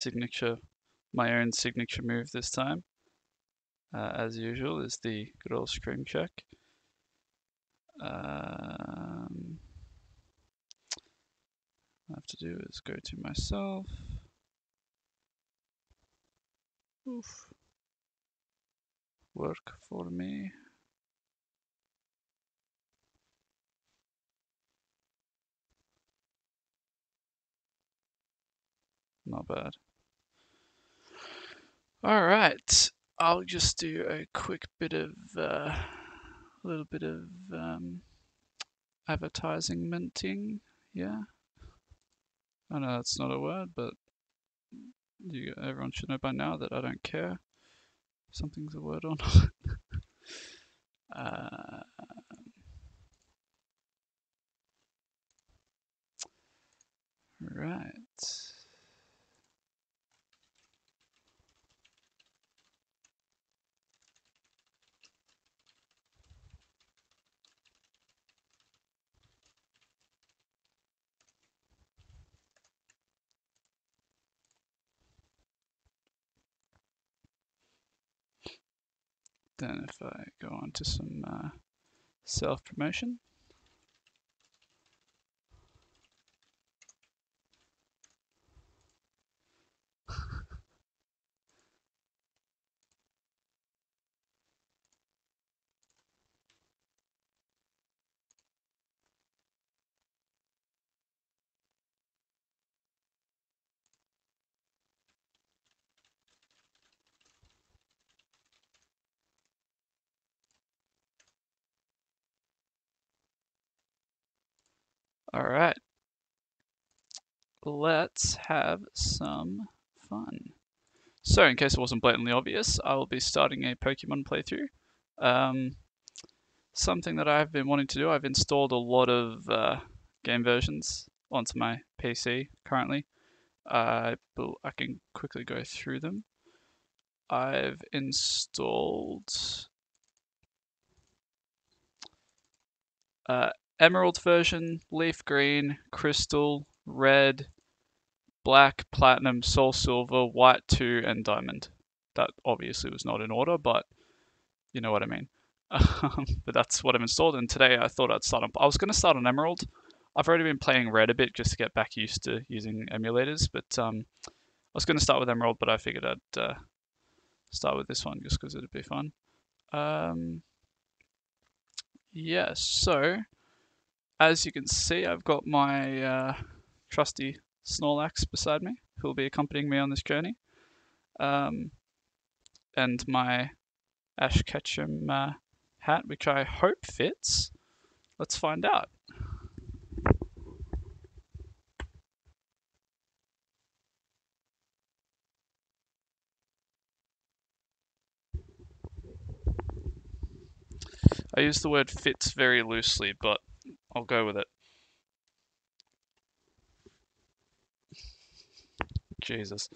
signature, my own signature move this time, uh, as usual, is the good old scream check. Um, I have to do is go to myself. Oof. Work for me. Not bad. All right, I'll just do a quick bit of uh, a little bit of um, advertising minting. Yeah, I know that's not a word, but you, everyone should know by now that I don't care if something's a word or not. uh, right. Then if I go on to some uh, self-promotion. All right. Let's have some fun. So, in case it wasn't blatantly obvious, I will be starting a Pokemon playthrough. Um, something that I've been wanting to do, I've installed a lot of uh, game versions onto my PC currently. Uh, I can quickly go through them. I've installed uh, Emerald version, Leaf Green, Crystal, Red, Black, Platinum, Soul Silver, White 2, and Diamond. That obviously was not in order, but you know what I mean. but that's what I've installed, and today I thought I'd start on... I was going to start on Emerald. I've already been playing Red a bit just to get back used to using emulators, but um, I was going to start with Emerald, but I figured I'd uh, start with this one just because it'd be fun. Um, yeah, so as you can see, I've got my uh, trusty Snorlax beside me, who will be accompanying me on this journey. Um, and my Ash Ketchum uh, hat, which I hope fits. Let's find out. I use the word fits very loosely, but I'll go with it. Jesus.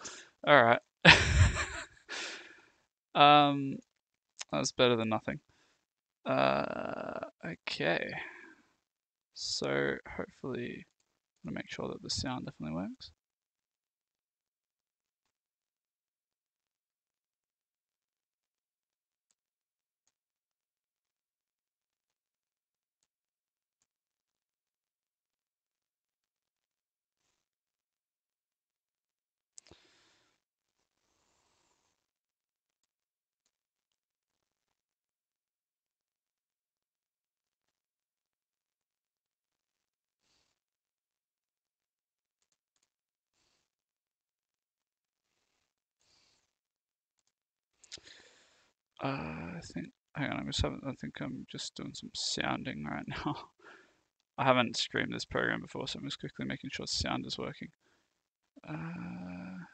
Alright. um, that's better than nothing. Uh, okay. So, hopefully, I'm to make sure that the sound definitely works. Uh, I think, hang on, I'm just having, I think I'm just doing some sounding right now. I haven't streamed this program before, so I'm just quickly making sure sound is working. Uh,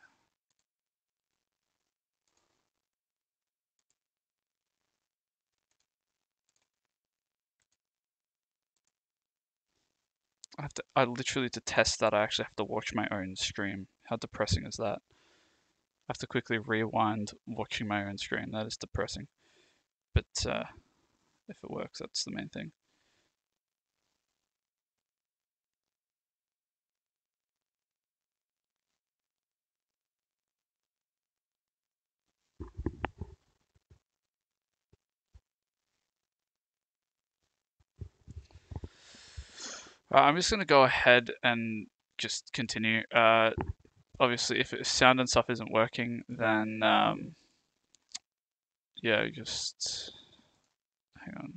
I have to, I literally, to test that, I actually have to watch my own stream. How depressing is that? have to quickly rewind watching my own screen. That is depressing. But uh, if it works, that's the main thing. Uh, I'm just going to go ahead and just continue. Uh, obviously, if sound and stuff isn't working, then um, yeah, just hang on.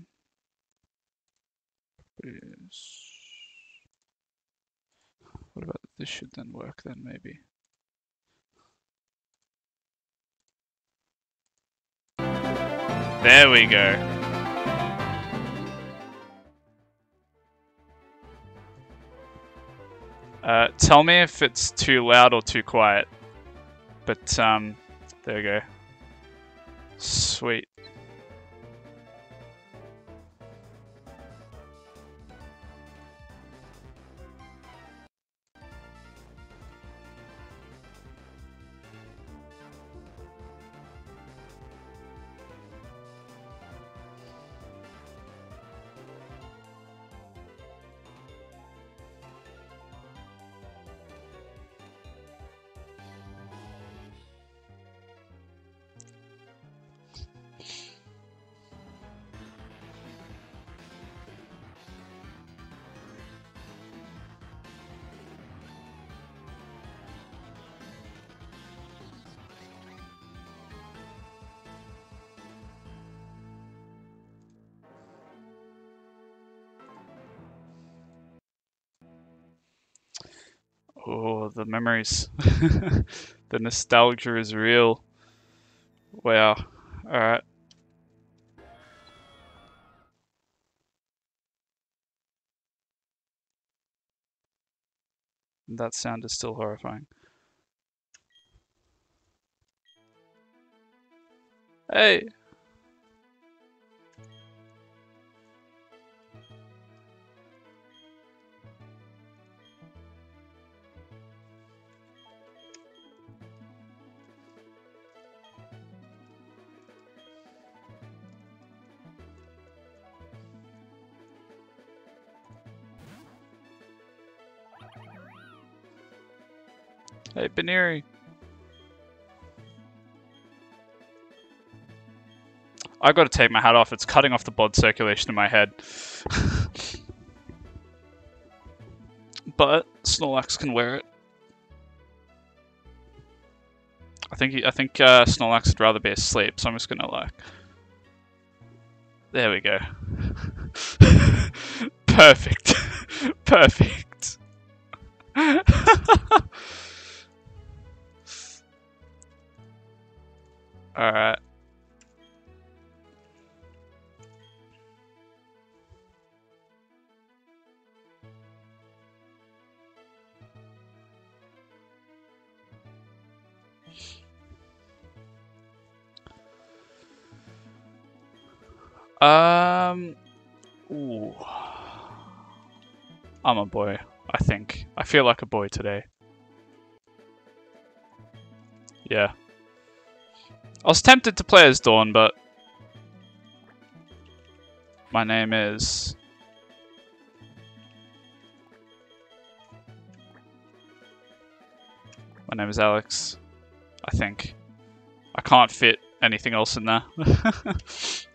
What about this? Should then work then maybe. There we go. Uh, tell me if it's too loud or too quiet. But, um, there we go. Sweet. The memories. the nostalgia is real. Wow. Alright. That sound is still horrifying. Hey! Hey, Baneri. I gotta take my hat off. It's cutting off the blood circulation in my head. but Snorlax can wear it. I think I think uh, Snorlax would rather be asleep, so I'm just gonna like. There we go. Perfect. Perfect. Alright. Um, ooh. I'm a boy, I think. I feel like a boy today. Yeah. I was tempted to play as Dawn, but my name is My name is Alex. I think. I can't fit anything else in there.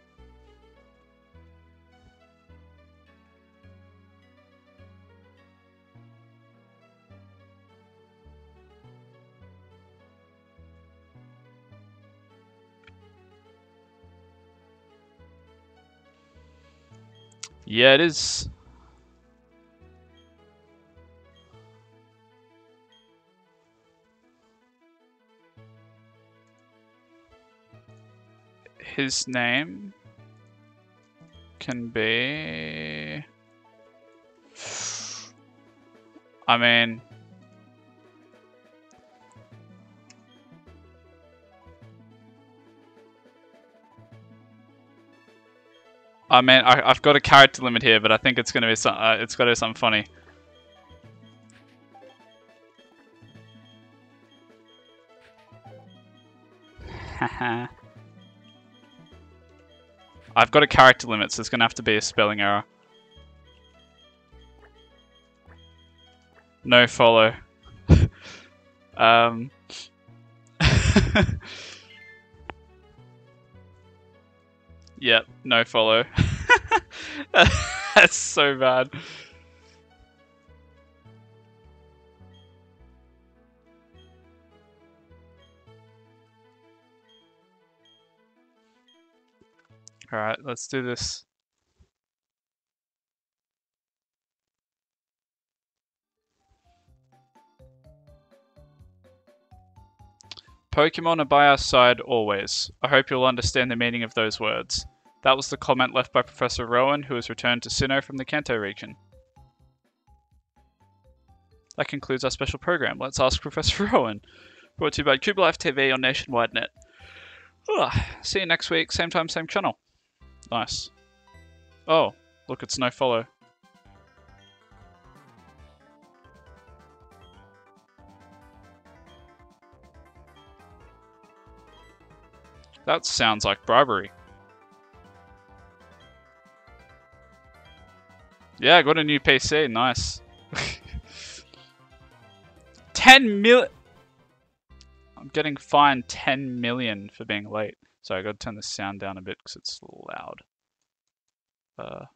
Yeah, it is. His name can be... I mean... I mean, I, have got a character limit here, but I think it's gonna be some. Uh, it's gotta be something funny. I've got a character limit, so it's gonna have to be a spelling error. No follow. um. Yep, no follow. That's so bad. All right, let's do this. Pokemon are by our side always. I hope you'll understand the meaning of those words. That was the comment left by Professor Rowan, who has returned to Sinnoh from the Kanto region. That concludes our special program. Let's ask Professor Rowan. Brought to you by Cube Life TV on Nationwide Net. Ugh. See you next week, same time, same channel. Nice. Oh, look, it's no follow. That sounds like bribery. Yeah, got a new PC. Nice. 10 mil. I'm getting fined 10 million for being late. Sorry, I gotta turn the sound down a bit because it's loud. Uh,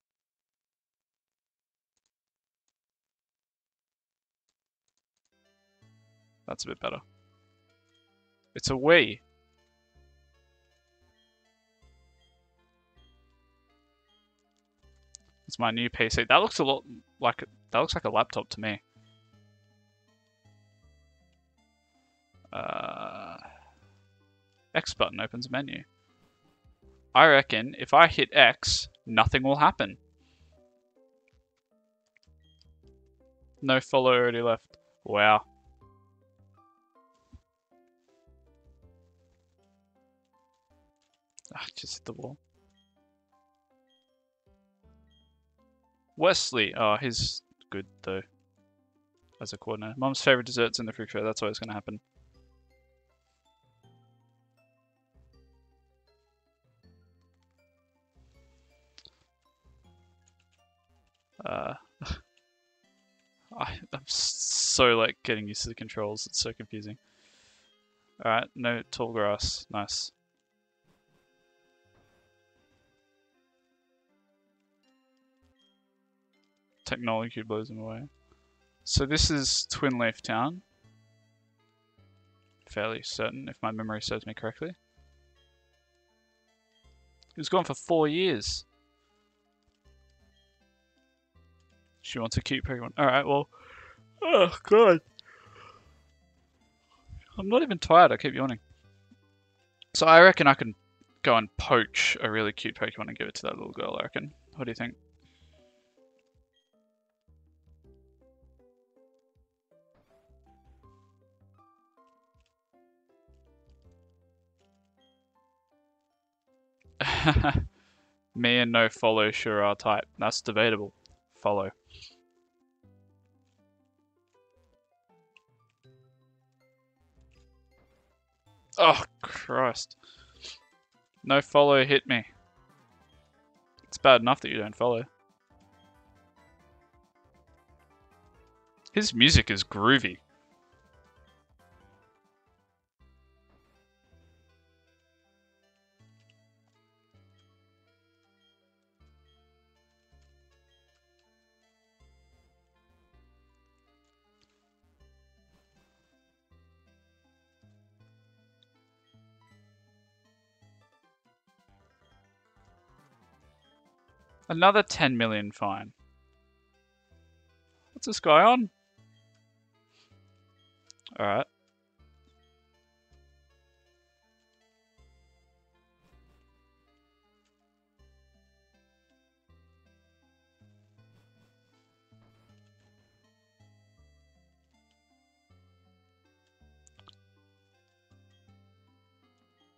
that's a bit better. It's a Wii. My new PC. That looks a lot like that looks like a laptop to me. Uh, X button opens menu. I reckon if I hit X, nothing will happen. No follow already left. Wow. Ah, just hit the wall. Wesley. Oh, he's good though. As a coordinator. Mom's favorite desserts in the refrigerator. That's always going to happen. Uh, I, I'm so like getting used to the controls. It's so confusing. All right, no tall grass. Nice. Technology blows him away. So this is Twinleaf Town. Fairly certain, if my memory serves me correctly. He was gone for four years. She wants a cute Pokemon. Alright, well. Oh, God. I'm not even tired, I keep yawning. So I reckon I can go and poach a really cute Pokemon and give it to that little girl, I reckon. What do you think? Me and no follow sure are type. That's debatable. Follow. Oh, Christ. No follow hit me. It's bad enough that you don't follow. His music is groovy. Another 10 million fine. What's this guy on? Alright.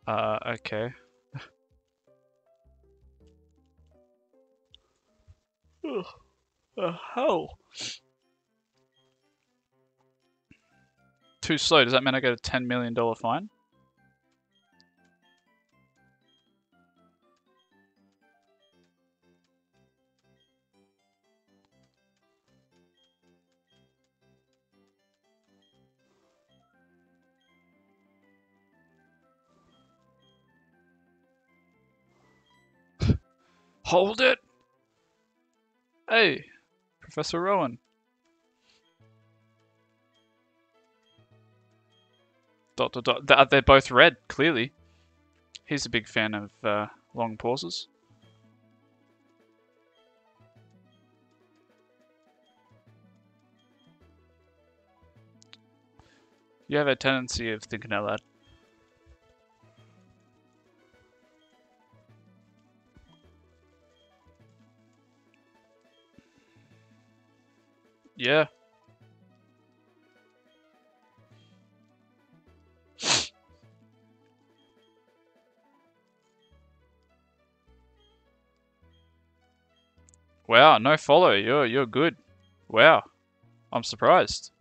Uh, okay. Ugh. Uh, how? Too slow. Does that mean I get a $10 million fine? Hold it! Hey, Professor Rowan. Dot, dot, dot. Uh, they're both red, clearly. He's a big fan of uh, long pauses. You have a tendency of thinking out loud. Yeah. Wow, no follow. You're you're good. Wow. I'm surprised.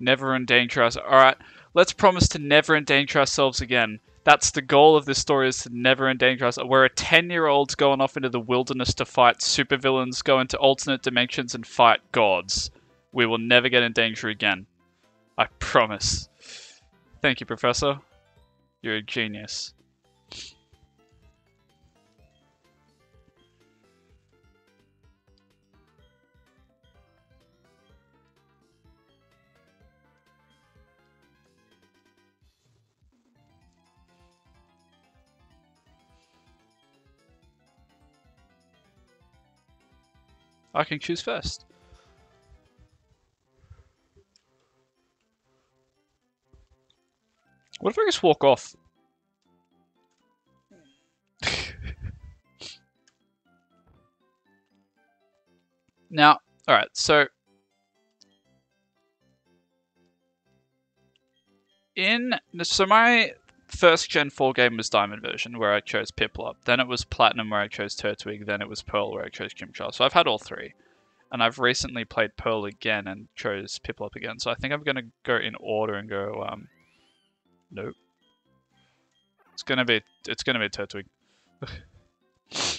Never endanger us. Alright, let's promise to never endanger ourselves again. That's the goal of this story is to never endanger us. We're a 10 year olds going off into the wilderness to fight supervillains, go into alternate dimensions and fight gods. We will never get in danger again. I promise. Thank you, Professor. You're a genius. I can choose first. What if I just walk off? now, alright, so in so my first Gen 4 game was Diamond version, where I chose Piplup. Then it was Platinum, where I chose Turtwig. Then it was Pearl, where I chose Chimchar. So I've had all three. And I've recently played Pearl again and chose Piplup again. So I think I'm going to go in order and go, um... Nope. It's going to be, it's going to be Turtwig.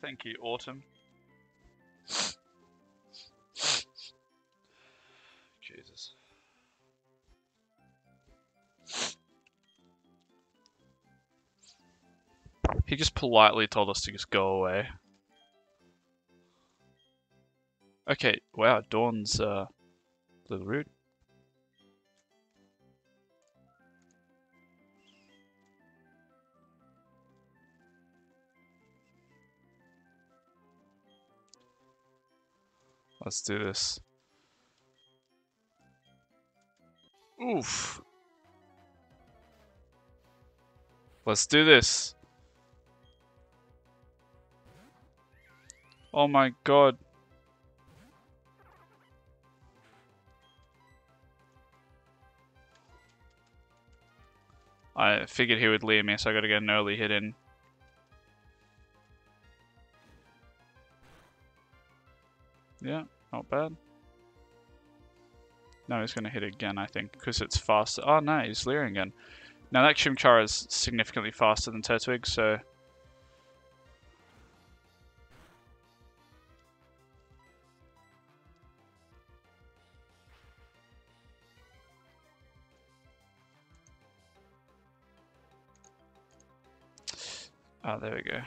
Thank you, Autumn. Jesus. He just politely told us to just go away. Okay, wow, Dawn's uh, a little rude. Let's do this. Oof. Let's do this. Oh my god. I figured he would leave me, so I gotta get an early hit in. Yeah, not bad. No, he's going to hit again, I think, because it's faster. Oh, no, he's leering again. Now, that Chimchar is significantly faster than Turtwig, so... Oh, there we go.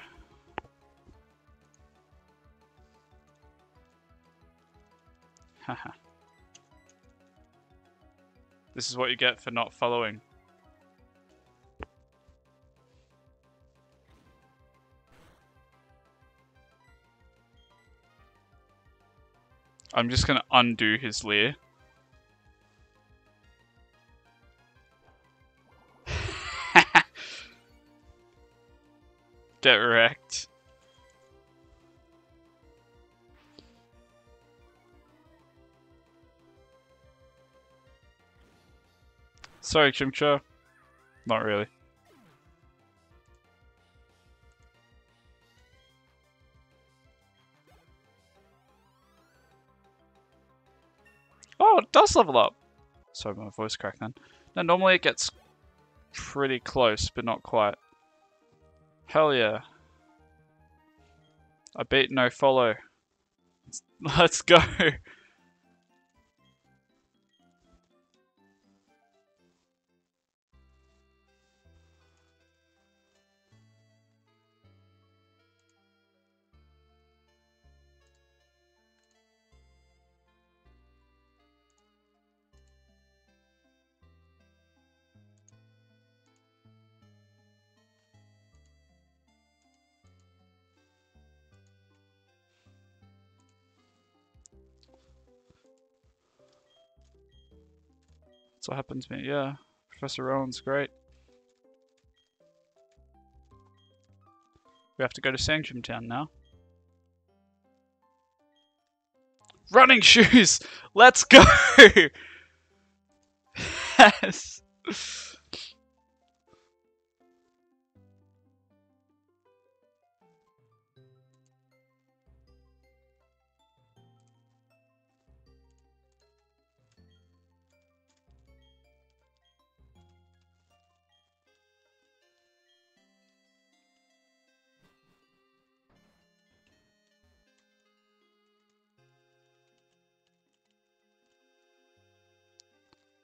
Haha. this is what you get for not following. I'm just going to undo his leer. Get wrecked. Sorry, Chimchar. Not really. Oh, it does level up. Sorry, my voice cracked then. Now, normally it gets pretty close, but not quite. Hell yeah. I beat no follow. Let's go. That's what happened to me, yeah. Professor Rowan's great. We have to go to Sandgem Town now. Running shoes! Let's go! yes!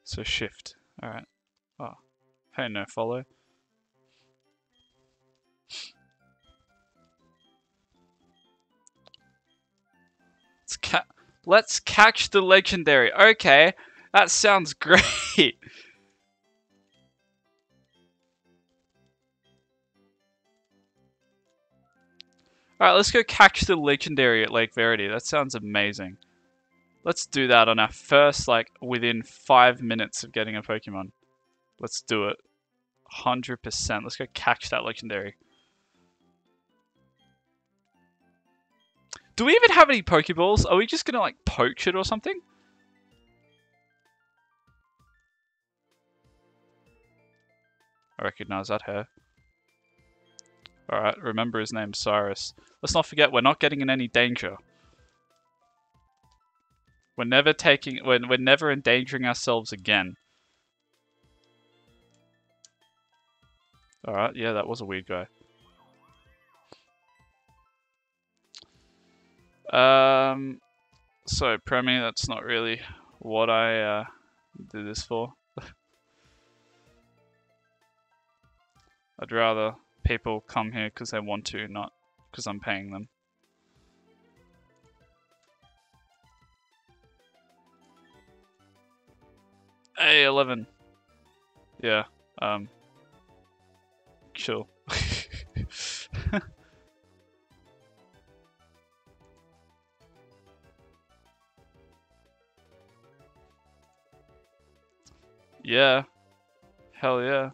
So shift. Alright. Oh. Hey, no follow. Let's, ca let's catch the legendary. Okay, that sounds great. Alright, let's go catch the legendary at Lake Verity. That sounds amazing. Let's do that on our first, like, within five minutes of getting a Pokemon. Let's do it. 100%. Let's go catch that legendary. Do we even have any Pokeballs? Are we just gonna, like, poach it or something? I recognize that hair. Alright, remember his name, Cyrus. Let's not forget, we're not getting in any danger. We're never taking, we're, we're never endangering ourselves again. Alright, yeah, that was a weird guy. Um, so, Premi, that's not really what I uh, did this for. I'd rather people come here because they want to, not because I'm paying them. Hey, 11. Yeah, um, sure. yeah. Hell yeah.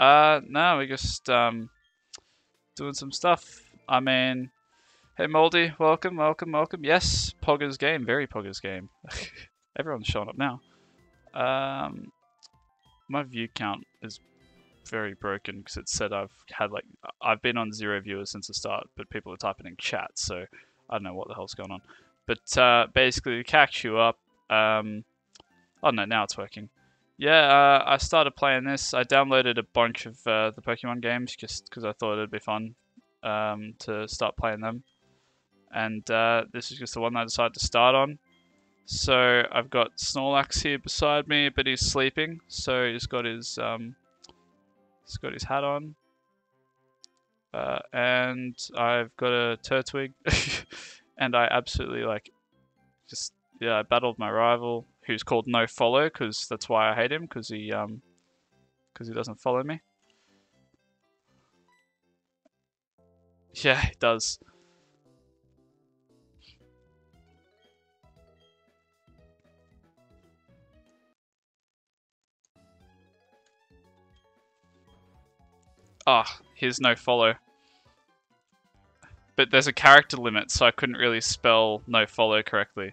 Uh, no, we're just, um, doing some stuff. I mean, hey Moldy, welcome, welcome, welcome. Yes, Poggers game, very Poggers game. Everyone's showing up now. Um, my view count is very broken because it said I've had like I've been on zero viewers since the start, but people are typing in chat, so I don't know what the hell's going on. But uh, basically, to catch you up, um, oh no, now it's working. Yeah, uh, I started playing this. I downloaded a bunch of uh, the Pokemon games just because I thought it'd be fun um, to start playing them. And uh, this is just the one I decided to start on. So I've got Snorlax here beside me, but he's sleeping. So he's got his um, he's got his hat on, uh, and I've got a Turtwig, and I absolutely like just yeah I battled my rival who's called No Follow because that's why I hate him because he um because he doesn't follow me. Yeah, he does. Ah, oh, here's no follow. But there's a character limit, so I couldn't really spell no follow correctly.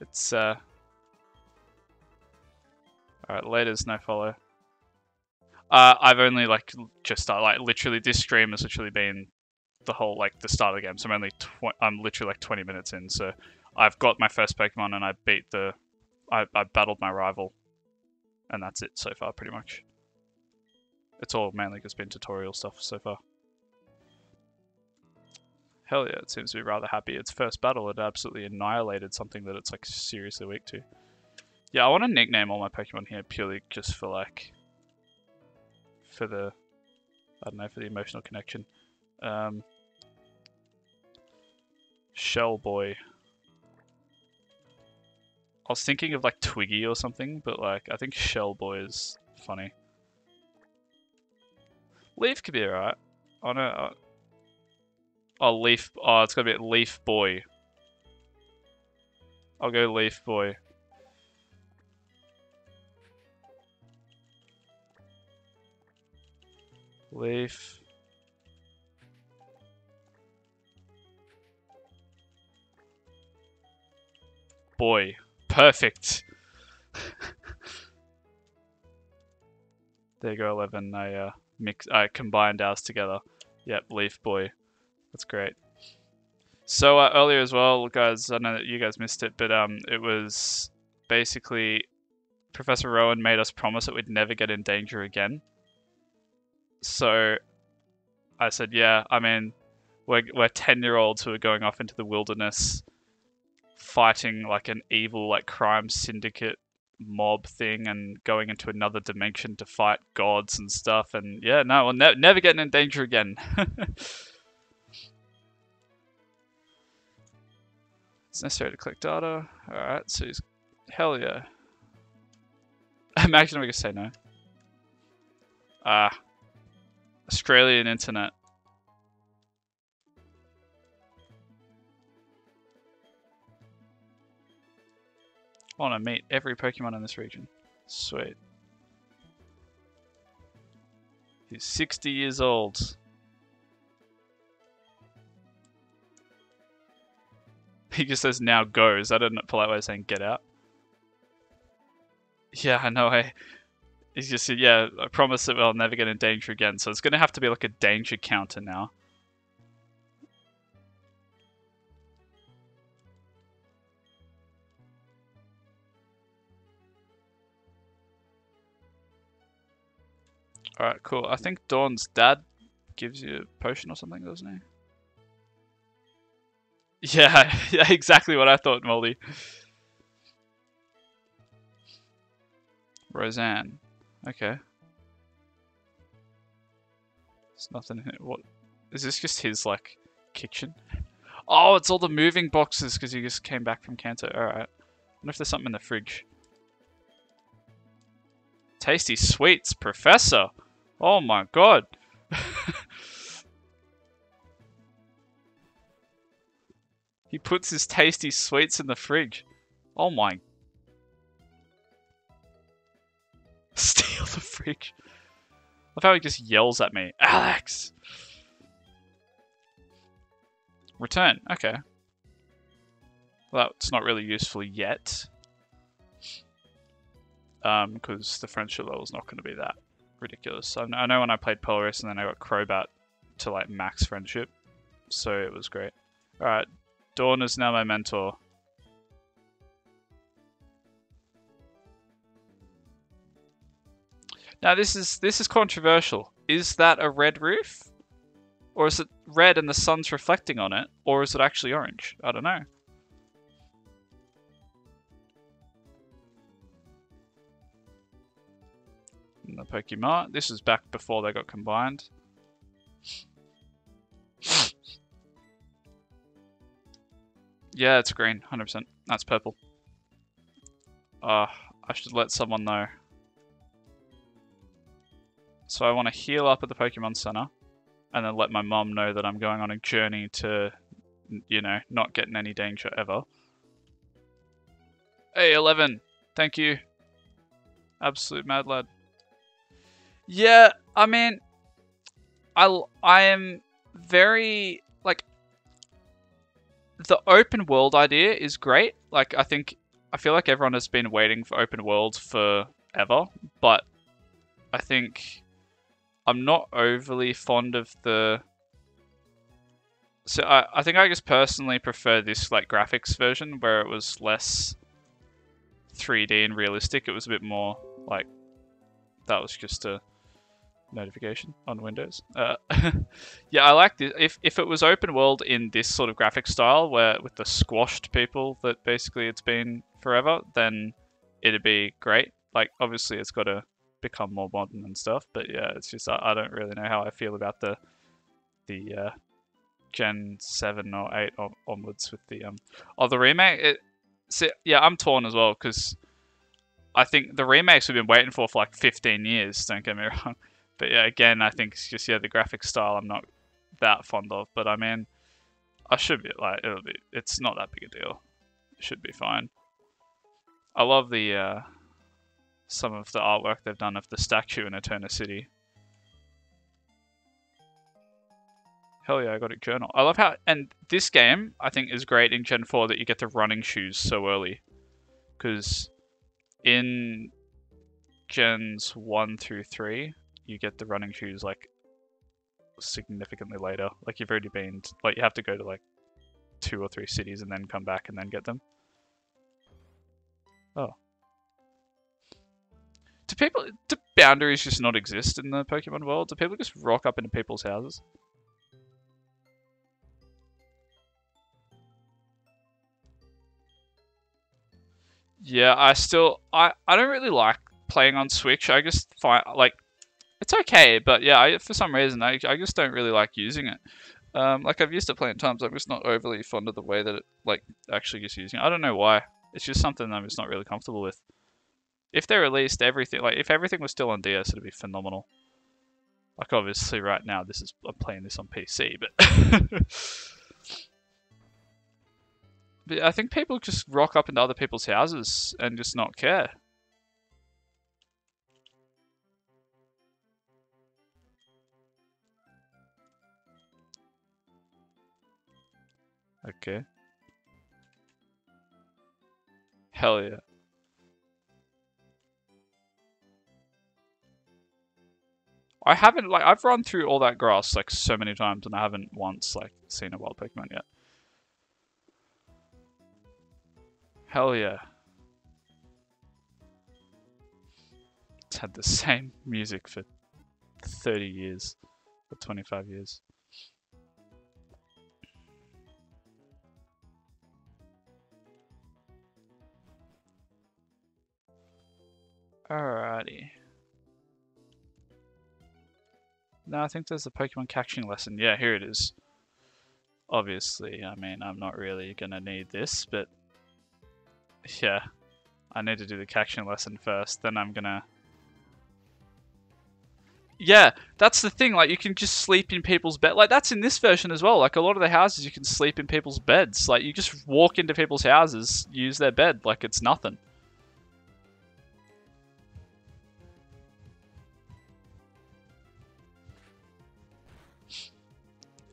It's, uh... Alright, later's no follow. Uh, I've only, like, just started, like, literally, this stream has literally been the whole, like, the start of the game, so I'm only, I'm literally, like, 20 minutes in, so I've got my first Pokemon and I beat the, I, I battled my rival, and that's it so far, pretty much. It's all mainly just been tutorial stuff so far. Hell yeah, it seems to be rather happy. Its first battle, it absolutely annihilated something that it's like seriously weak to. Yeah, I want to nickname all my Pokemon here purely just for like, for the, I don't know, for the emotional connection. Um, Shell Boy. I was thinking of like Twiggy or something, but like I think Shell Boy is funny. Leaf could be alright. Oh no. Oh, oh Leaf. Oh, it's gonna be Leaf Boy. I'll go Leaf Boy. Leaf. Boy. Perfect. there you go, 11. I, uh mix, I combined ours together. Yep, Leaf Boy. That's great. So uh, earlier as well, guys, I know that you guys missed it, but um, it was basically Professor Rowan made us promise that we'd never get in danger again. So I said, yeah, I mean, we're, we're 10 year olds who are going off into the wilderness fighting like an evil, like crime syndicate mob thing and going into another dimension to fight gods and stuff. And yeah, no, we're ne- never getting in danger again. it's necessary to collect data. Alright, so he's. Hell yeah. Imagine we could say no. Ah. Australian internet. Want to meet every Pokemon in this region. Sweet. He's 60 years old. He just says now go. Is that a polite way of saying get out? Yeah, I know. I. He's just said, yeah, I promise that I'll never get in danger again. So it's going to have to be like a danger counter now. Alright, cool. I think Dawn's dad gives you a potion or something, doesn't he? Yeah, yeah, exactly what I thought, Moldy. Roseanne. Okay. There's nothing in it. What? Is this just his, like, kitchen? Oh, it's all the moving boxes because he just came back from Kanto. Alright. I wonder if there's something in the fridge. Tasty sweets, Professor! Oh my god! he puts his tasty sweets in the fridge. Oh my Steal the fridge. Love how he just yells at me. Alex! Return. Okay. Well, that's not really useful yet. Um, because the friendship level is not going to be that ridiculous. I know when I played Polaris and then I got Crobat to like max friendship, so it was great. Alright, Dawn is now my mentor. Now this is this is controversial. Is that a red roof? Or is it red and the sun's reflecting on it? Or is it actually orange? I don't know. The Pokemon. This is back before they got combined. yeah, it's green, 100%. That's purple. Uh, I should let someone know. So I want to heal up at the Pokemon Center, and then let my mom know that I'm going on a journey to, you know, not get in any danger ever. Hey, 11. Thank you. Absolute mad lad. Yeah, I mean, I, I am very, like, the open world idea is great. Like, I think, I feel like everyone has been waiting for open world forever, but I think I'm not overly fond of the. So I, I think I just personally prefer this like graphics version where it was less 3D and realistic. It was a bit more like that was just a notification on Windows. Uh, yeah, I like this. If if it was open world in this sort of graphic style, where with the squashed people that basically it's been forever, then it'd be great. Like obviously it's got to become more modern and stuff. But yeah, it's just I, I don't really know how I feel about the the uh, Gen seven or eight on, onwards with the um oh the remake. It see, yeah, I'm torn as well because I think the remakes we've been waiting for for like 15 years. Don't get me wrong, but yeah, again, I think it's just yeah the graphic style I'm not that fond of. But I mean, I should be like it'll be. It's not that big a deal. It should be fine. I love the. Uh, some of the artwork they've done of the statue in Eterna City. Hell yeah, I got a journal. I love how, and this game I think is great in Gen 4 that you get the running shoes so early. Because in Gens 1 through 3, you get the running shoes like significantly later. Like you've already been, like you have to go to like two or three cities and then come back and then get them. Oh. Do people, do boundaries just not exist in the Pokemon world? Do people just rock up into people's houses? Yeah, I still I I don't really like playing on Switch. I just find like it's okay, but yeah, I, for some reason I I just don't really like using it. Um, like I've used it plenty of times. I'm just not overly fond of the way that it like actually gets using. It. I don't know why. It's just something I'm just not really comfortable with. If they released everything, like if everything was still on DS, it'd be phenomenal. Like obviously right now this is I'm playing this on PC, but But I think people just rock up into other people's houses and just not care. Okay. Hell yeah. I haven't, like, I've run through all that grass, like, so many times, and I haven't once, like, seen a wild Pokemon yet. Hell yeah. It's had the same music for 30 years, or 25 years. Alrighty. No, I think there's a Pokemon catching lesson. Yeah, here it is. Obviously, I mean, I'm not really gonna need this, but yeah, I need to do the catching lesson first, then I'm gonna... Yeah, that's the thing, like, you can just sleep in people's bed. Like, that's in this version as well. Like, a lot of the houses, you can sleep in people's beds. Like, you just walk into people's houses, use their bed, like it's nothing.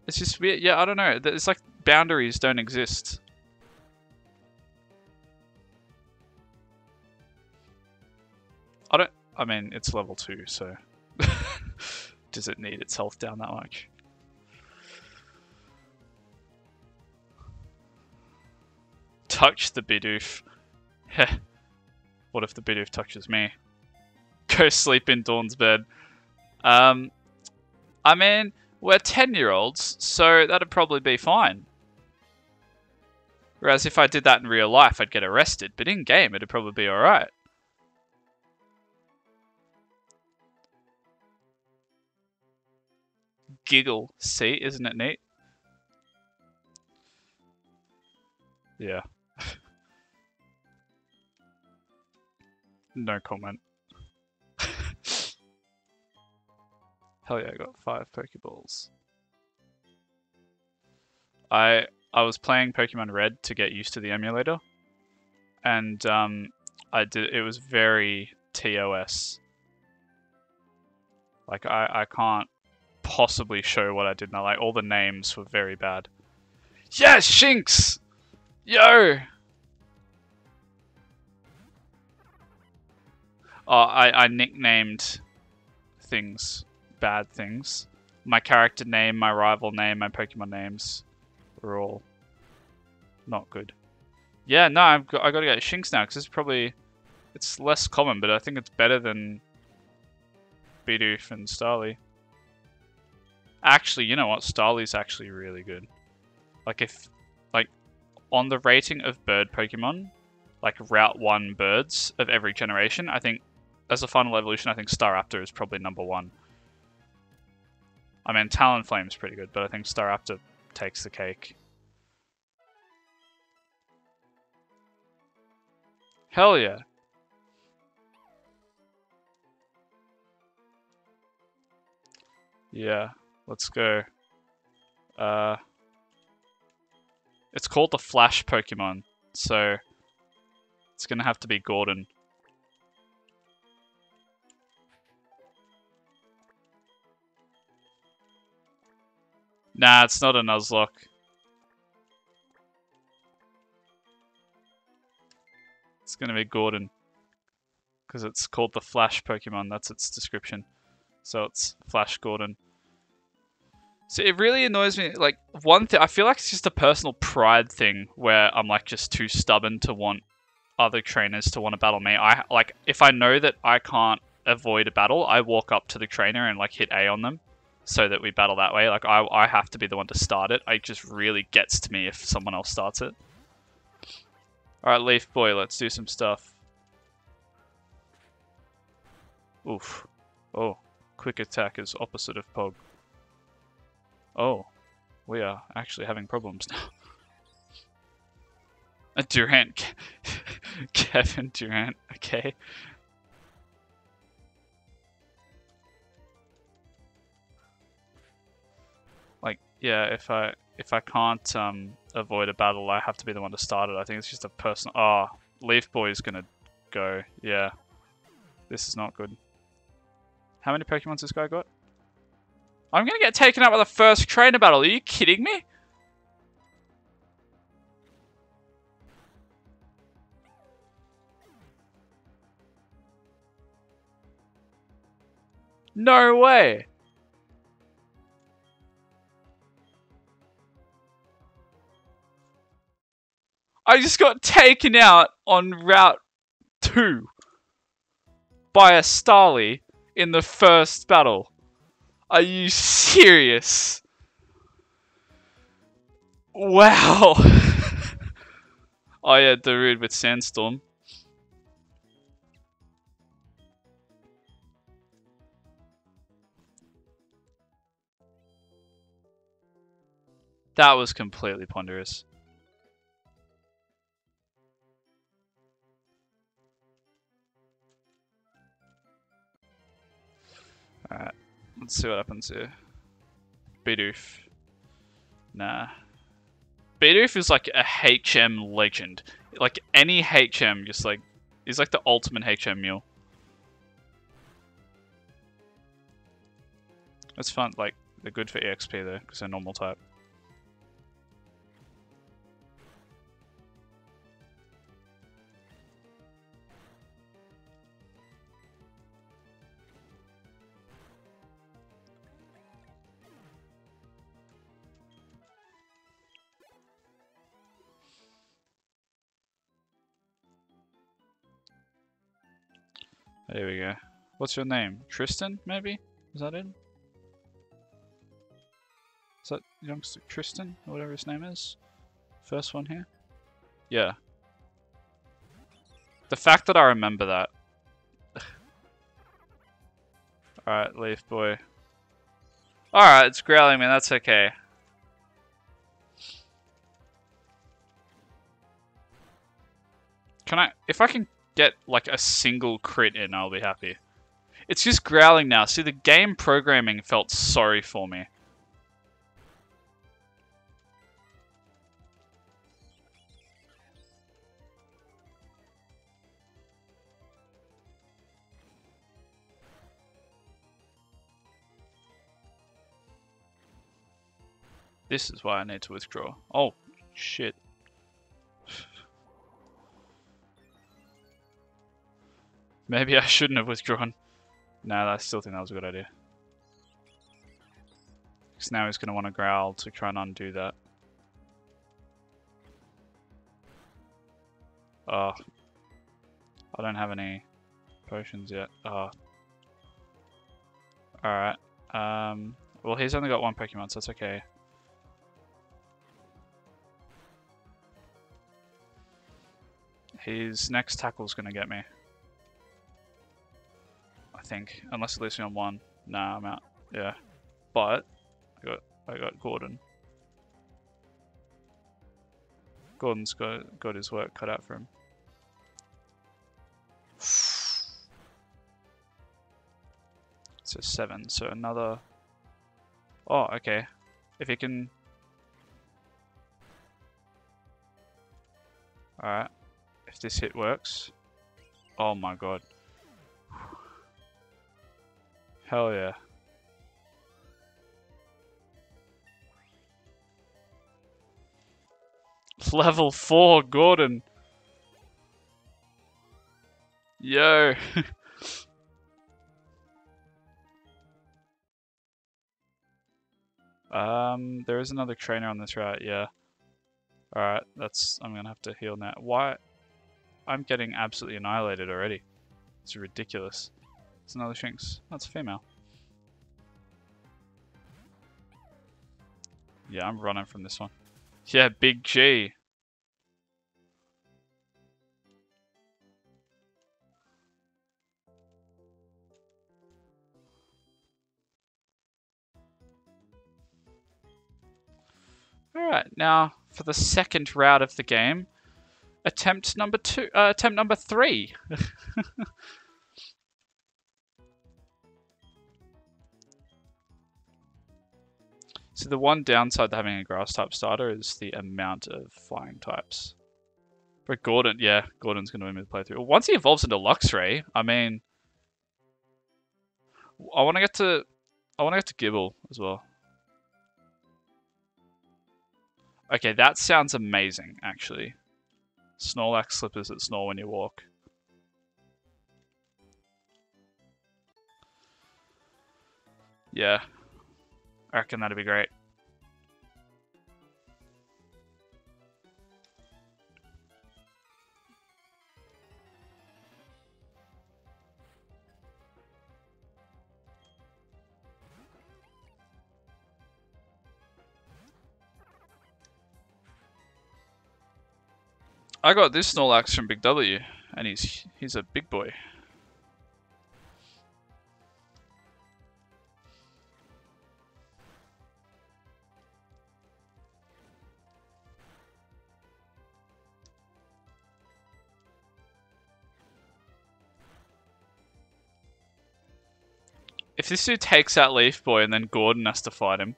It's just weird. Yeah, I don't know. It's like boundaries don't exist. I don't. I mean, it's level two, so does it need its health down that much? Touch the Bidoof. Heh. what if the Bidoof touches me? Go sleep in Dawn's bed. Um, I mean, we're 10 year olds, so that'd probably be fine. Whereas if I did that in real life, I'd get arrested, but in game, it'd probably be alright. giggle. See, isn't it neat? Yeah. no comment. Hell yeah, I got five Pokeballs. I I was playing Pokemon Red to get used to the emulator, and um, I did. It was very TOS. Like I I can't possibly show what I did now. Like all the names were very bad. Yes, Shinx! Yo! Oh, I, I nicknamed things bad things. My character name, my rival name, my Pokemon names were all not good. Yeah, no, I've got, I got to get Shinx now because it's probably it's less common, but I think it's better than Bidoof and Starly. Actually, you know what? Starly's actually really good. Like if, like, on the rating of bird Pokemon, like Route 1 birds of every generation, I think, as a final evolution, I think Staraptor is probably number one. I mean, Talonflame's pretty good, but I think Staraptor takes the cake. Hell yeah. Yeah. Let's go. Uh, it's called the Flash Pokemon, so it's gonna have to be Gordon. Nah, it's not a Nuzlocke. It's gonna be Gordon. Because it's called the Flash Pokemon, that's its description. So it's Flash Gordon. So it really annoys me. Like, one thing, I feel like it's just a personal pride thing where I'm like just too stubborn to want other trainers to want to battle me. I like, if I know that I can't avoid a battle, I walk up to the trainer and like hit A on them so that we battle that way. Like, I, I have to be the one to start it. It just really gets to me if someone else starts it. Alright, Leaf Boy, let's do some stuff. Oof. Oh, quick attack is opposite of Pog. Oh, we are actually having problems now. A Durant. Kevin Durant, okay. Yeah, if I if I can't um, avoid a battle, I have to be the one to start it. I think it's just a personal... Oh, Leaf Boy is gonna go. Yeah. This is not good. How many Pokemons this guy got? I'm gonna get taken out by the first trainer battle. Are you kidding me? No way. I just got taken out on Route 2 by a Starly in the first battle. Are you serious? Wow. oh yeah, Darude with Sandstorm. That was completely ponderous. Alright, let's see what happens here. Bidoof. Nah. Bidoof is like a HM legend. Like any HM, just like, he's like the ultimate HM mule. It's fun, like, they're good for EXP though, because they're normal type. There we go. What's your name? Tristan, maybe? Is that it? Is that youngster Tristan, or whatever his name is? First one here? Yeah. The fact that I remember that. Alright, Leaf Boy. Alright, it's growling me, that's okay. Can I, if I can get like a single crit in, I'll be happy. It's just growling now. See, the game programming felt sorry for me. This is why I need to withdraw. Oh, shit. Maybe I shouldn't have withdrawn. No, I still think that was a good idea. Because now he's going to want to growl to try and undo that. Oh. I don't have any potions yet. Oh. Alright. Um, well, he's only got one Pokemon, so that's okay. His next tackle's going to get me think, unless it leaves me on one. Nah, I'm out. Yeah, but I got I got Gordon. Gordon's got got his work cut out for him. So seven. So another. Oh, okay. If he can. Alright. If this hit works. Oh my god. Hell yeah. Level 4 Gordon. Yo. um, there is another trainer on this route, yeah. Alright, that's... I'm gonna have to heal now. Why? I'm getting absolutely annihilated already. It's ridiculous. It's another Shinx. That's a female. Yeah, I'm running from this one. Yeah, Big G. Alright, now for the second route of the game. Attempt number two, uh, attempt number three. So the one downside to having a grass type starter is the amount of flying types. But Gordon, yeah, Gordon's going to win me the playthrough. Once he evolves into Luxray, I mean, I want to get to, I want to get to Gible as well. Okay, that sounds amazing, actually. Snorlax slippers that snore when you walk. Yeah, I reckon that'd be great. I got this Snorlax from Big W, and he's he's a big boy. If this dude takes out Leaf Boy and then Gordon has to fight him.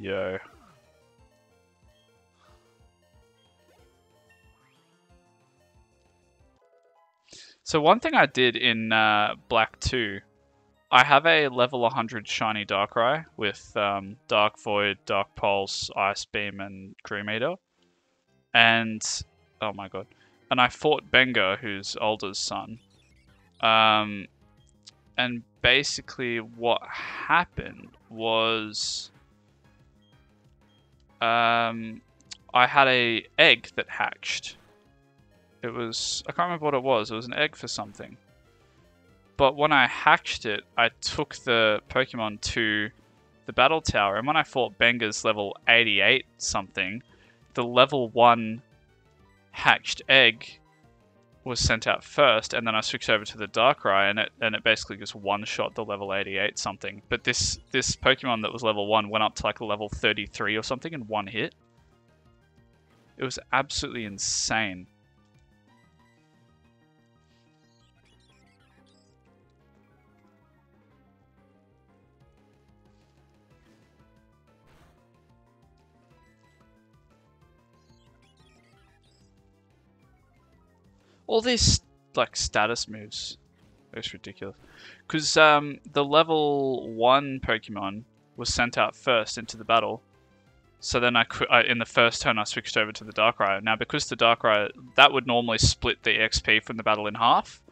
Yo. So one thing I did in uh, Black 2, I have a level 100 shiny Darkrai with um, Dark Void, Dark Pulse, Ice Beam, and Dream Eater. And, oh my god. And I fought Benga, who's Alder's son. Um, and basically what happened was um, I had a egg that hatched. It was, I can't remember what it was, it was an egg for something. But when I hatched it, I took the Pokemon to the battle tower, and when I fought Benga's level 88 something, the level 1 hatched egg was sent out first, and then I switched over to the Darkrai, and it and it basically just one shot the level 88 something. But this this Pokemon that was level one went up to like a level 33 or something in one hit. It was absolutely insane. All these like status moves. It's ridiculous. Because um, the level one Pokemon was sent out first into the battle. So then I, I in the first turn I switched over to the Darkrai. Now because the Darkrai that would normally split the XP from the battle in half,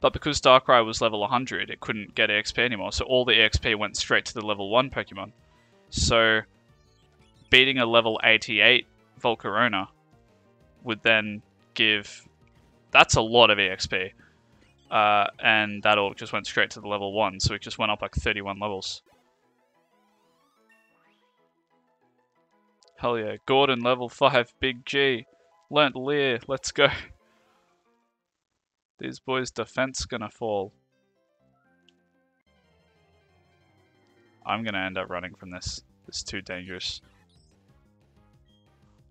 but because Darkrai was level 100, it couldn't get XP anymore. So all the XP went straight to the level one Pokemon. So beating a level 88 Volcarona would then give that's a lot of EXP. Uh, and that all just went straight to the level 1, so it just went up like 31 levels. Hell yeah. Gordon, level 5, Big G. Learnt Leer, let's go. These boys' defense gonna fall. I'm gonna end up running from this. It's too dangerous.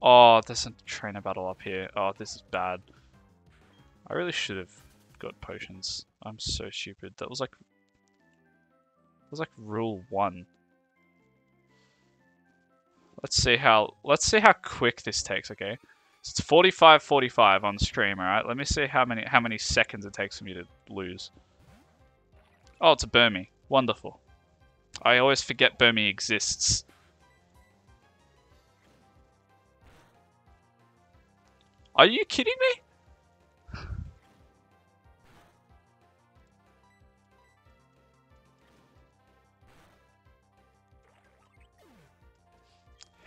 Oh, there's a trainer battle up here. Oh, this is bad. I really should have got potions. I'm so stupid. That was like... That was like rule one. Let's see how... Let's see how quick this takes, okay? So it's 45, 45 on stream, alright? Let me see how many how many seconds it takes for me to lose. Oh, it's a Burmy. Wonderful. I always forget Burmy exists. Are you kidding me?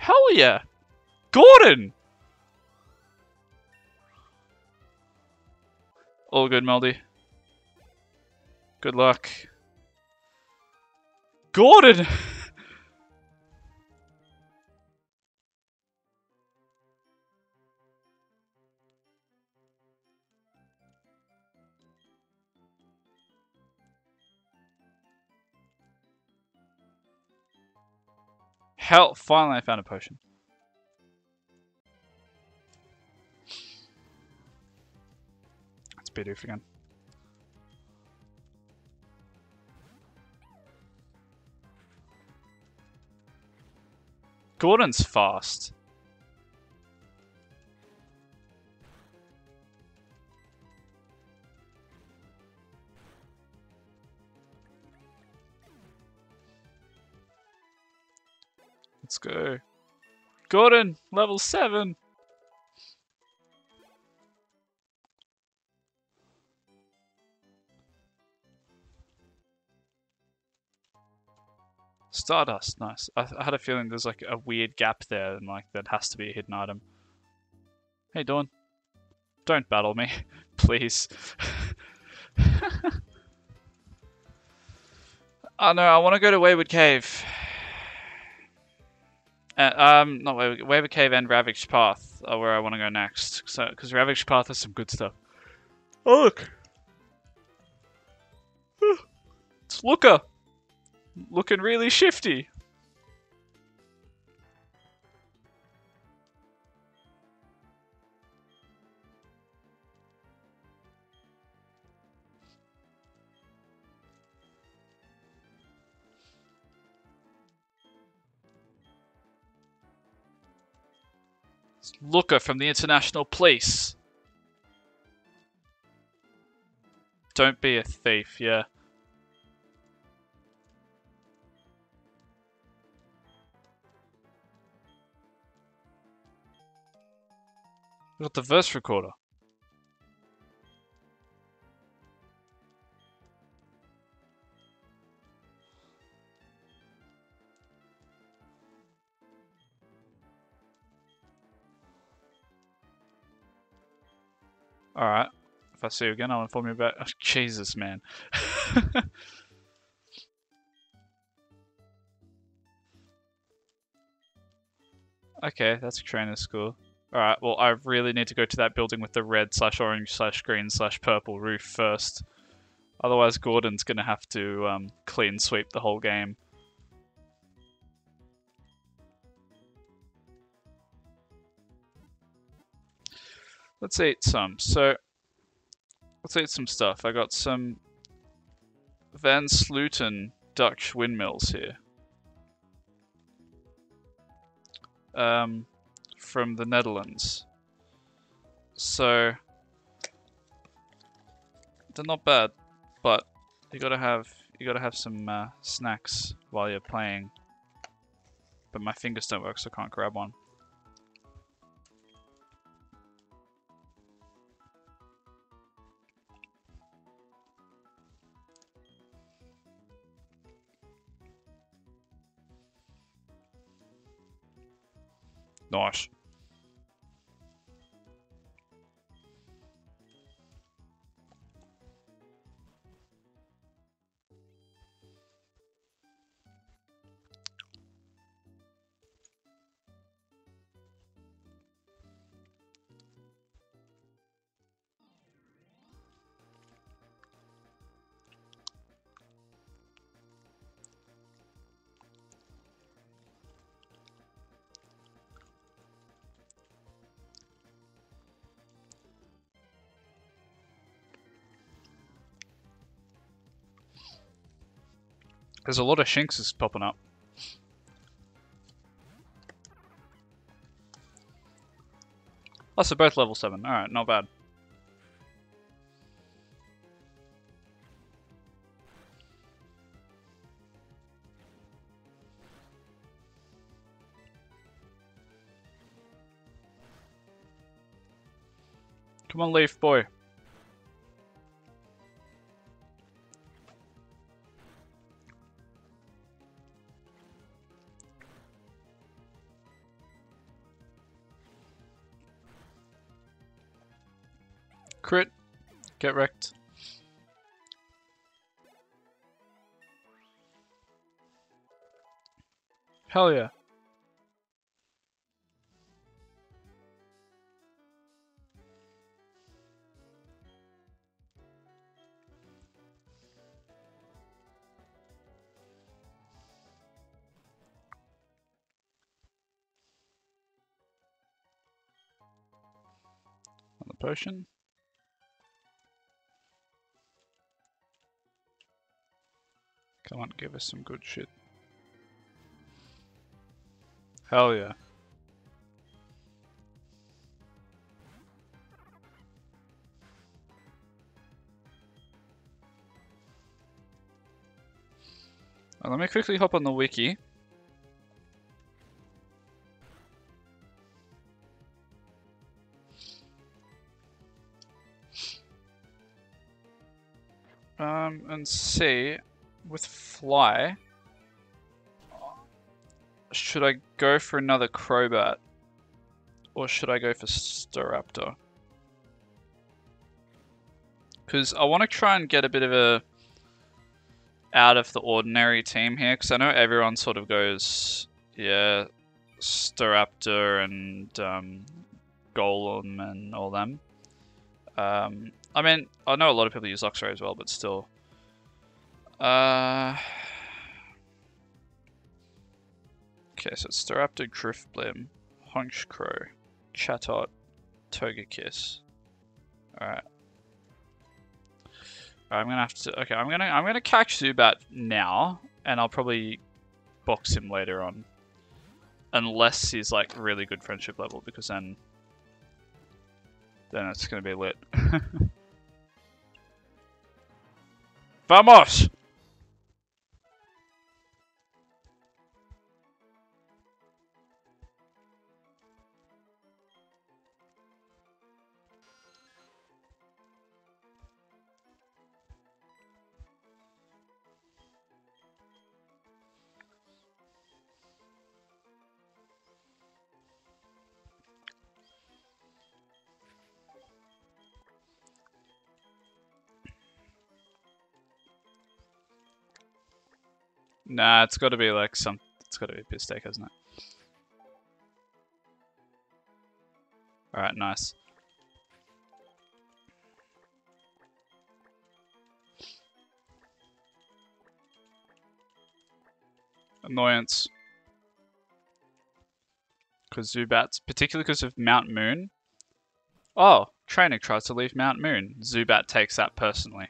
Hell yeah! Gordon! All good, Meldy. Good luck. Gordon! Hell, finally I found a potion. Let's be doof again. Gordon's fast. Let's go. Gordon, level 7. Stardust, nice. I, I, had a feeling there's like a weird gap there and like that has to be a hidden item. Hey Dawn. Don't battle me, please. oh no, I want to go to Wayward Cave. Uh, um, not Wayward, Wayward Cave and Ravaged Path are where I want to go next. So, because Ravaged Path has some good stuff. Oh look! It's Looker! looking really shifty. Looker from the International Police. Don't be a thief, yeah. We got the verse recorder. Alright. If I see you again, I'll inform you about... Oh, Jesus, man. okay, that's trainer school. Alright, well I really need to go to that building with the red slash orange slash green slash purple roof first. Otherwise Gordon's gonna have to um, clean sweep the whole game. Let's eat some. So, let's eat some stuff. I got some Van Sluten Dutch windmills here. Um, from the Netherlands. So they're not bad, but you gotta have you gotta have some uh, snacks while you're playing. But my fingers don't work, so I can't grab one. Nice. There's a lot of Shinxes popping up. Oh, so both level 7. Alright, not bad. Come on, Leaf boy. Crit. Get wrecked. Hell yeah. Potion. Come on, give us some good shit. Hell yeah. Uh, let me quickly hop on the wiki. Um, and see with fly, should I go for another Crobat? Or should I go for Staraptor? Because I want to try and get a bit of a out of the ordinary team here. Because I know everyone sort of goes, yeah, Staraptor and um, Golem and all them. Um, I mean, I know a lot of people use Luxray as well, but still. Uh, okay, so it's Staraptor, Drifblim, Honchkrow, Chatot, Togekiss. Alright. I'm gonna have to okay, I'm gonna I'm gonna catch Zubat now, and I'll probably box him later on. Unless he's like really good friendship level, because then then it's gonna be lit. Vamos! Nah, it's got to be like some. It's got to be a piss take, hasn't it? All right, nice. Annoyance. Because Zubats, particularly because of Mount Moon. Oh, Training tries to leave Mount Moon. Zubat takes that personally.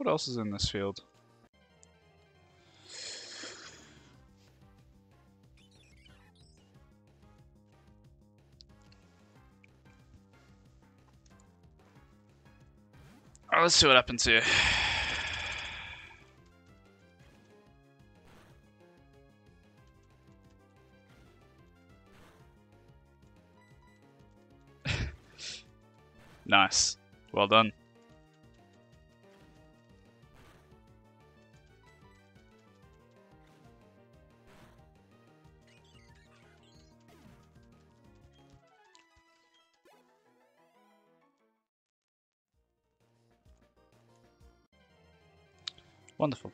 What else is in this field? Let's see what happens here. nice. Well done. Wonderful.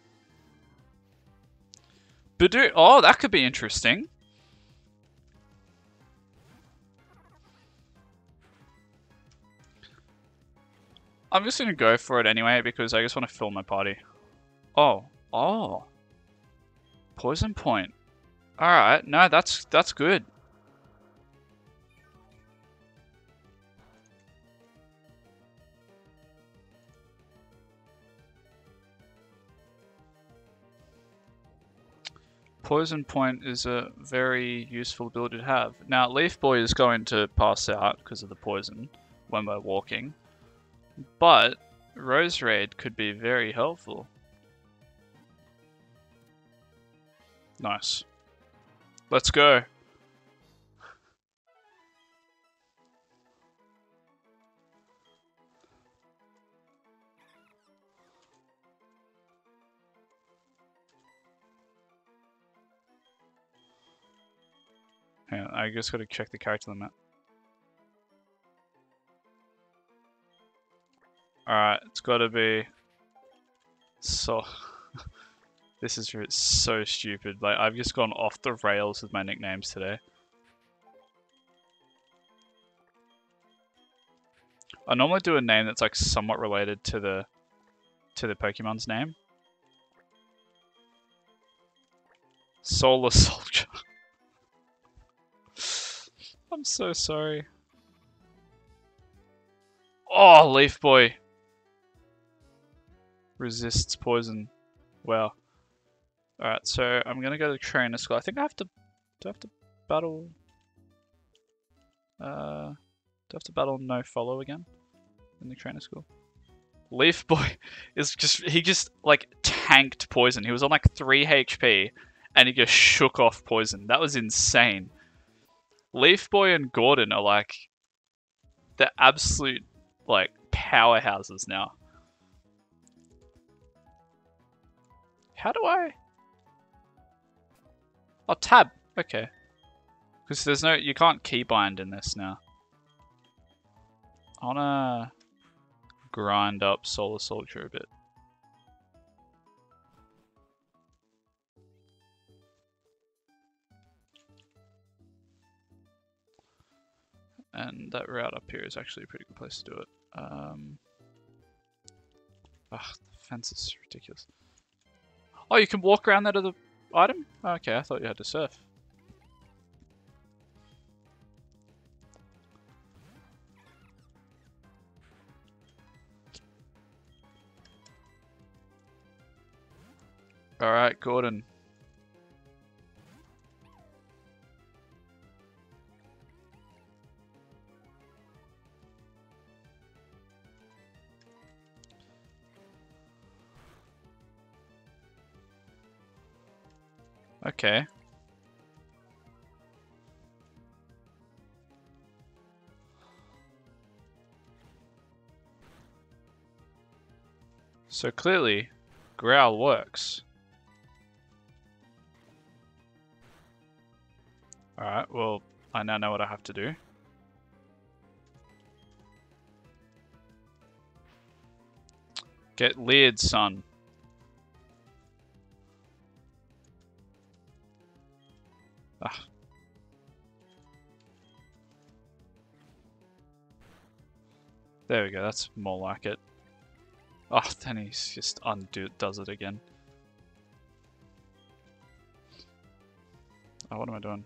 Budew oh, that could be interesting. I'm just going to go for it anyway because I just want to fill my party. Oh, oh. Poison point. Alright, no, that's that's good. Poison Point is a very useful ability to have. Now, Leaf Boy is going to pass out because of the poison when we're walking, but Roserade could be very helpful. Nice. Let's go. On, I just gotta check the character limit. Alright, it's gotta be... So... this is so stupid. Like, I've just gone off the rails with my nicknames today. I normally do a name that's like somewhat related to the to the Pokemon's name. Solar Soldier. I'm so sorry. Oh, Leaf Boy. Resists poison. Wow. Alright, so I'm gonna go to trainer school. I think I have to... Do I have to battle... Uh... Do I have to battle no follow again? In the trainer school? Leaf Boy is just... He just, like, tanked poison. He was on, like, 3 HP. And he just shook off poison. That was insane. Leaf Boy and Gordon are like the absolute like powerhouses now. How do I? Oh, tab. Okay. Because there's no, you can't keybind in this now. I wanna grind up Solar Soldier a bit. And that route up here is actually a pretty good place to do it. Um, ugh, the fence is ridiculous. Oh, you can walk around that other item? Okay, I thought you had to surf. Alright, Gordon. Okay. So clearly, growl works. Alright, well, I now know what I have to do. Get leered, son. Ah. There we go, that's more like it. Oh, then he's just undo does it again. Oh, what am I doing?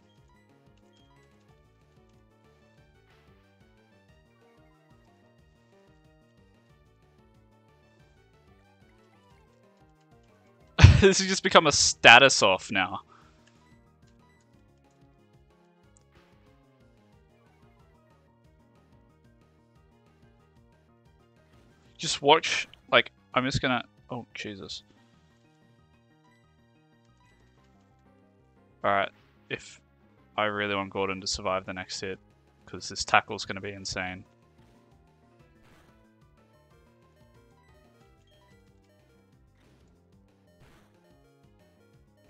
this has just become a status off now. Just watch, like, I'm just gonna, oh, Jesus. Alright, if I really want Gordon to survive the next hit, because this tackle's gonna be insane.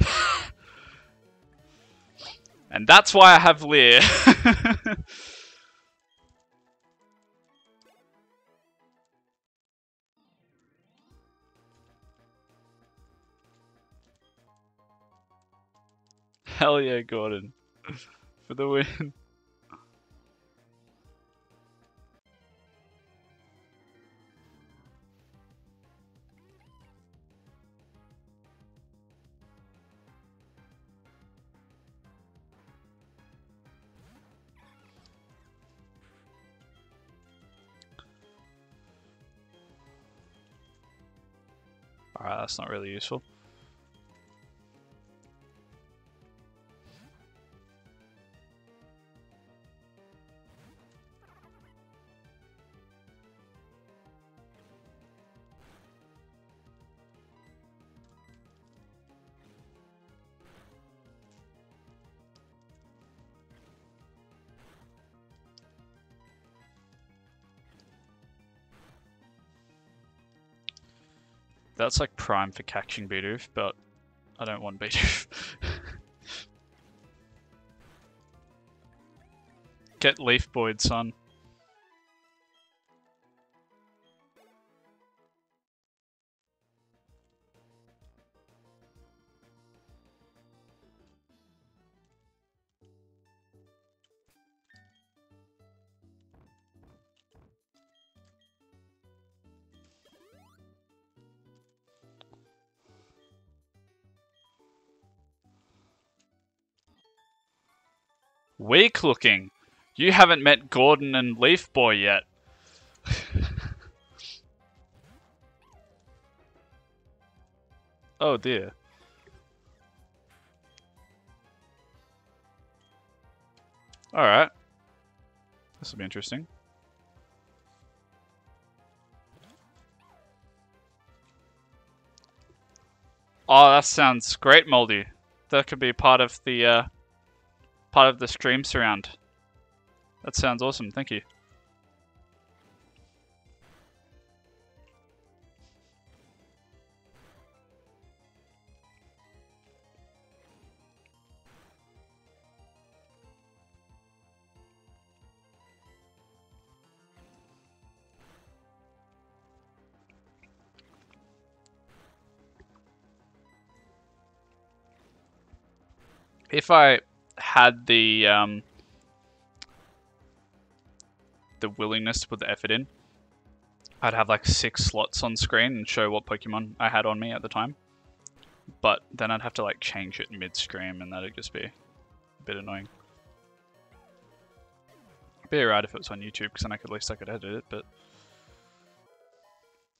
and that's why I have Leer. Hell yeah, Gordon. For the win. Alright, that's not really useful. That's like prime for catching Bidoof, but I don't want Bidoof. Get Leaf Boyd, son. Looking. You haven't met Gordon and Leaf Boy yet. oh dear. Alright. This will be interesting. Oh, that sounds great, Moldy. That could be part of the uh, part of the stream surround. That sounds awesome, thank you. If I had the um, the willingness to put the effort in, I'd have like six slots on screen and show what Pokemon I had on me at the time. But then I'd have to like change it mid-stream and that'd just be a bit annoying. Be alright if it was on YouTube because then I could, at least I could edit it, but...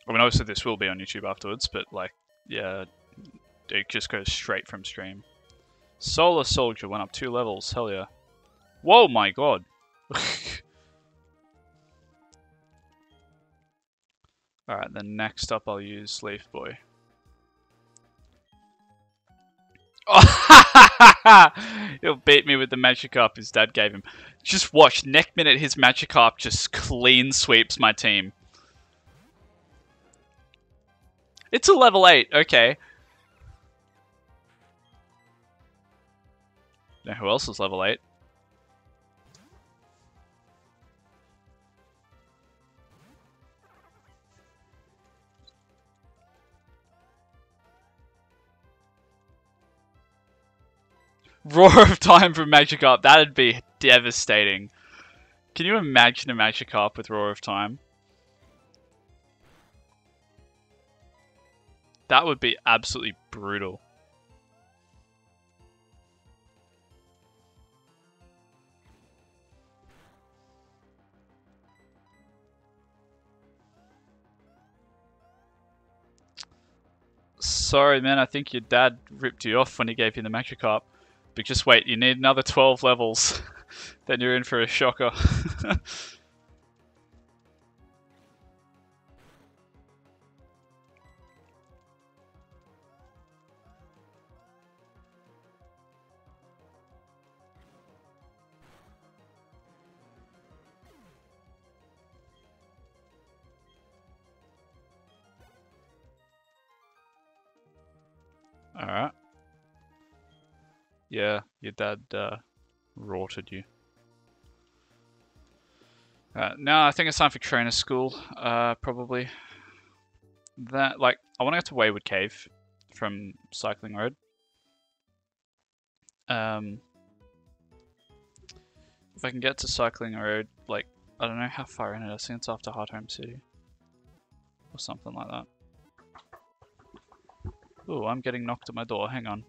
I mean obviously this will be on YouTube afterwards, but like, yeah, it just goes straight from stream. Solar Soldier went up two levels, hell yeah. Whoa my god! Alright, then next up I'll use Leaf Boy. He'll beat me with the Magikarp his dad gave him. Just watch, next minute his Magikarp just clean sweeps my team. It's a level 8, okay. Now who else is level 8? Roar of Time from Magikarp. That'd be devastating. Can you imagine a Magikarp with Roar of Time? That would be absolutely brutal. Sorry, man. I think your dad ripped you off when he gave you the Magikarp. But just wait, you need another 12 levels. then you're in for a shocker. Alright. Yeah, your dad uh, rorted you. Uh, now I think it's time for trainer school, uh, probably. That, like, I want to go to Wayward Cave from Cycling Road. Um, if I can get to Cycling Road, like, I don't know how far in it, I think it's after Hearthome City. Or something like that. Oh, I'm getting knocked at my door, hang on.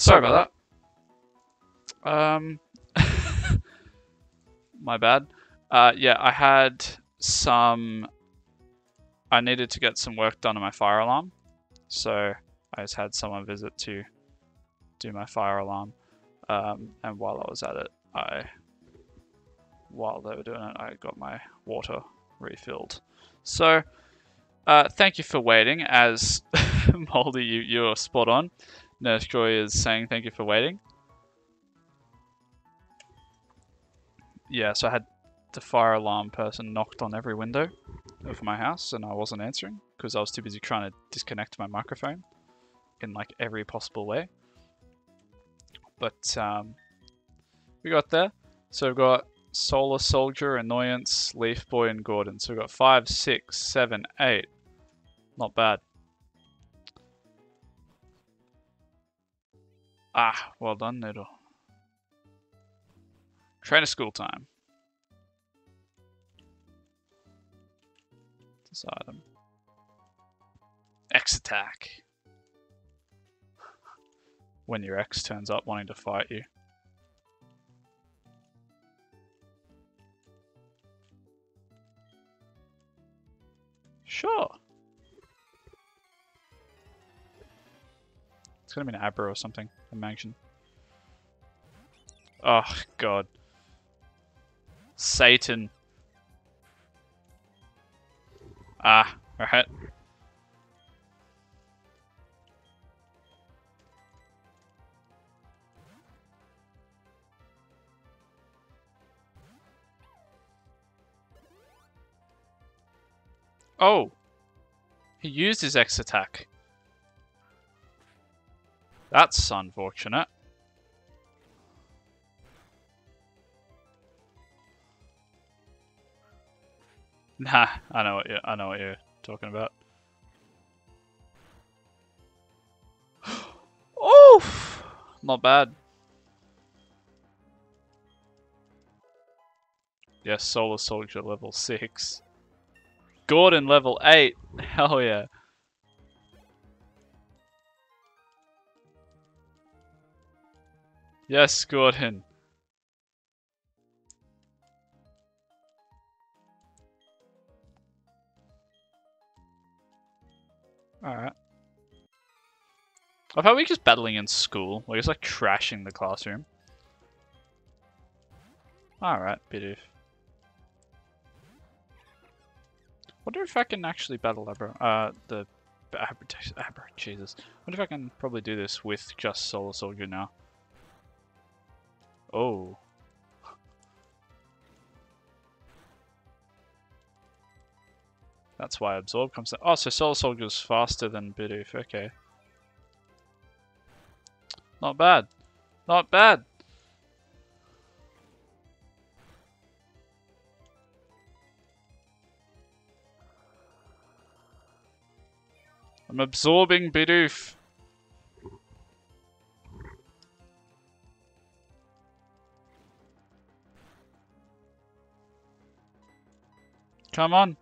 Sorry about that. Um, my bad. Uh, yeah, I had some. I needed to get some work done on my fire alarm, so I just had someone visit to do my fire alarm. Um, and while I was at it, I, while they were doing it, I got my water refilled. So, uh, thank you for waiting. As Moldy, you you're spot on. Nurse Joy is saying thank you for waiting. Yeah, so I had the fire alarm person knocked on every window of my house, and I wasn't answering because I was too busy trying to disconnect my microphone in like every possible way. But um, we got there. So we've got Solar Soldier, Annoyance, Leaf Boy, and Gordon. So we've got five, six, seven, eight. Not bad. Ah, well done, Noodle. Trainer school time. This item. X attack. When your ex turns up wanting to fight you. Sure. It's gonna be an Abra or something. Mansion. Oh, God. Satan. Ah, right. Oh! He used his X attack. That's unfortunate. Nah, I know what you I know what you're talking about. Oof! Not bad. Yes, Solar Soldier level 6. Gordon level 8. Hell yeah. Yes, Gordon. Alright. I thought we just battling in school. We're just like trashing the classroom. Alright, Bidoof. wonder if I can actually battle Abra, uh, the Abra, Jesus. wonder if I can probably do this with just Solar Soldier now. Oh. That's why Absorb comes out. Oh, so Solar Soldier's faster than Bidoof, okay. Not bad. Not bad. I'm absorbing Bidoof. Come on.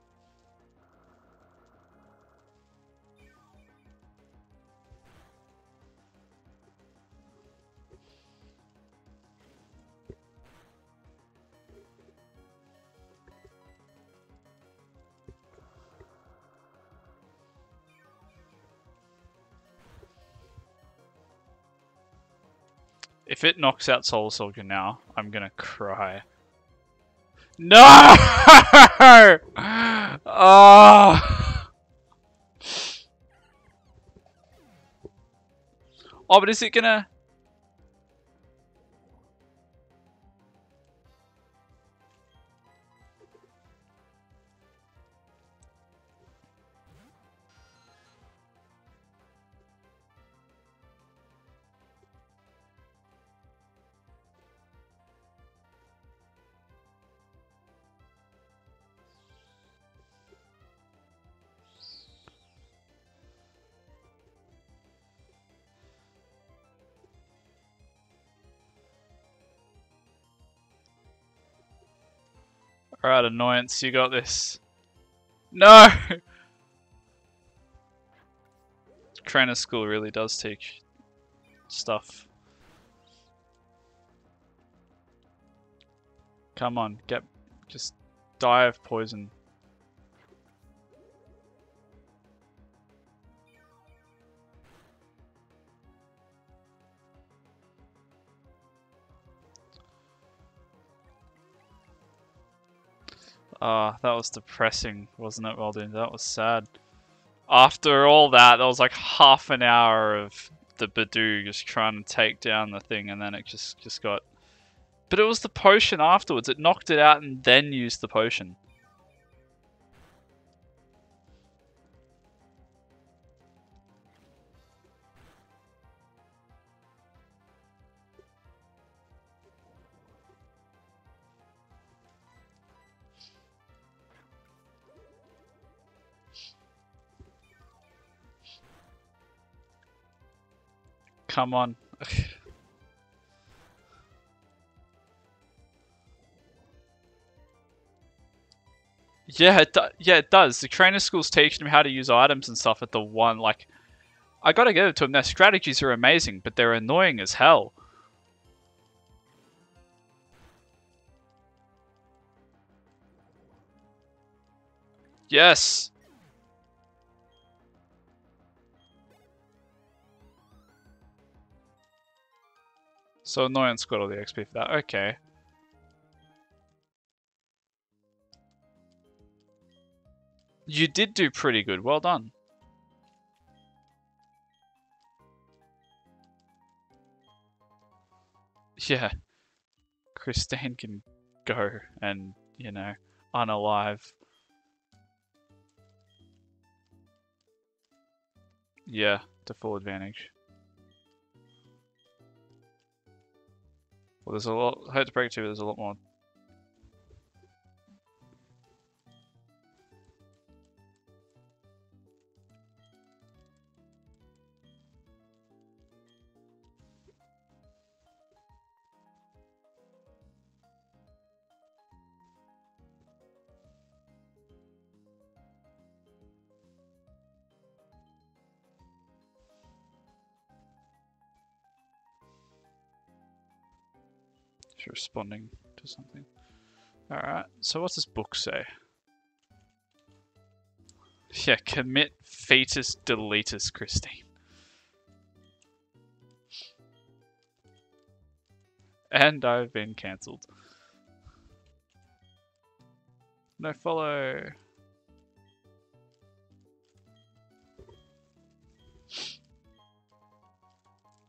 If it knocks out Solar Soldier now, I'm gonna cry. No! oh! Oh, but is it gonna... Alright, Annoyance, you got this. No! Trainer school really does teach stuff. Come on, get... just die of poison. Ah, that was depressing, wasn't it, Weldon? That was sad. After all that, there was like half an hour of the Budew just trying to take down the thing, and then it just just got. But it was the potion afterwards. It knocked it out and then used the potion. Come on. yeah, it yeah, it does. The trainer school's teaching him how to use items and stuff at the one, like... I gotta give it to him, their strategies are amazing, but they're annoying as hell. Yes! So Annoyance got all the XP for that. Okay. You did do pretty good. Well done. Yeah. Christine can go and, you know, unalive. Yeah, to full advantage. Well, there's a lot. I hate to break it to you, there's a lot more responding to something. Alright, so what's this book say? Yeah, commit fetus deletus, Christine. And I've been cancelled. No follow.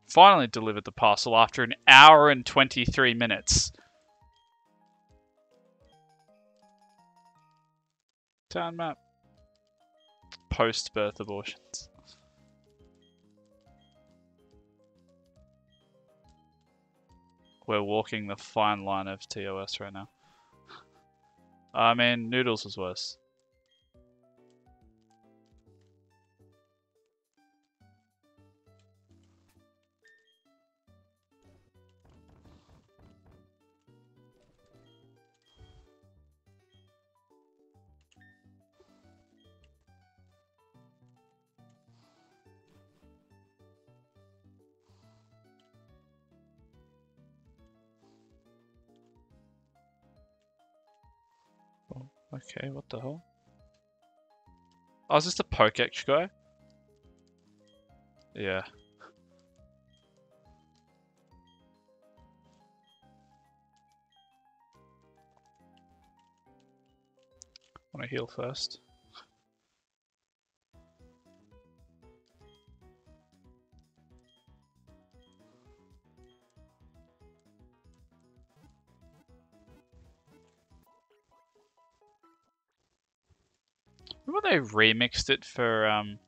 Finally delivered the parcel after an hour and 23 minutes. Town map. Post-birth abortions. We're walking the fine line of TOS right now. I mean, Noodles was worse. Okay, what the hell? Oh, is this the Poketch guy? Yeah. Want to heal first? Remember they remixed it for um,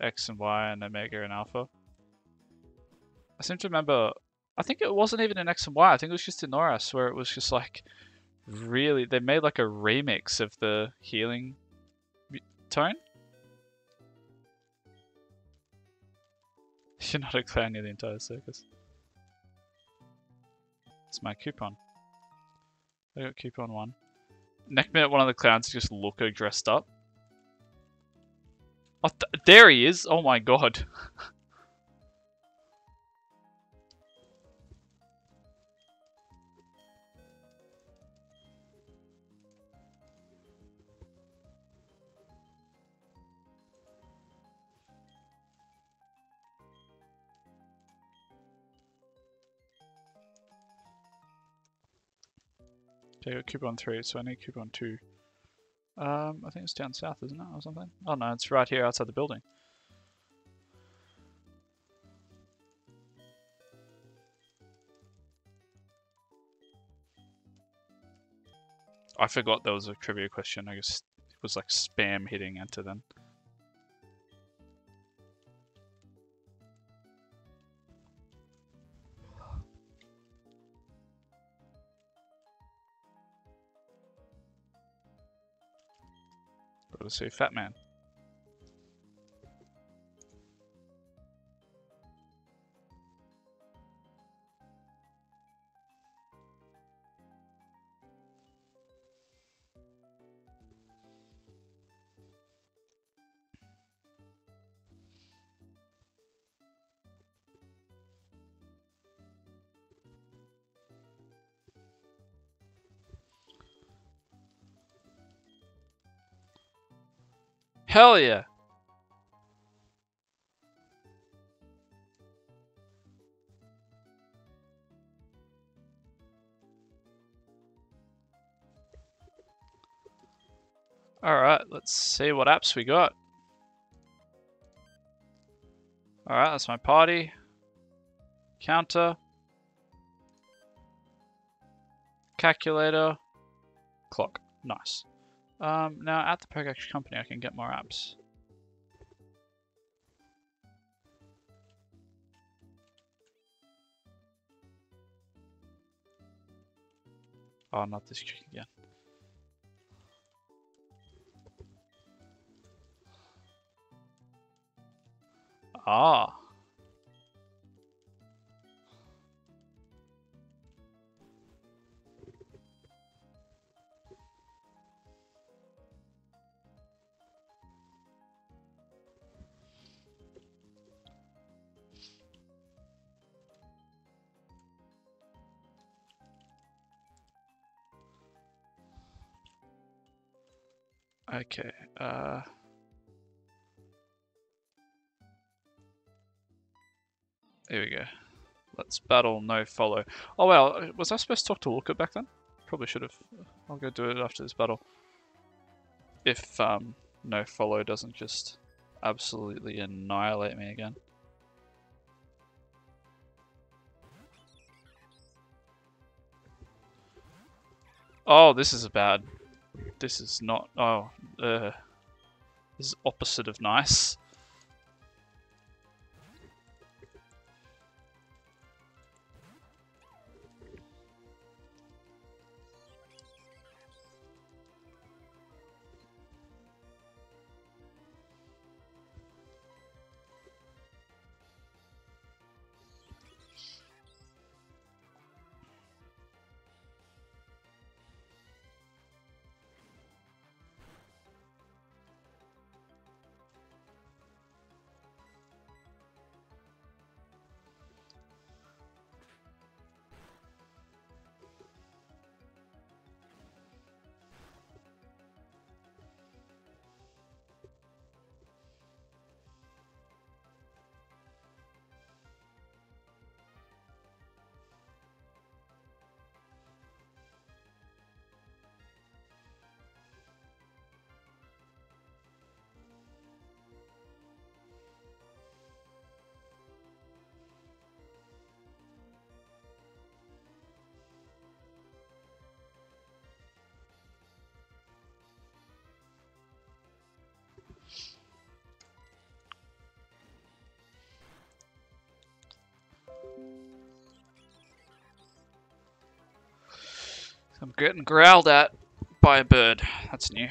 X and Y and Omega and Alpha? I seem to remember, I think it wasn't even in X and Y, I think it was just in ORAS where it was just like, really, they made like a remix of the healing tone? You're not a clown, you're the entire circus. It's my coupon. I got coupon one. Next minute, one of the clowns just look dressed up. Oh, th there he is. Oh my god. Okay, coupon 3, so I need coupon 2. Um, I think it's down south, isn't it, or something? Oh no, it's right here outside the building. I forgot there was a trivia question. I guess it was like spam hitting enter then. To say Fat Man. Hell yeah. Alright, let's see what apps we got. Alright, that's my party. Counter. Calculator. Clock. Nice. Um, now at the Poketch company I can get more apps. Oh, not this trick again. Ah. Okay, uh... There we go. Let's battle, no follow. Oh well, was I supposed to talk to Looker back then? Probably should have. I'll go do it after this battle. If um, no follow doesn't just absolutely annihilate me again. Oh, this is a bad. This is not. Oh, uh, this is opposite of nice. I'm getting growled at by a bird. That's new.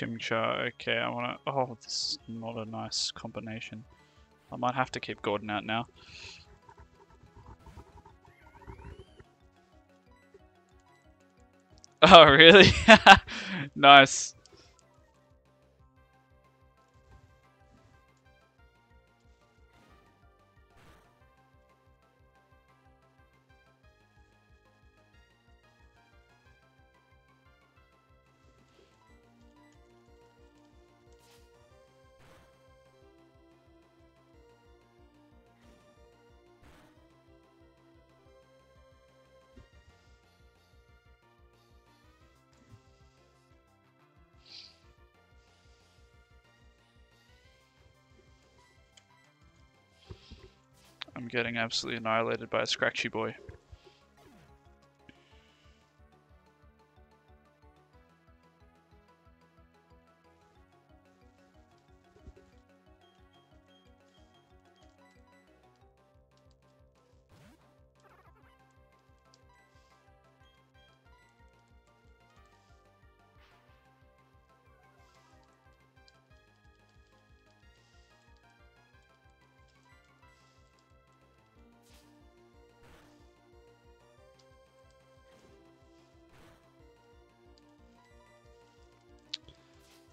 Chimchar. Okay, I wanna. Oh, this is not a nice combination. I might have to keep Gordon out now. Oh, really? nice. Getting absolutely annihilated by a Scratchy Boy.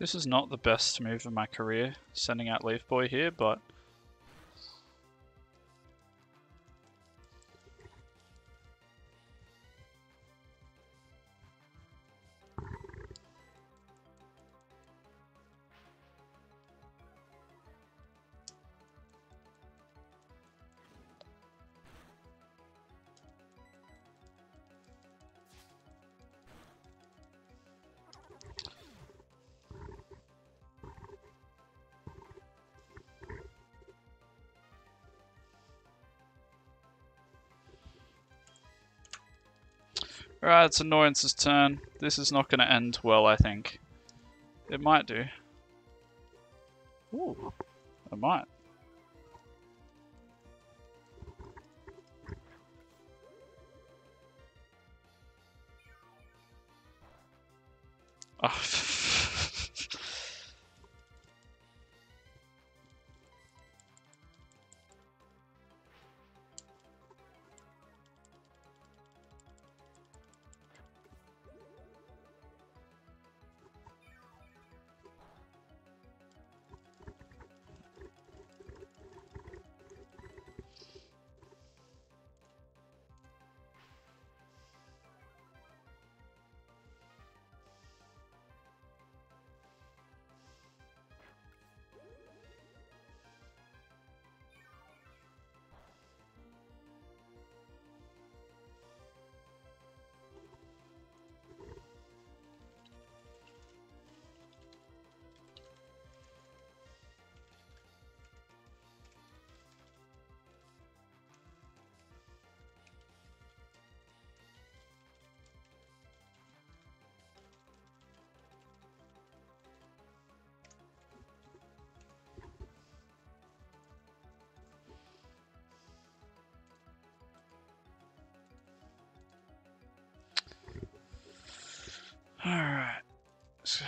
This is not the best move in my career, sending out Leaf Boy here, but Alright, it's Annoyance's turn. This is not going to end well, I think. It might do. Ooh, it might.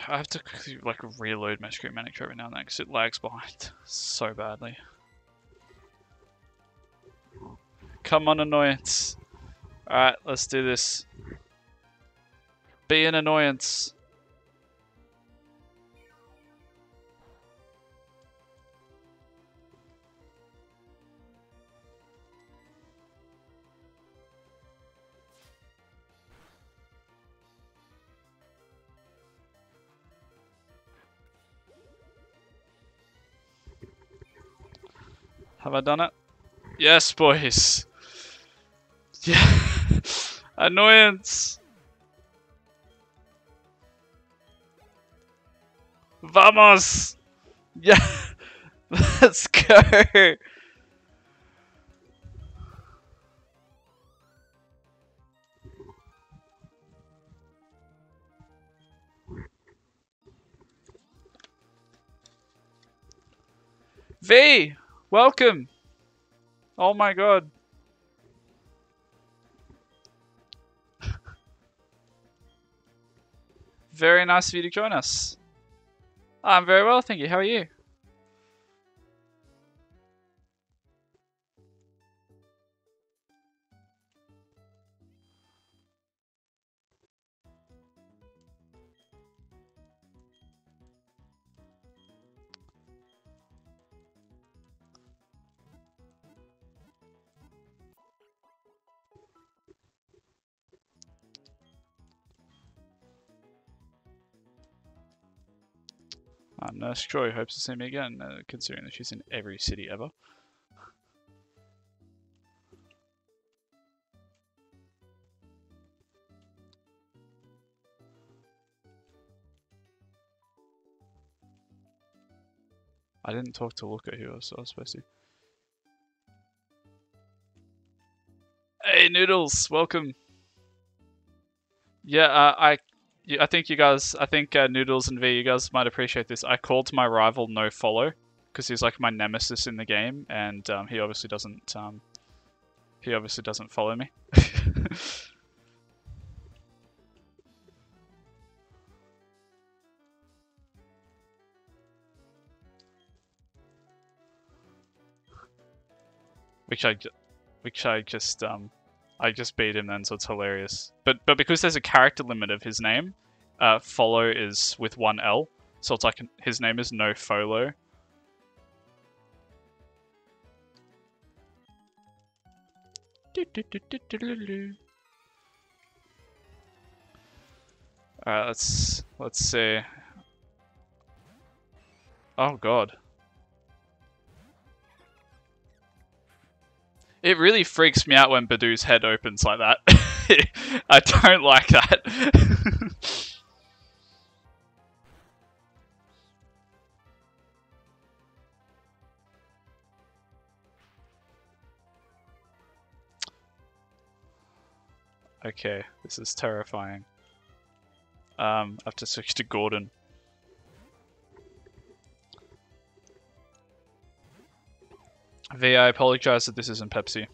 I have to like reload my screen manager every now and then because it lags behind so badly. Come on, annoyance. Alright, let's do this. Be an annoyance. Have I done it? Yes, boys. Yeah. Annoyance. Vamos. Yeah. Let's go. V, welcome. Oh my god. Very nice of you to join us. I'm very well, thank you. How are you? Uh, Joy hopes to see me again, uh, considering that she's in every city ever. I didn't talk to Looker who was, I was supposed to. Hey Noodles, welcome. Yeah, uh, I I think you guys, I think uh, Noodles and V, you guys might appreciate this. I called my rival no follow because he's like my nemesis in the game, and um, he obviously doesn't. Um, he obviously doesn't follow me. which I, which I just um, I just beat him then, so it's hilarious. But but because there's a character limit of his name, uh, follow is with one L, so it's like his name is no follow. Alright, let's let's see. Oh god. It really freaks me out when Budew's head opens like that. I don't like that. okay, this is terrifying. Um, I have to switch to Gordon. V, I apologize that this isn't Pepsi.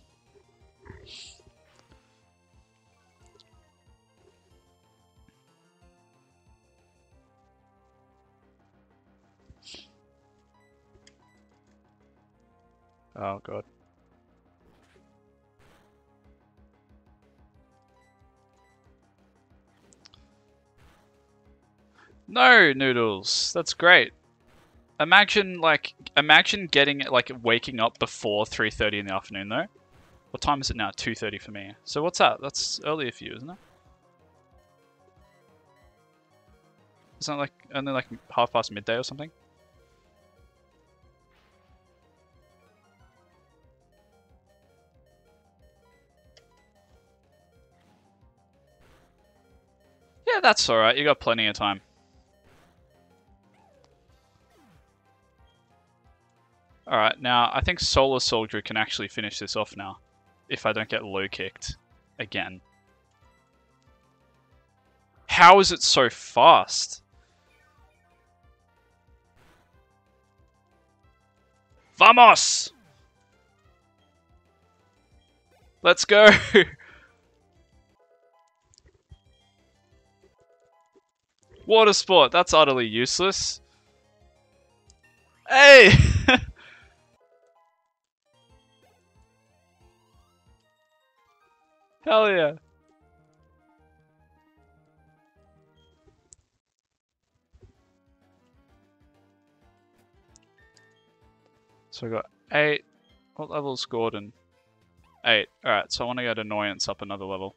Oh god. No, Noodles! That's great. Imagine like imagine getting like waking up before 3:30 in the afternoon though. What time is it now? 2:30 for me. So what's that? That's earlier for you, isn't it? Isn't it like only like half past midday or something? Yeah, that's alright. You got plenty of time. Alright, now I think Solar Soldier can actually finish this off now. If I don't get low kicked again. How is it so fast? Vamos! Let's go! Water sport, that's utterly useless. Hey! Hell yeah. So we got eight. What level is Gordon? Eight. Alright, so I want to get annoyance up another level.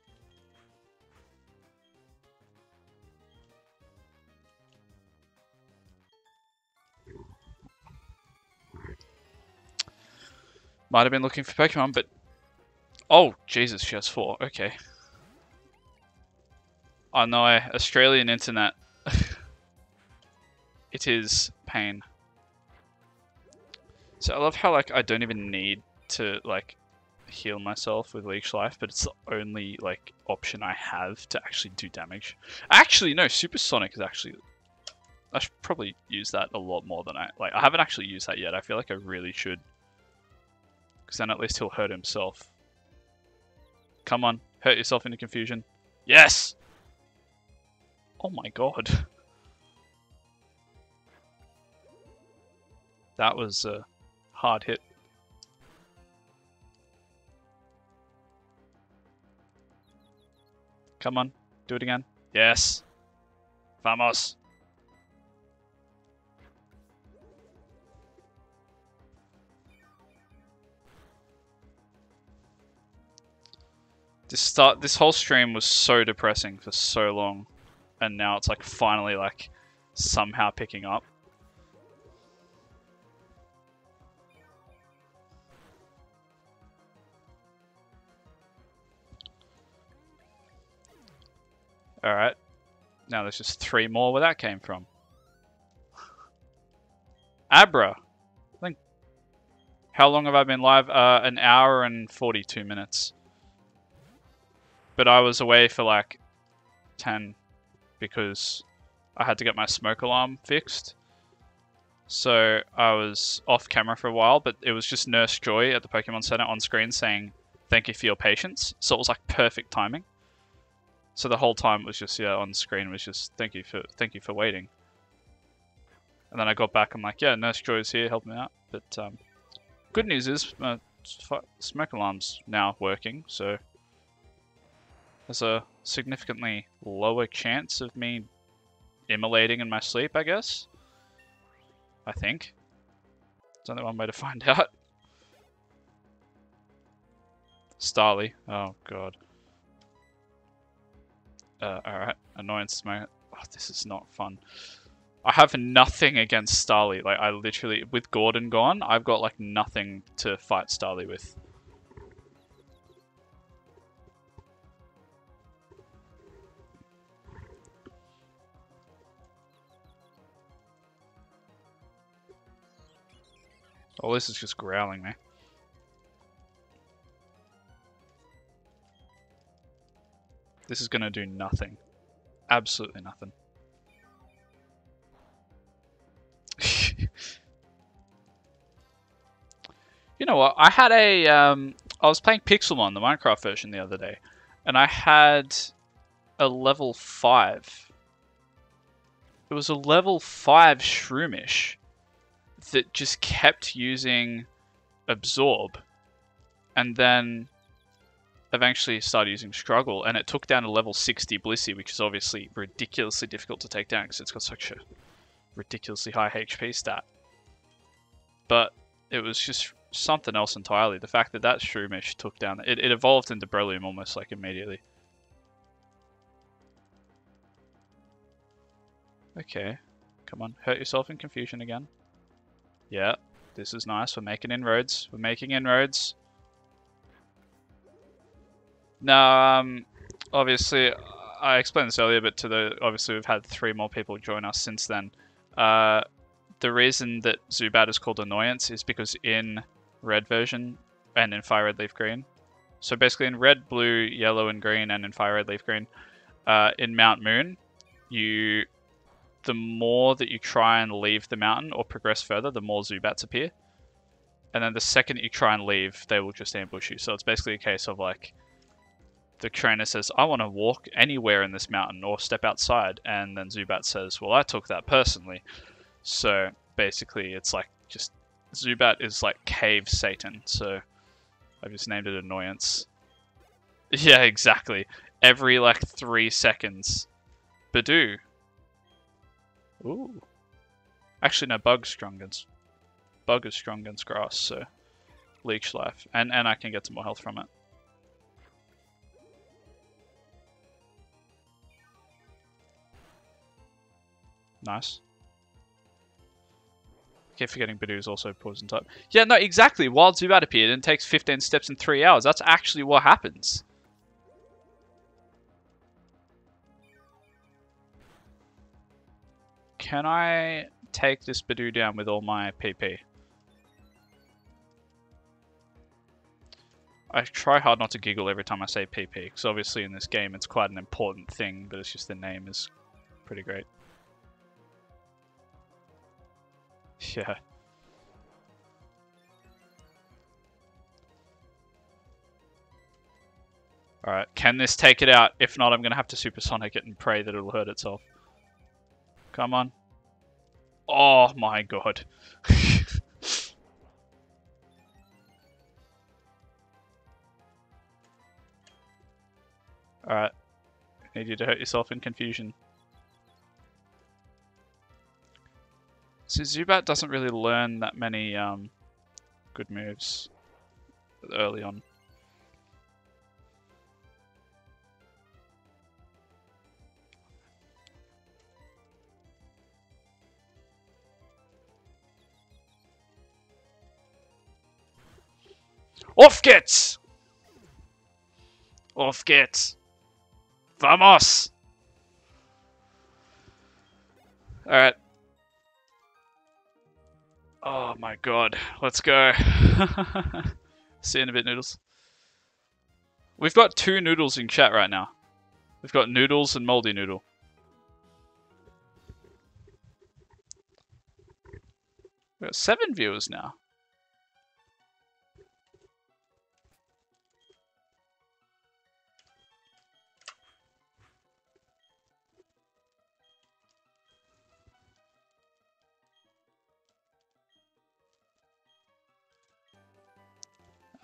Might have been looking for Pokemon, but Oh, Jesus, she has four. Okay. Oh no, Australian internet. it is pain. So I love how like I don't even need to like heal myself with Leech Life, but it's the only like option I have to actually do damage. Actually, no, Supersonic is actually I should probably use that a lot more than I like. I haven't actually used that yet. I feel like I really should, because then at least he'll hurt himself. Come on. Hurt yourself into confusion. Yes! Oh my god. That was a hard hit. Come on, do it again. Yes. Vamos. This start this whole stream was so depressing for so long and now it's like finally like somehow picking up. Alright. Now there's just three more where that came from. Abra. I think. How long have I been live? Uh, an hour and 42 minutes. But I was away for like 10 because I had to get my smoke alarm fixed. So I was off camera for a while, but it was just Nurse Joy at the Pokemon Center on screen saying, thank you for your patience. So it was like perfect timing. So the whole time it was just yeah on screen was just thank you for thank you for waiting. And then I got back. I'm like, yeah, Nurse Joy's here, help me out. But um, good news is uh, smoke alarm's now working, so there's a significantly lower chance of me immolating in my sleep, I guess. I think. There's only one way to find out. Starly. Oh god. Uh, alright, annoyance mode. Oh, this is not fun. I have nothing against Starly. Like, I literally, with Gordon gone, I've got, like, nothing to fight Starly with. Oh, this is just growling me. This is going to do nothing. Absolutely nothing. you know what? I had a... Um, I was playing Pixelmon, the Minecraft version, the other day. And I had a level 5. It was a level 5 Shroomish that just kept using Absorb. And then eventually started using Struggle, and it took down a level 60 Blissey, which is obviously ridiculously difficult to take down because it's got such a ridiculously high HP stat. But it was just something else entirely. The fact that that Shroomish took down... It, it evolved into Breloom almost like immediately. Okay. Come on, hurt yourself in confusion again. Yeah, this is nice. We're making inroads. We're making inroads. Now, um, obviously, I explained this earlier, but to the obviously we've had three more people join us since then. Uh, the reason that Zubat is called Annoyance is because in red version and in Fire Red Leaf Green, so basically in red, blue, yellow, and green, and in Fire Red Leaf Green, uh, in Mount Moon, you the more that you try and leave the mountain or progress further, the more Zubats appear. And then the second you try and leave, they will just ambush you. So it's basically a case of like the trainer says, I want to walk anywhere in this mountain or step outside. And then Zubat says, Well, I took that personally. So basically, it's like just Zubat is like cave Satan. So I've just named it Annoyance. Yeah, exactly. Every like three seconds. Budew. Ooh. Actually, no, Bug's strong against... Bug is strong against grass, so... Leech life. And, and I can get some more health from it. Nice. Keep forgetting Budew's also poison type. Yeah, no, exactly. Wild Zubat appeared and takes 15 steps in 3 hours. That's actually what happens. Can I take this Budew down with all my PP? I try hard not to giggle every time I say PP, because obviously in this game it's quite an important thing, but it's just the name is pretty great. Yeah. Alright, can this take it out? If not, I'm going to have to supersonic it and pray that it'll hurt itself. Come on. Oh my god. Alright. Need you to hurt yourself in confusion. So Zubat doesn't really learn that many um, good moves early on. Off gets! Off gets! Vamos! Alright. Oh my god. Let's go. See you in a bit, Noodles. We've got two Noodles in chat right now. We've got Noodles and Moldy Noodle. We've got seven viewers now.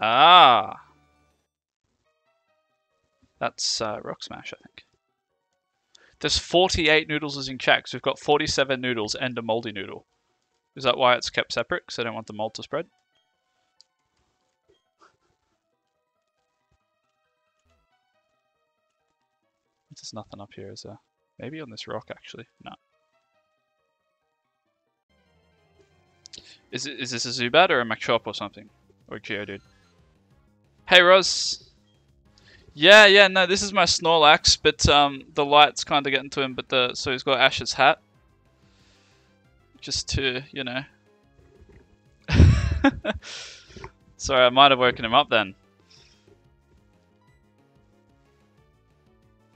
Ah. That's uh, Rock Smash, I think. There's 48 noodles in so we've got 47 noodles and a moldy noodle. Is that why it's kept separate? Because I don't want the mold to spread? There's nothing up here, is there? Maybe on this rock, actually. No. Is, it, is this a Zubat or a Machop or something? Or Geodude? Hey, Roz. Yeah, yeah, no, this is my Snorlax, but um, the light's kind of getting to him, but the so he's got Ash's hat. Just to, you know. Sorry, I might have woken him up then.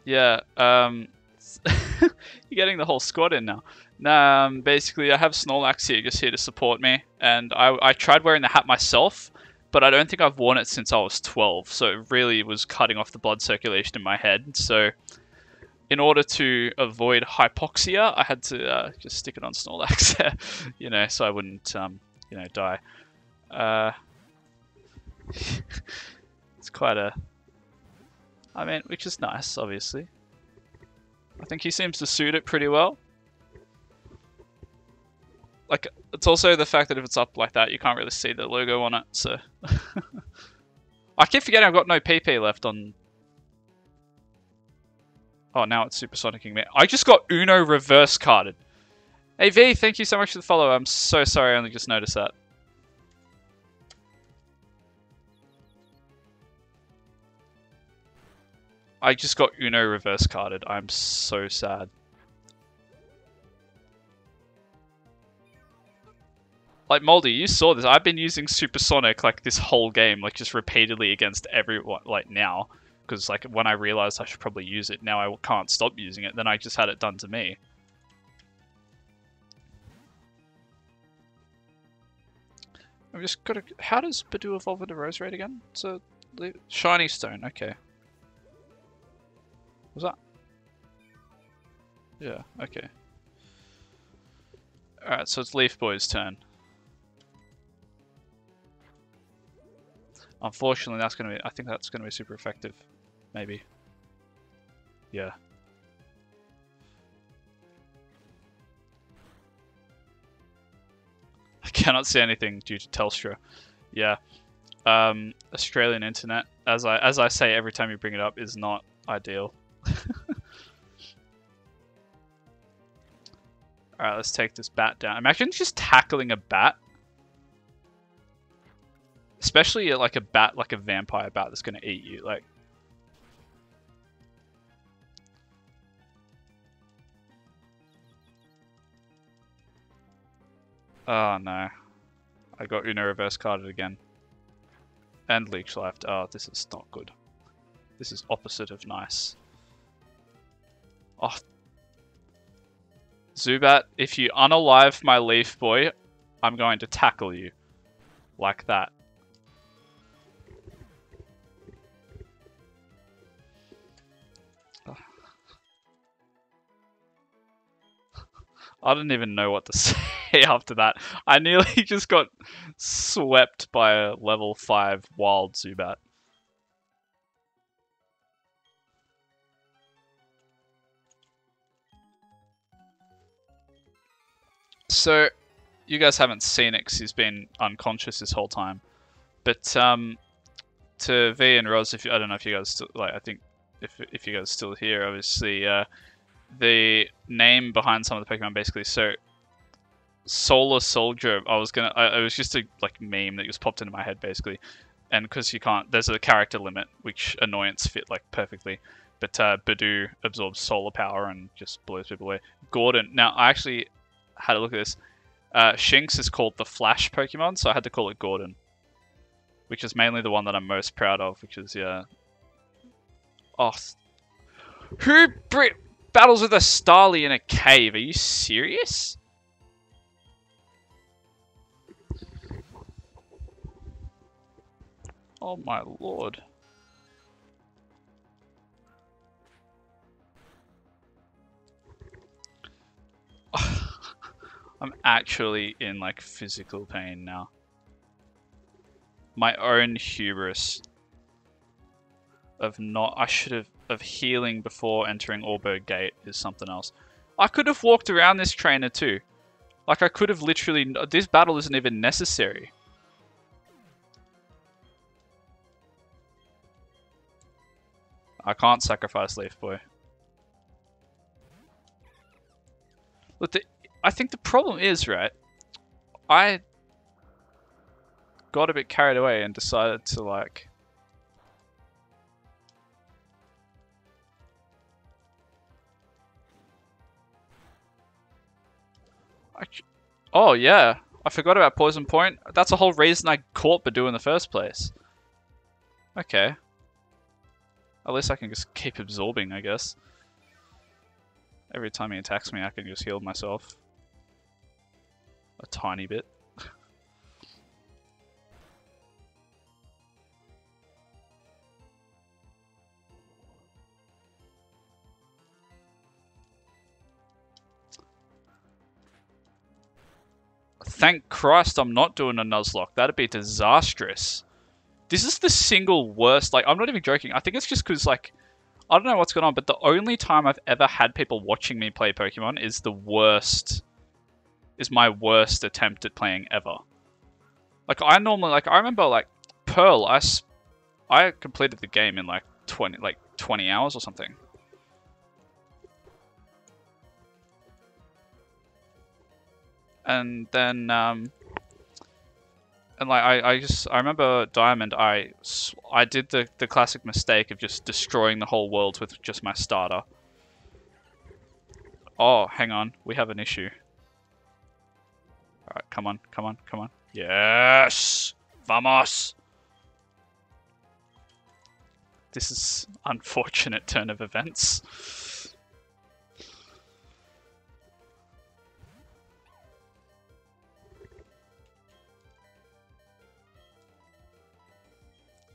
Yeah, um, you're getting the whole squad in now. Um, basically, I have Snorlax here, just here to support me, and I, I tried wearing the hat myself, but I don't think I've worn it since I was 12, so it really was cutting off the blood circulation in my head. So, in order to avoid hypoxia, I had to uh, just stick it on Snorlax, you know, so I wouldn't, um, you know, die. Uh, it's quite a, I mean, which is nice, obviously. I think he seems to suit it pretty well like it's also the fact that if it's up like that, you can't really see the logo on it. So I keep forgetting I've got no PP left on. Oh, now it's supersonicing me. I just got Uno reverse carded. Hey V, thank you so much for the follow. I'm so sorry, I only just noticed that. I just got Uno reverse carded. I'm so sad. Like Moldy, you saw this. I've been using Supersonic like this whole game, like just repeatedly against everyone. Like now, because like when I realized I should probably use it, now I can't stop using it. Then I just had it done to me. I'm just to. How does Budew evolve into Rose Roserade again? It's a shiny stone. Okay. Was that? Yeah. Okay. Alright, so it's Leaf Boy's turn. Unfortunately, that's going to be, I think that's going to be super effective. Maybe. Yeah. I cannot see anything due to Telstra. Yeah. Um, Australian internet, as I as I say every time you bring it up, is not ideal. Alright, let's take this bat down. Imagine just tackling a bat Especially like a bat, like a vampire bat that's going to eat you. Like, Oh no. I got Uno reverse carded again. And leech left. Oh, this is not good. This is opposite of nice. Oh. Zubat, if you unalive my Leaf Boy, I'm going to tackle you. Like that. I didn't even know what to say after that. I nearly just got swept by a level 5 wild Zubat. So, you guys haven't seen it because he's been unconscious this whole time. But um, to V and Roz, if you, I don't know if you guys still, like, I think if if you guys still here, obviously, uh, the name behind some of the Pokemon basically. So, Solar Soldier, I was gonna, I, it was just a like meme that just popped into my head basically, and because you can't, there's a character limit which annoyance fit like perfectly. But uh, Budew absorbs solar power and just blows people away. Gordon, now I actually had a look at this. Uh, Shinx is called the Flash Pokemon, so I had to call it Gordon. Which is mainly the one that I'm most proud of, which is, yeah. Oh. Who battles with a Starly in a cave? Are you serious? Oh my lord. I'm actually in like physical pain now. My own hubris of not I should have of healing before entering Oreburgh Gate is something else. I could have walked around this trainer too. Like I could have literally this battle isn't even necessary. I can't sacrifice Leaf Boy. Look, the I think the problem is, right, I got a bit carried away and decided to, like, oh, yeah. I forgot about Poison Point. That's the whole reason I caught Budew in the first place. Okay. At least I can just keep absorbing, I guess. Every time he attacks me, I can just heal myself a tiny bit. Thank Christ I'm not doing a Nuzlocke. That'd be disastrous. This is the single worst. Like, I'm not even joking. I think it's just because, like, I don't know what's going on, but the only time I've ever had people watching me play Pokemon is the worst is my worst attempt at playing ever. Like I normally like I remember like Pearl I I completed the game in like 20 like 20 hours or something. And then um and like I, I just I remember Diamond I I did the the classic mistake of just destroying the whole world with just my starter. Oh, hang on. We have an issue. Alright, come on, come on, come on. Yes! Vamos! This is unfortunate turn of events.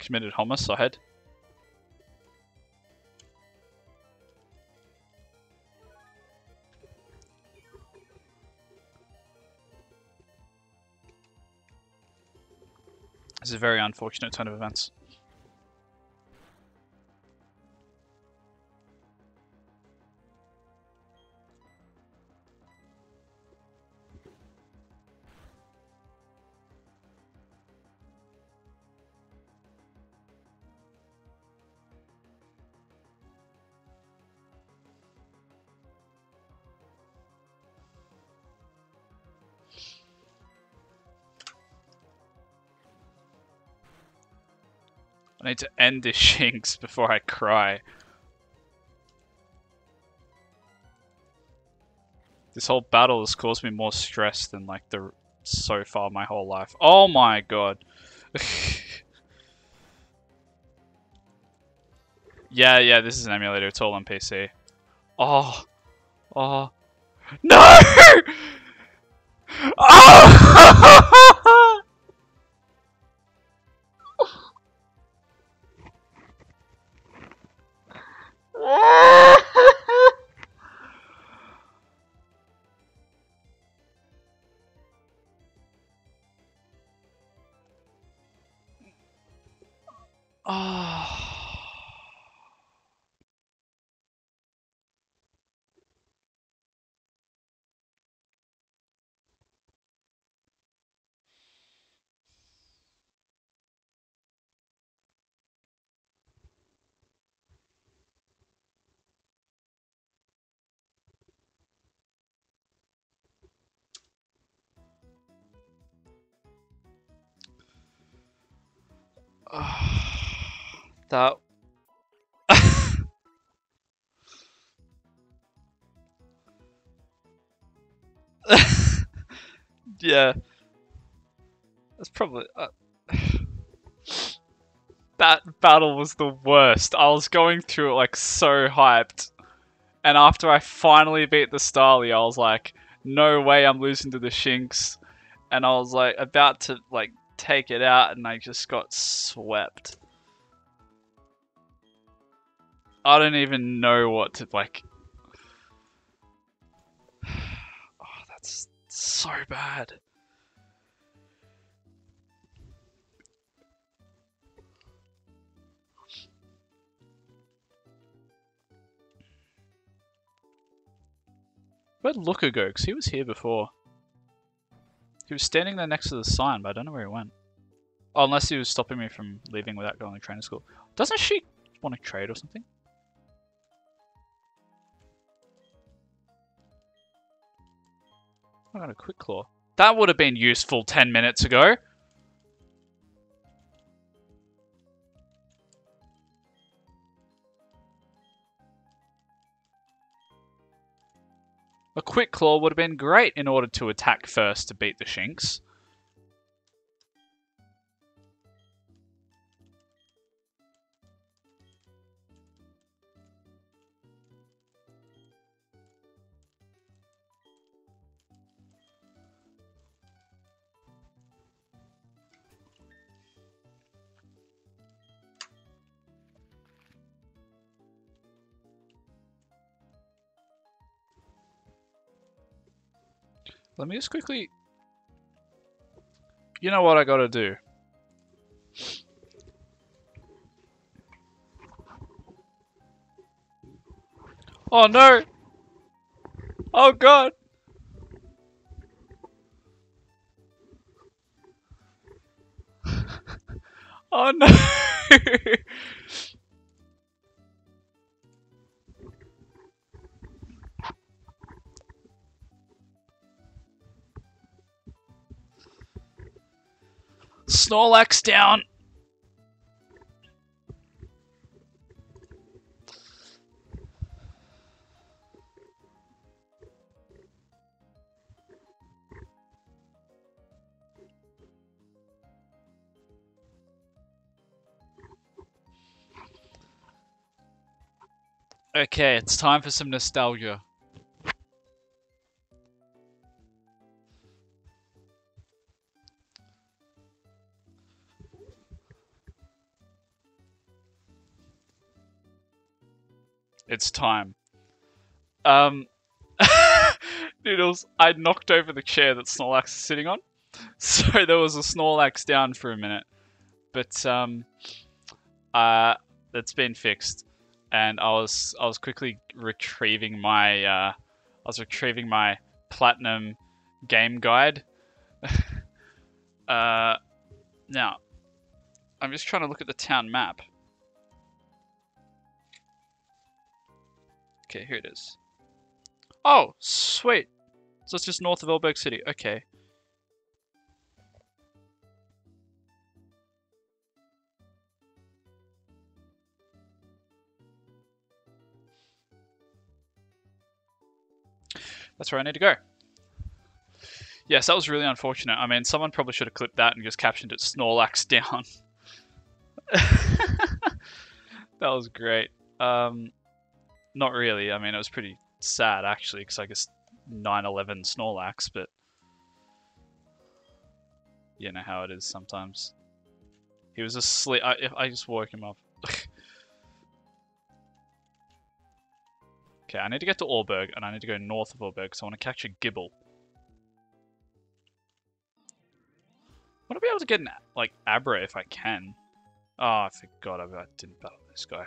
Committed homicide. This is a very unfortunate turn of events. I need to end this Shinx before I cry. This whole battle has caused me more stress than like the so far my whole life. Oh my god. yeah, yeah, this is an emulator. It's all on PC. Oh. Oh. No! Oh. That. yeah. That's probably. Uh... that battle was the worst. I was going through it like so hyped. And after I finally beat the Starly, I was like, no way I'm losing to the Shinx. And I was like about to like take it out and I just got swept. I don't even know what to like. Oh, that's so bad. Where'd Looker go? Because he was here before. He was standing there next to the sign, but I don't know where he went. Oh, unless he was stopping me from leaving without going to trainer school. Doesn't she want to trade or something? I got a quick claw. That would have been useful 10 minutes ago. A quick claw would have been great in order to attack first to beat the Shinx. Let me just quickly... You know what I gotta do. Oh no! Oh god! Snorlax down. Okay, it's time for some nostalgia. It's time. Um, Noodles, I knocked over the chair that Snorlax is sitting on. So there was a Snorlax down for a minute. But, um, uh, that's been fixed. And I was, I was quickly retrieving my, uh, I was retrieving my platinum game guide. uh, now, I'm just trying to look at the town map. Okay, here it is. Oh, sweet. So it's just north of Oreburgh City. Okay. That's where I need to go. Yes, that was really unfortunate. I mean, someone probably should have clipped that and just captioned it Snorlax down. that was great. Um, not really. I mean, it was pretty sad actually, because I guess 9/11 Snorlax, but you know how it is sometimes. He was asleep. I I just woke him up. okay, I need to get to Oreburgh, and I need to go north of Oreburgh, because I want to catch a Gible. I want to be able to get an like Abra if I can. Ah, oh, I forgot I didn't battle this guy.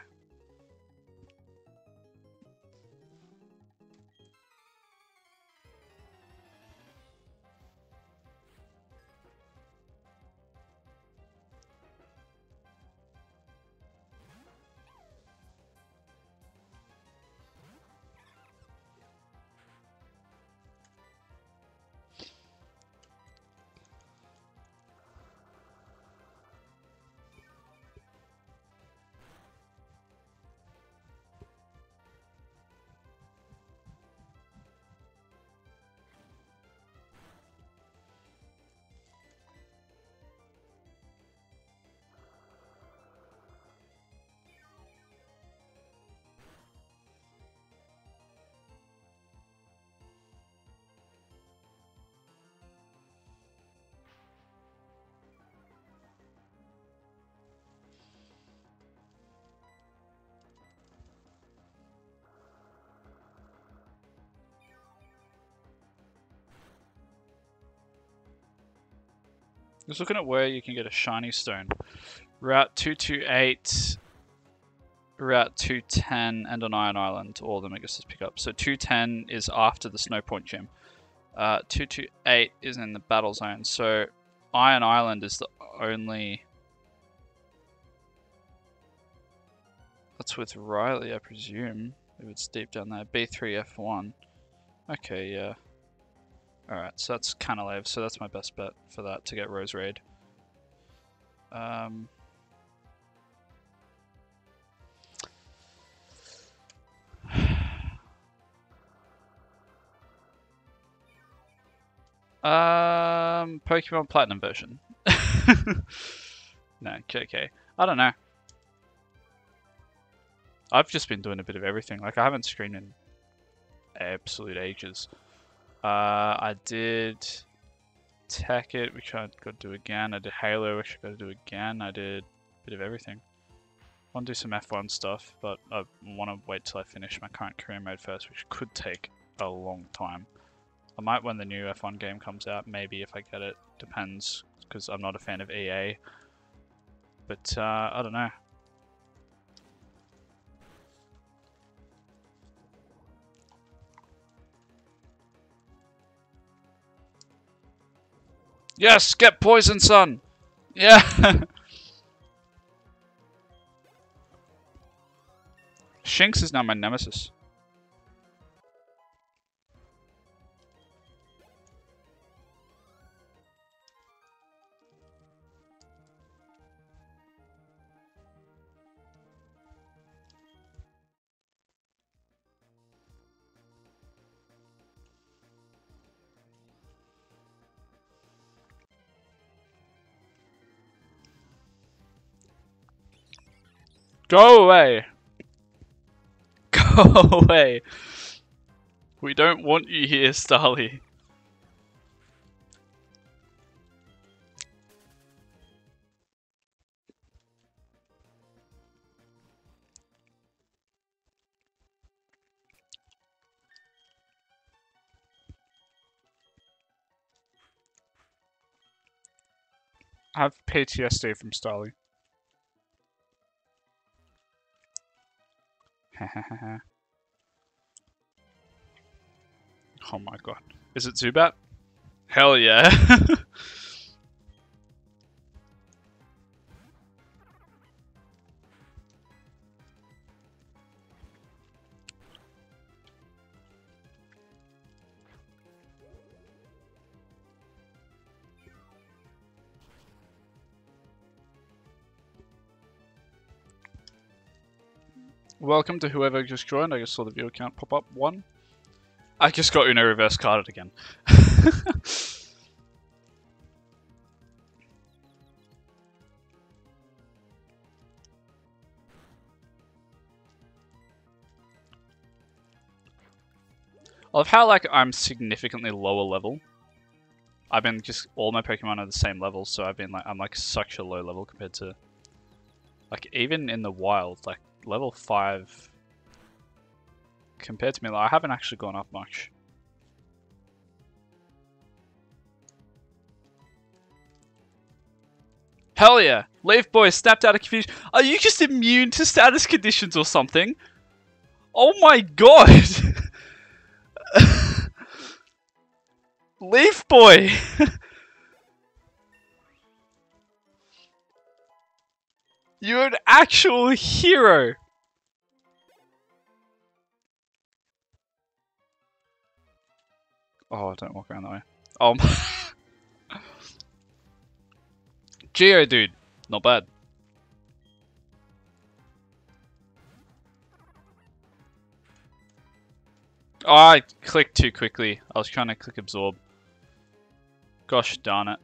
Just looking at where you can get a shiny stone. Route 228, Route 210, and on Iron Island. All of them I guess pick up. So 210 is after the Snowpoint Gym. Uh, 228 is in the battle zone. So Iron Island is the only... That's with Riley, I presume. If it's deep down there. B3F1. Okay, yeah. Alright, so that's Canalave, so that's my best bet for that to get Roserade. Um, um, Pokemon Platinum version. no, okay, I don't know. I've just been doing a bit of everything. Like, I haven't screened in absolute ages. Uh, I did Tekkit, which I got to do again. I did Halo, which I got to do again. I did a bit of everything. I want to do some F1 stuff, but I want to wait till I finish my current career mode first, which could take a long time. I might when the new F1 game comes out, maybe if I get it. Depends, because I'm not a fan of EA. But, uh, I don't know. Yes, get poison, son. Yeah. Shinx is now my nemesis. Go away! Go away! We don't want you here, Starly. I have PTSD from Starly. oh my god. Is it Zubat? Hell yeah. Welcome to whoever just joined. I just saw the viewer count pop up. One. I just got Uno reverse carded again. I love how like I'm significantly lower level. I've been just all my Pokemon are the same level, so I've been like I'm like such a low level compared to like even in the wild, like level 5 compared to me, I haven't actually gone up much. Hell yeah! Leaf Boy snapped out of confusion. Are you just immune to status conditions or something? Oh my god! Leaf Boy! You're an actual hero! Oh, don't walk around that way. Oh my. Geodude. Not bad. Oh, I clicked too quickly. I was trying to click absorb. Gosh darn it.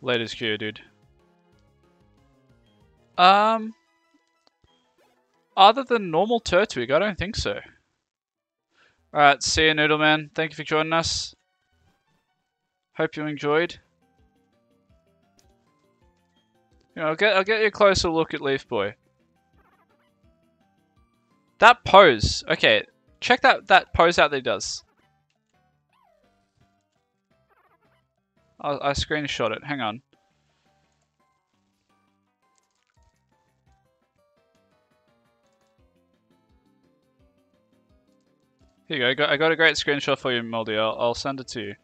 Latest Geodude. Um, other than normal Turtwig, I don't think so. Alright, see you Noodleman. Thank you for joining us. Hope you enjoyed. You know, I'll get I'll get you a closer look at Leaf Boy. That pose, okay, check that that pose out that he does. I I screenshot it. Hang on. Here you go. I got, I got a great screenshot for you, Moldy. I'll, I'll send it to you.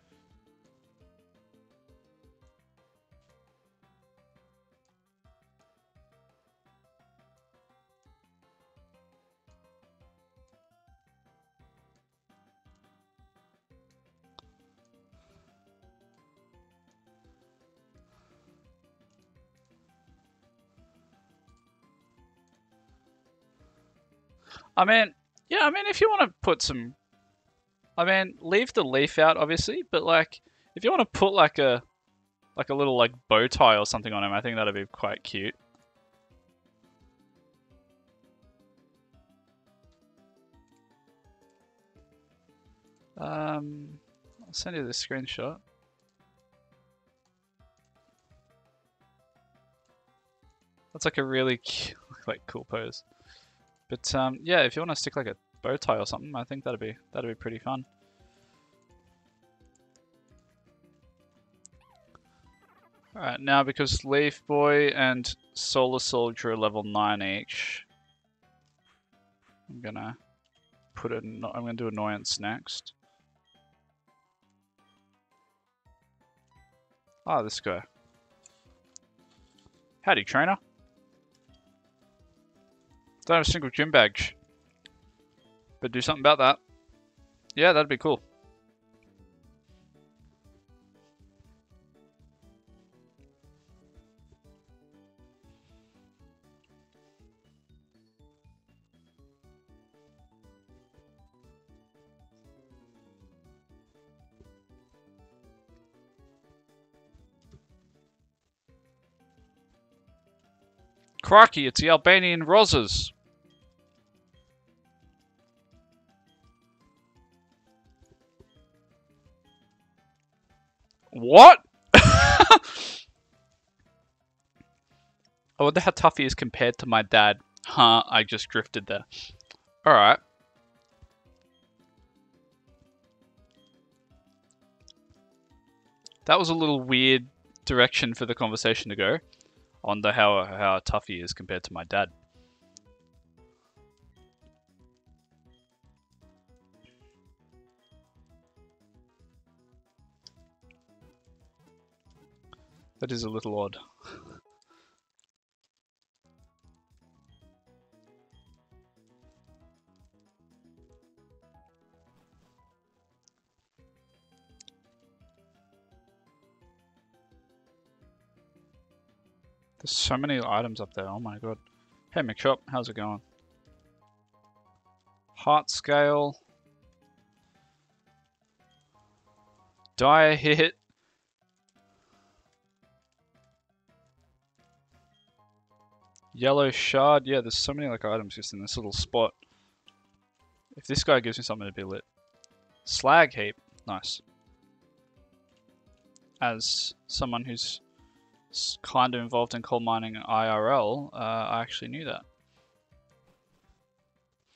I mean, yeah, I mean, if you want to put some, I mean, leave the leaf out, obviously, but like, if you want to put like a, like a little like bow tie or something on him, I think that'd be quite cute. Um, I'll send you the screenshot. That's like a really cute, like cool pose. But um, yeah, if you want to stick like a bow tie or something, I think that'd be that'd be pretty fun. Alright, now because Leaf Boy and Solar Soldier are level 9 each, I'm gonna put it. I'm gonna do Annoyance next. Ah, oh, this guy. Howdy, trainer. Don't have a single gym badge. But do something about that. Yeah, that'd be cool. Crikey, it's the Albanian Roses. Wonder how tough he is compared to my dad. Huh, I just drifted there. Alright. That was a little weird direction for the conversation to go on the how how tough he is compared to my dad. That is a little odd. There's so many items up there, oh my god. Hey Machop, how's it going? Heart scale. Dire hit. Yellow shard. Yeah, there's so many like items just in this little spot. If this guy gives me something to be lit. Slag heap. Nice. As someone who's kind of involved in coal mining IRL, uh, I actually knew that.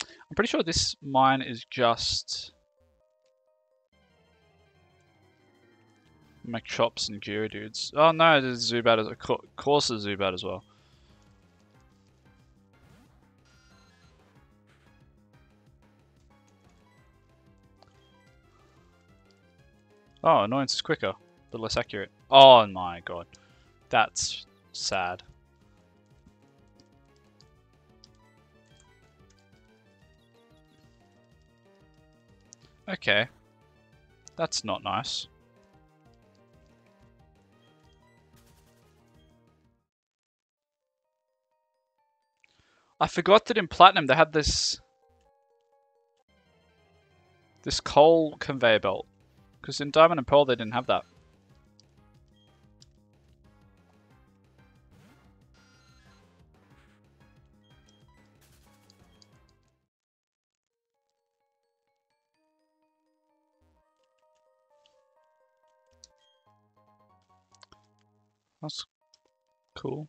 I'm pretty sure this mine is just Machops and Geodudes. Oh no, there's Zubat, as, of course there's Zubat as well. Oh, annoyance is quicker, but less accurate. Oh my god. That's sad. Okay. That's not nice. I forgot that in Platinum they had this... This coal conveyor belt. Because in Diamond and Pearl they didn't have that. That's cool.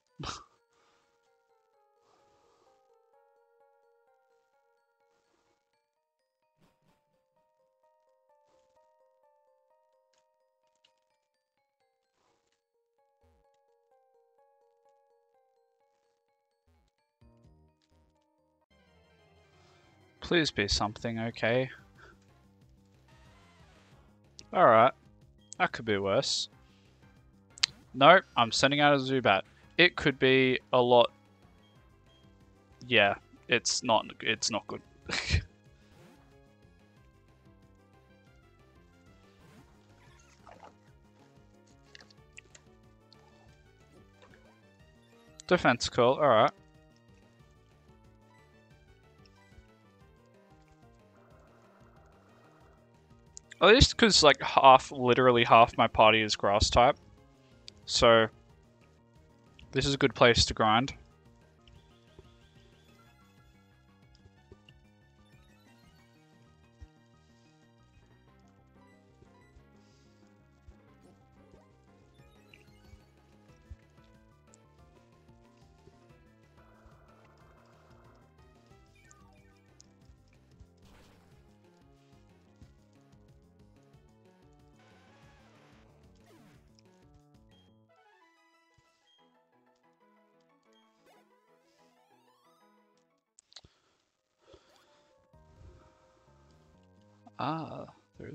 Please be something okay. Alright. That could be worse. Nope, I'm sending out a Zubat. It could be a lot... Yeah, it's not, it's not good. Defense call, alright. At least because like half, literally half my party is grass type. So this is a good place to grind.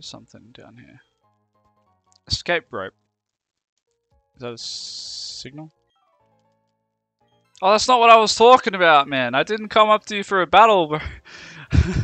Something down here. Escape rope. Is that a signal? Oh, that's not what I was talking about, man. I didn't come up to you for a battle, bro.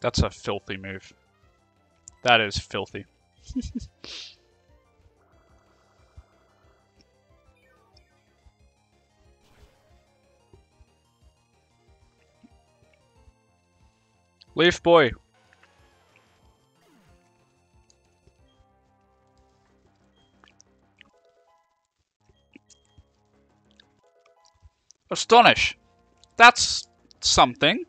That's a filthy move. That is filthy. Leaf boy. Astonish. That's something.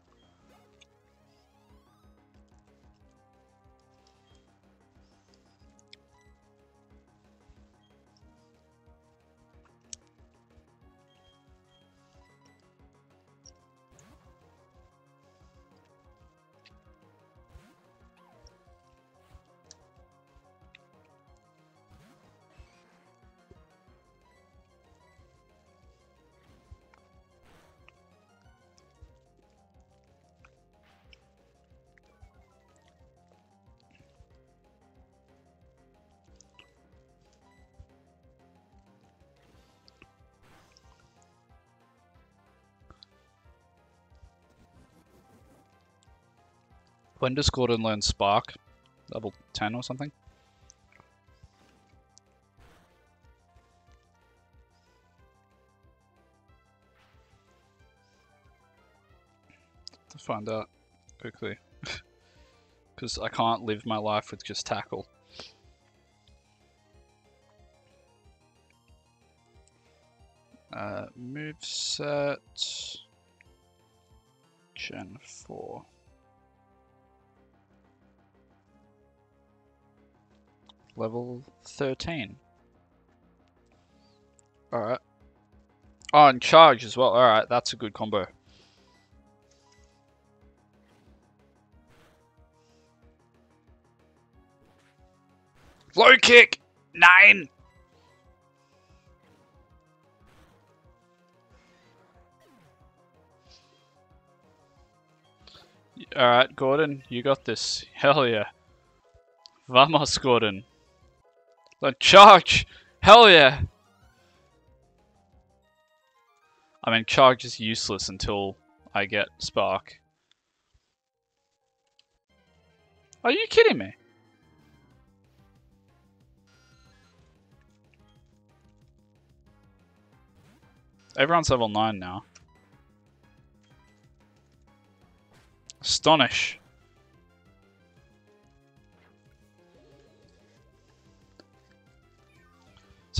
When does Gordon learn Spark? Level 10 or something? To find out quickly. Because I can't live my life with just tackle. Uh, move set Gen 4. Level 13. Alright. Oh, and charge as well. Alright, that's a good combo. Low kick! Nine! Alright, Gordon, you got this. Hell yeah. Vamos, Gordon. The charge! Hell yeah! I mean, charge is useless until I get spark. Are you kidding me? Everyone's level 9 now. Astonish.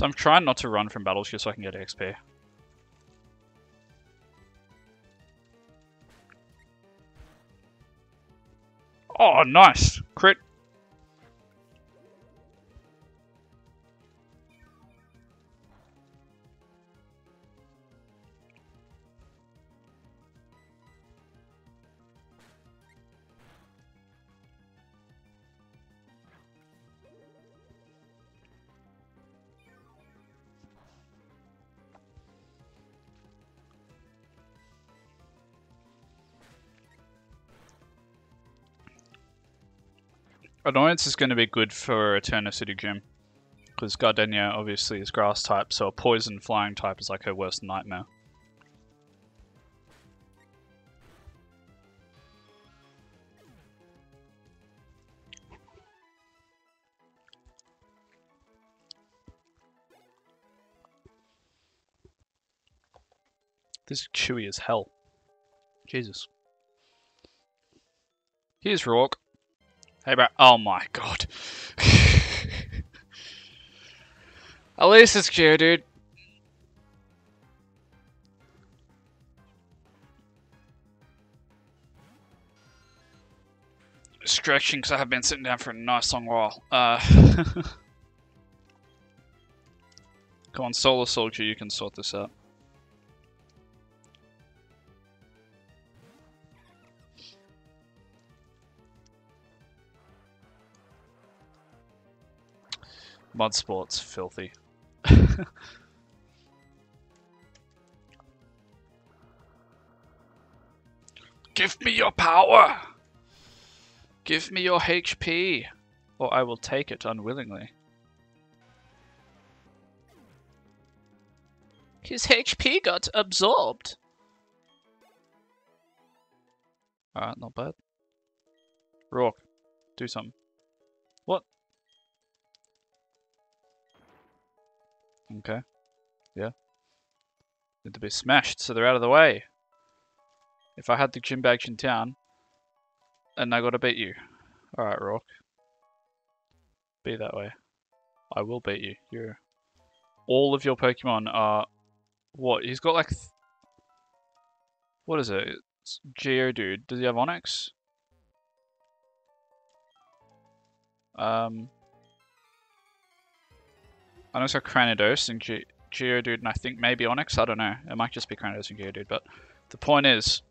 So I'm trying not to run from battles just so I can get XP. Oh, nice. Crit. Annoyance is going to be good for Eterna Gym. Because Gardenia obviously is grass type, so a poison flying type is like her worst nightmare. This is chewy as hell. Jesus. Here's Roark. Hey, bro. Oh my god. At least it's cute, dude. Stretching because I have been sitting down for a nice long while. Uh, Come on, Solar Soldier, you can sort this out. Mud sports, filthy. Give me your power! Give me your HP, or I will take it unwillingly. His HP got absorbed. Alright, not bad. Roark, do something. Okay. Yeah. Need to be smashed so they're out of the way. If I had the gym badge in town, and I gotta beat you. Alright, Roark. Be that way. I will beat you. You're... All of your Pokemon are... What? He's got like... What is it? It's Geodude. Does he have Onix? Um... I know it's got Cranidos and Ge Geodude and I think maybe Onix, I don't know. It might just be Cranidos and Geodude, but the point is,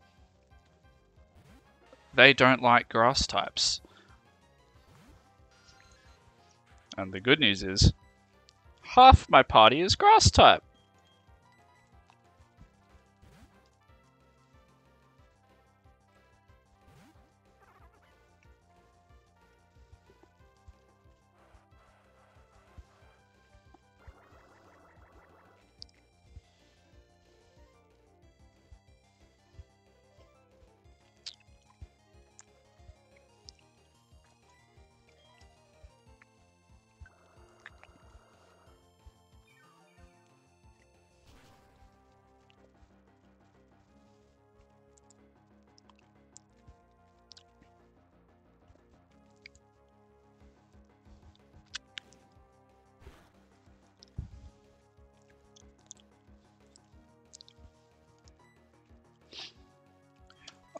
they don't like grass types. And the good news is, half my party is grass type.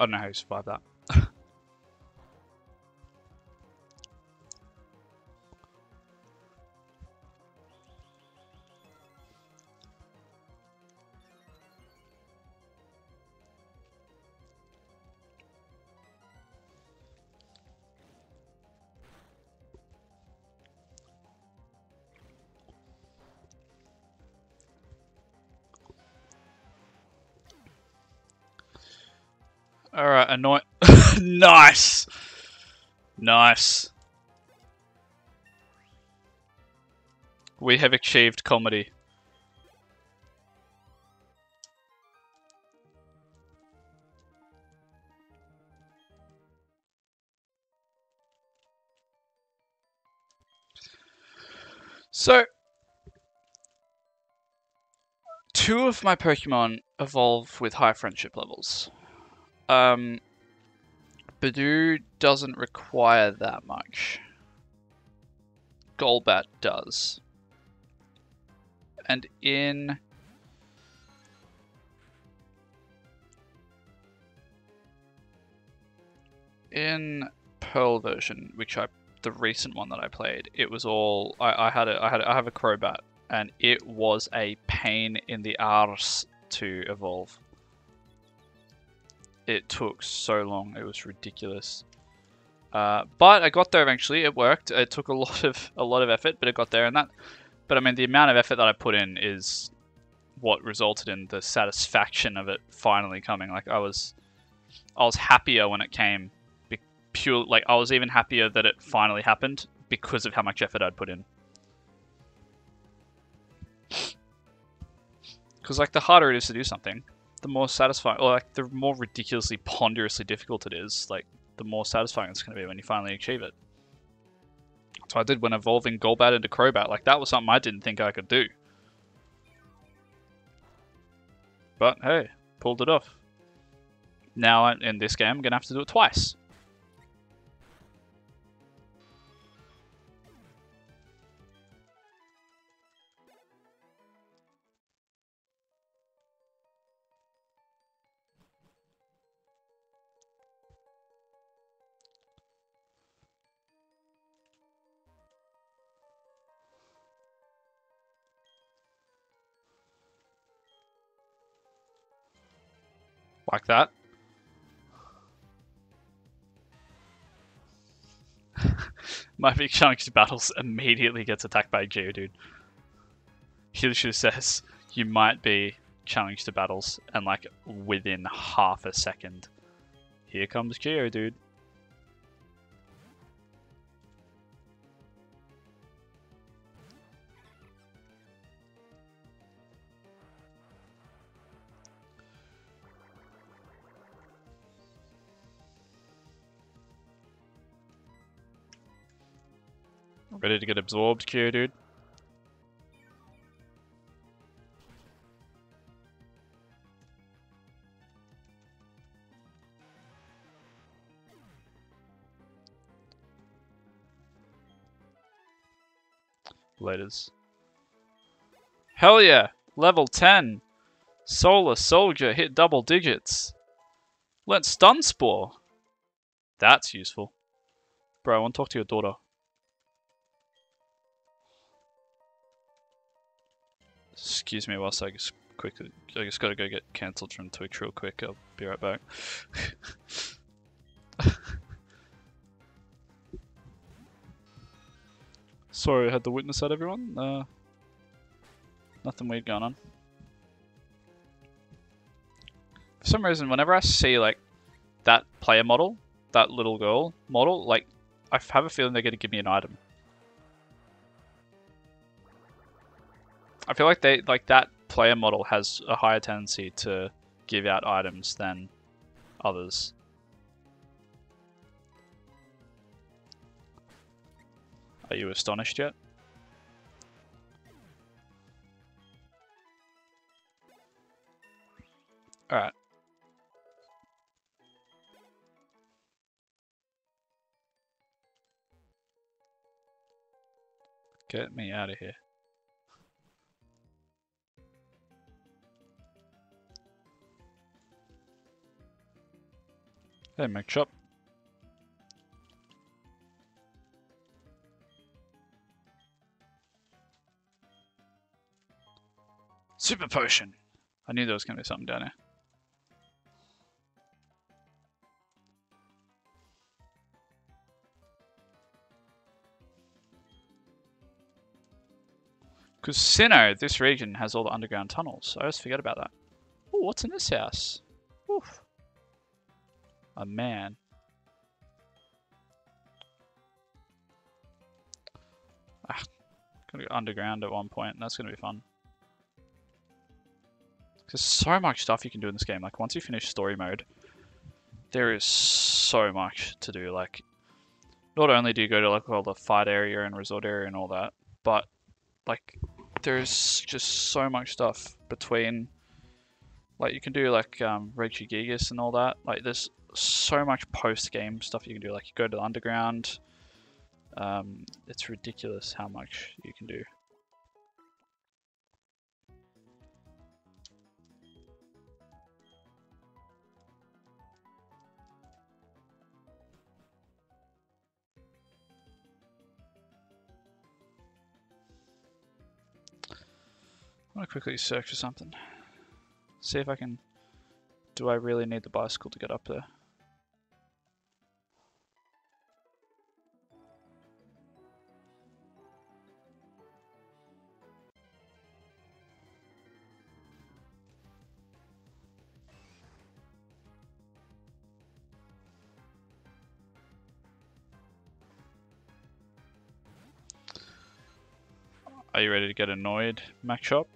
I don't know how you survive that. Alright, annoy- Nice! Nice. We have achieved comedy. So, two of my Pokemon evolve with high friendship levels. Um, doesn't require that much. Golbat does. And in in Pearl version, which I the recent one that I played, it was all I, I had a I had a, I have a Crobat, and it was a pain in the arse to evolve. It took so long; it was ridiculous. Uh, but I got there eventually. It worked. It took a lot of a lot of effort, but it got there. And that, but I mean, the amount of effort that I put in is what resulted in the satisfaction of it finally coming. Like I was, I was happier when it came pure like I was even happier that it finally happened because of how much effort I'd put in. Because like the harder it is to do something, the more satisfying, or like the more ridiculously ponderously difficult it is, like the more satisfying it's going to be when you finally achieve it. So I did when evolving Golbat into Crobat. Like that was something I didn't think I could do. But hey, pulled it off. Now in this game, I'm going to have to do it twice. Like that. My big to battles immediately gets attacked by Geodude. He literally says you might be challenged to battles and like within half a second. Here comes Geodude. Ready to get absorbed, Q, dude? Laters. Hell yeah! Level 10! Solar Soldier hit double digits. Let's stun spore. That's useful. Bro, I want to talk to your daughter. Excuse me whilst I just quickly, I just gotta go get cancelled from Twitch real quick. I'll be right back. Sorry, I had the witness that, everyone. Uh, nothing weird going on. For some reason, whenever I see like that player model, that little girl model, like I have a feeling they're gonna give me an item. I feel like they like that player model has a higher tendency to give out items than others. Are you astonished yet? Alright. Get me out of here. Hey, Machop. Super potion. I knew there was going to be something down here. Because Sinnoh, this region, has all the underground tunnels. I always forget about that. Oh, what's in this house? A man. Ah, gonna go underground at one point. That's gonna be fun. There's so much stuff you can do in this game. Like once you finish story mode, there is so much to do. Like, not only do you go to like all the fight area and resort area and all that, but like there's just so much stuff between like you can do like um Regigigas and all that. Like there's so much post-game stuff you can do. Like you go to the underground. Um, it's ridiculous how much you can do. I'm gonna quickly search for something. See if I can... Do I really need the bicycle to get up there? Are you ready to get annoyed, Machop?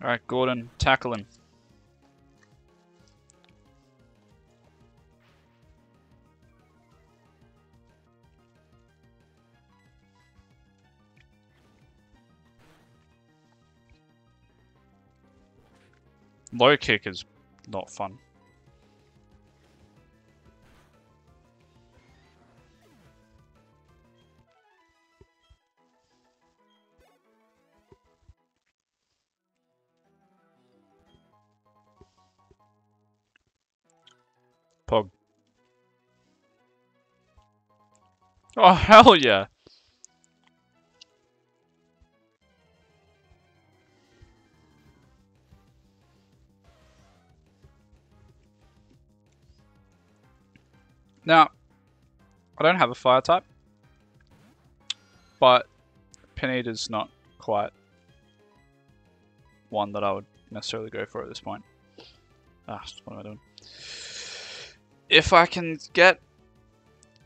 Alright, Gordon, tackle him. Low kick is not fun. Pog. Oh, hell yeah. Now, I don't have a fire type, but Penede is not quite one that I would necessarily go for at this point. Ah, what am I doing? If I can get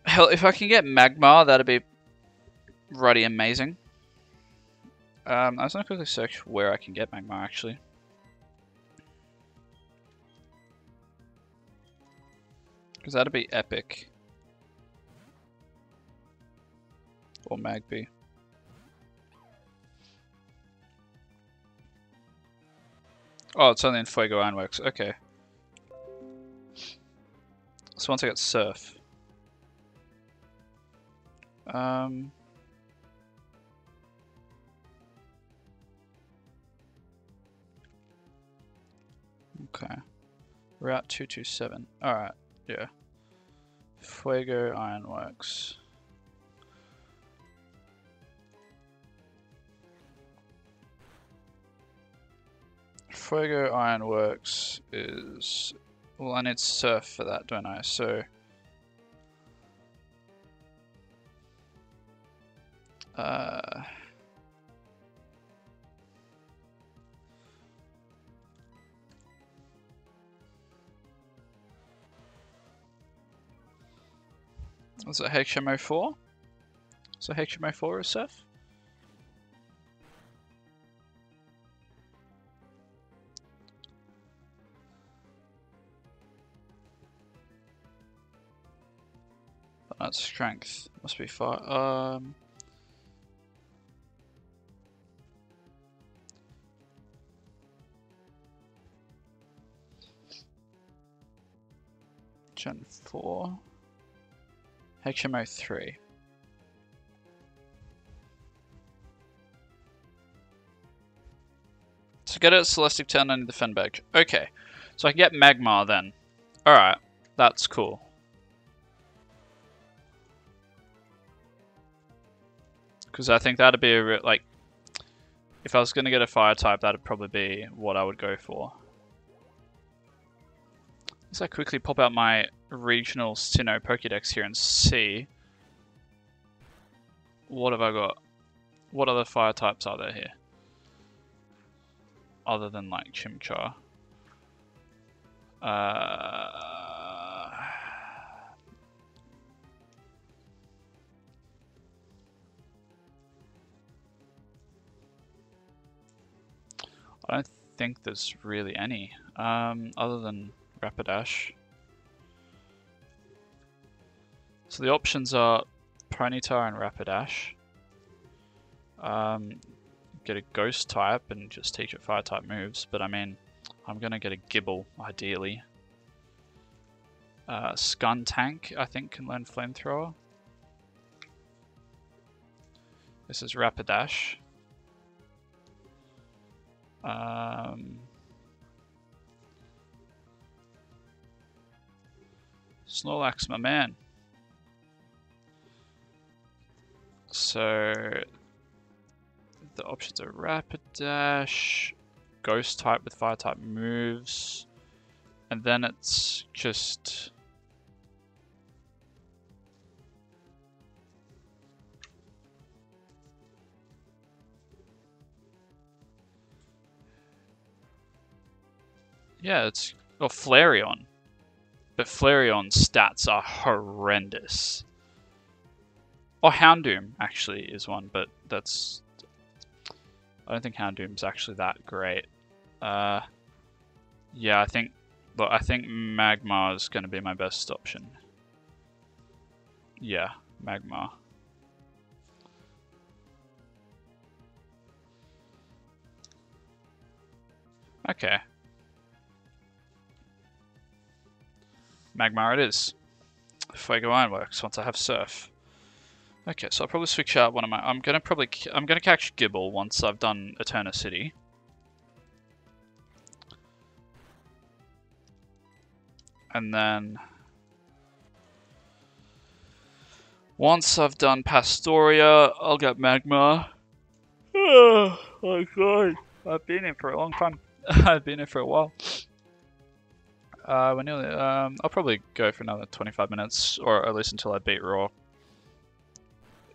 hell, if I can get Magmar, that'd be ruddy amazing. Um, I was gonna quickly search where I can get Magmar actually. Because that'd be epic. Or Magby. Oh, it's only in Fuego Ironworks. Okay. So once I get Surf. Um... Okay. Route 227. Alright, yeah. Fuego Ironworks. Fuego Ironworks is... Well, I need surf for that, don't I? So... Uh... Was it HM04? So HM04 is surf? That's strength. Must be fire. Um. Gen 4. HMO 3. So get it at Celestic Town and the Fenberg. Okay. So I can get Magmar then. Alright. That's cool. Because I think that'd be a like, if I was going to get a fire type, that'd probably be what I would go for. Let's I quickly pop out my regional Sinnoh Pokedex here and see what have I got? What other fire types are there here? Other than like Chimchar. Uh, I don't think there's really any, um, other than Rapidash. So the options are Ponyta and Rapidash. Um, get a Ghost type and just teach it Fire type moves, but I mean, I'm gonna get a Gible, ideally. Uh, Skuntank, I think, can learn Flamethrower. This is Rapidash. Um, Snorlax, my man. So the options are rapid dash, Ghost type with Fire type moves, and then it's just Yeah, it's oh Flareon. But Flareon's stats are horrendous. Oh, Houndoom actually is one, but that's I don't think Houndoom's actually that great. Uh, yeah, I think but I think Magmar is going to be my best option. Yeah, Magmar. Okay. Magmar it is. Fuego Ironworks once I have Surf. Okay, so I'll probably switch out one of my... I'm gonna probably... I'm gonna catch Gible once I've done Eterna City. And then... Once I've done Pastoria, I'll get Magmar. Oh my god. I've been here for a long time. I've been here for a while. Uh, we're nearly, um, I'll probably go for another 25 minutes, or at least until I beat Raw.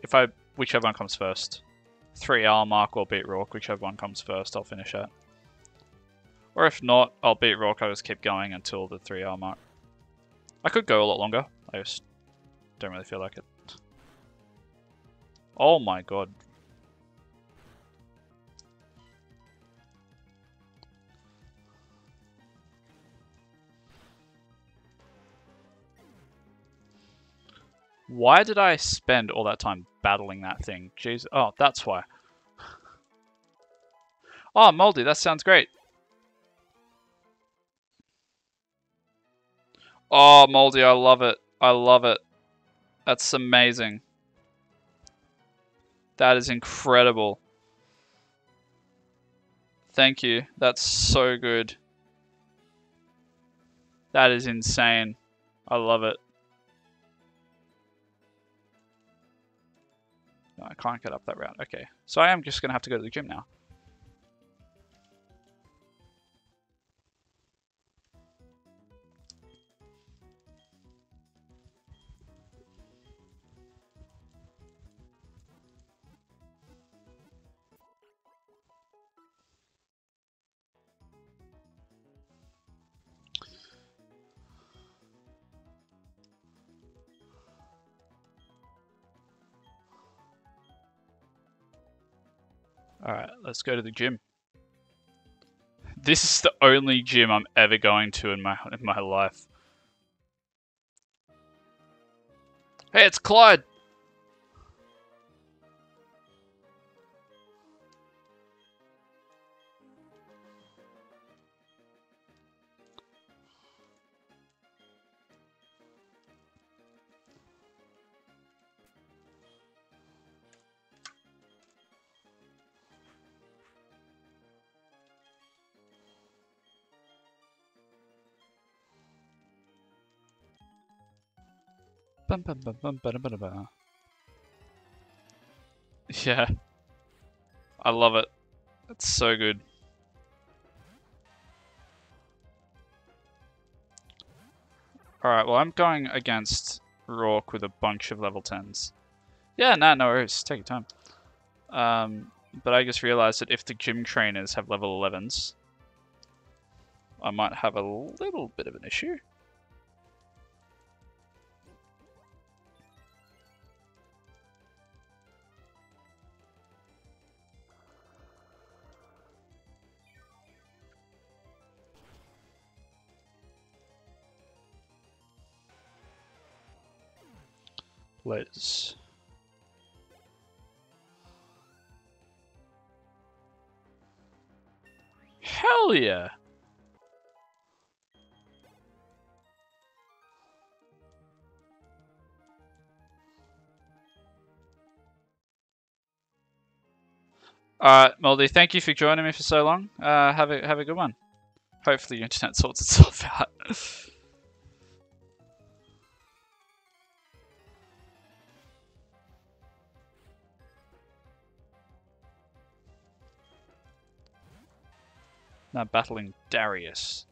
If I, whichever one comes first. Three hour mark or beat Roark, whichever one comes first, I'll finish it. Or if not, I'll beat Roark, I'll just keep going until the three hour mark. I could go a lot longer, I just don't really feel like it. Oh my god, Why did I spend all that time battling that thing? Jeez. Oh, that's why. Oh, Moldy, that sounds great. Oh, Moldy, I love it. I love it. That's amazing. That is incredible. Thank you. That's so good. That is insane. I love it. No, I can't get up that route. Okay. So I am just going to have to go to the gym now. Alright, let's go to the gym. This is the only gym I'm ever going to in my in my life. Hey, it's Clyde! Yeah. I love it. It's so good. Alright, well I'm going against Roark with a bunch of level 10s. Yeah, nah, no worries. Take your time. Um, but I just realized that if the gym trainers have level 11s, I might have a little bit of an issue. Liz. Hell yeah! Alright, Moldy, thank you for joining me for so long. Uh, have a have a good one. Hopefully your internet sorts itself out. Now battling Darius.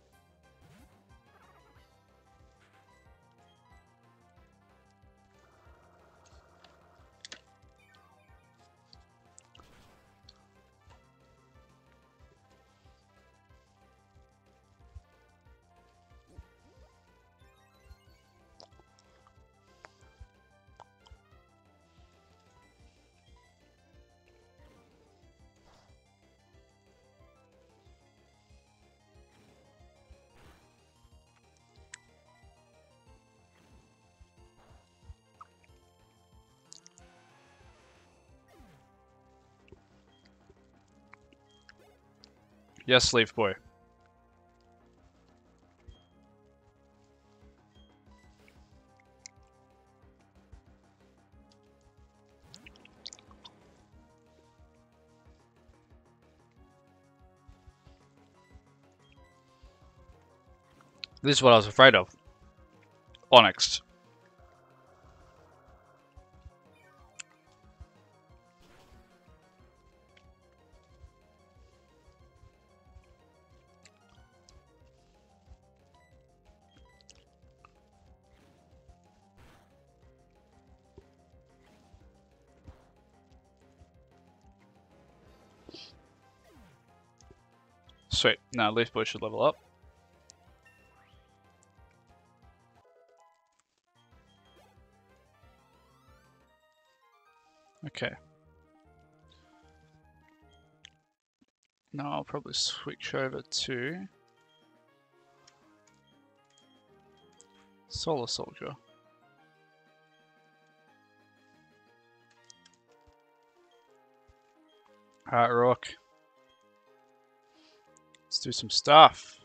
Yes, slave Boy. This is what I was afraid of. Onix. Sweet. Now Leaf Boy should level up. Okay. Now I'll probably switch over to Solar Soldier. Alright, Rock. Do some stuff.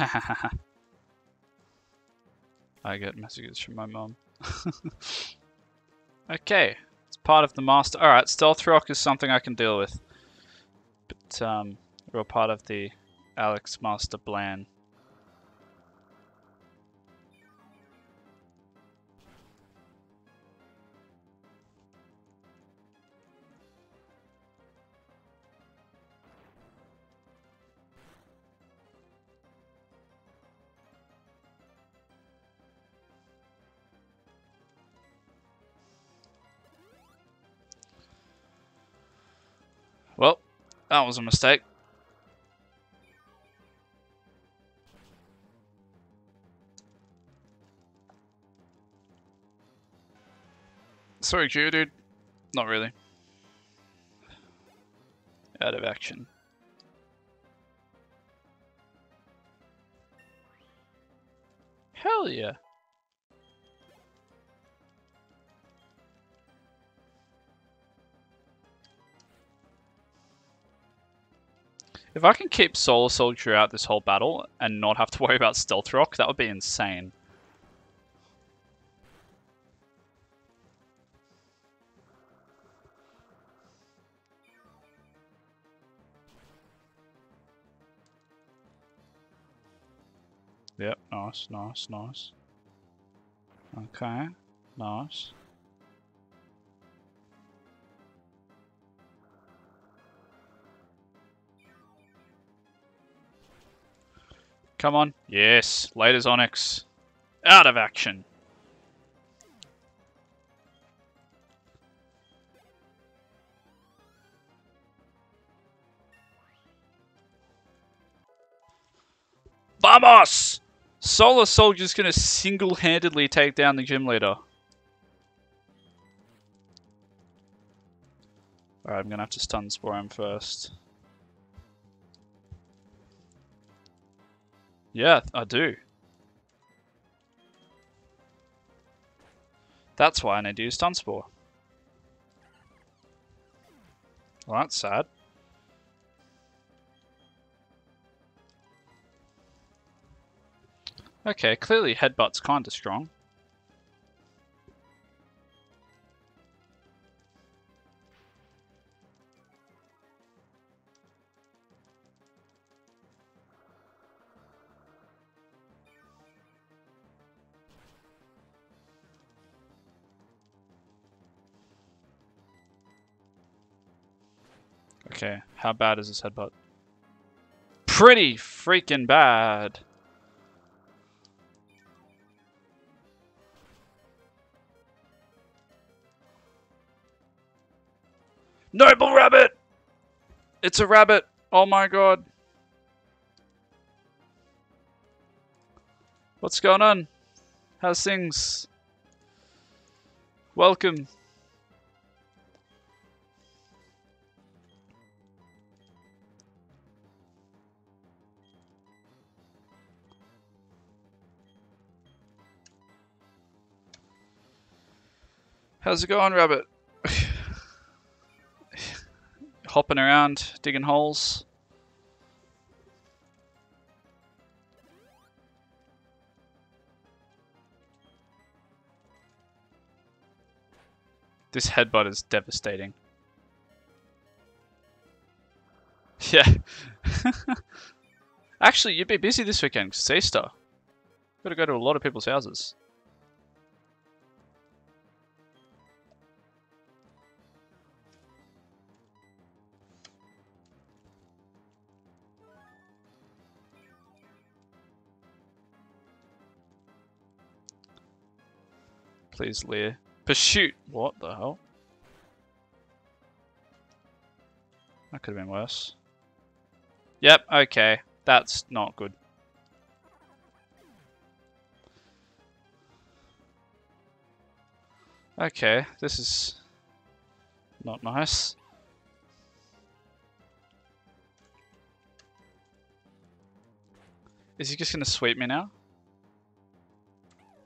I get messages from my mom. okay, it's part of the master. Alright, Stealth Rock is something I can deal with. But, um, we're part of the Alex Master Bland. That was a mistake. Sorry, dude. Not really. Out of action. Hell yeah. If I can keep Solar Soldier out this whole battle and not have to worry about Stealth Rock, that would be insane. Yep, nice, nice, nice. Okay, nice. Come on. Yes. Laters Onix. Out of action. Vamos! Solar Soldier's gonna single-handedly take down the gym leader. Alright, I'm gonna have to stun spore first. Yeah, I do. That's why I need to use stun spore. Well, that's sad. Okay, clearly Headbutt's kinda strong. How bad is this headbutt? Pretty freaking bad. Noble rabbit! It's a rabbit! Oh my god. What's going on? How's things? Welcome. How's it going, Rabbit? Hopping around, digging holes. This headbutt is devastating. Yeah. Actually, you'd be busy this weekend, because Easter. Gotta go to a lot of people's houses. Please, Leah. Pursuit! What the hell? That could have been worse. Yep, okay. That's not good. Okay, this is not nice. Is he just going to sweep me now?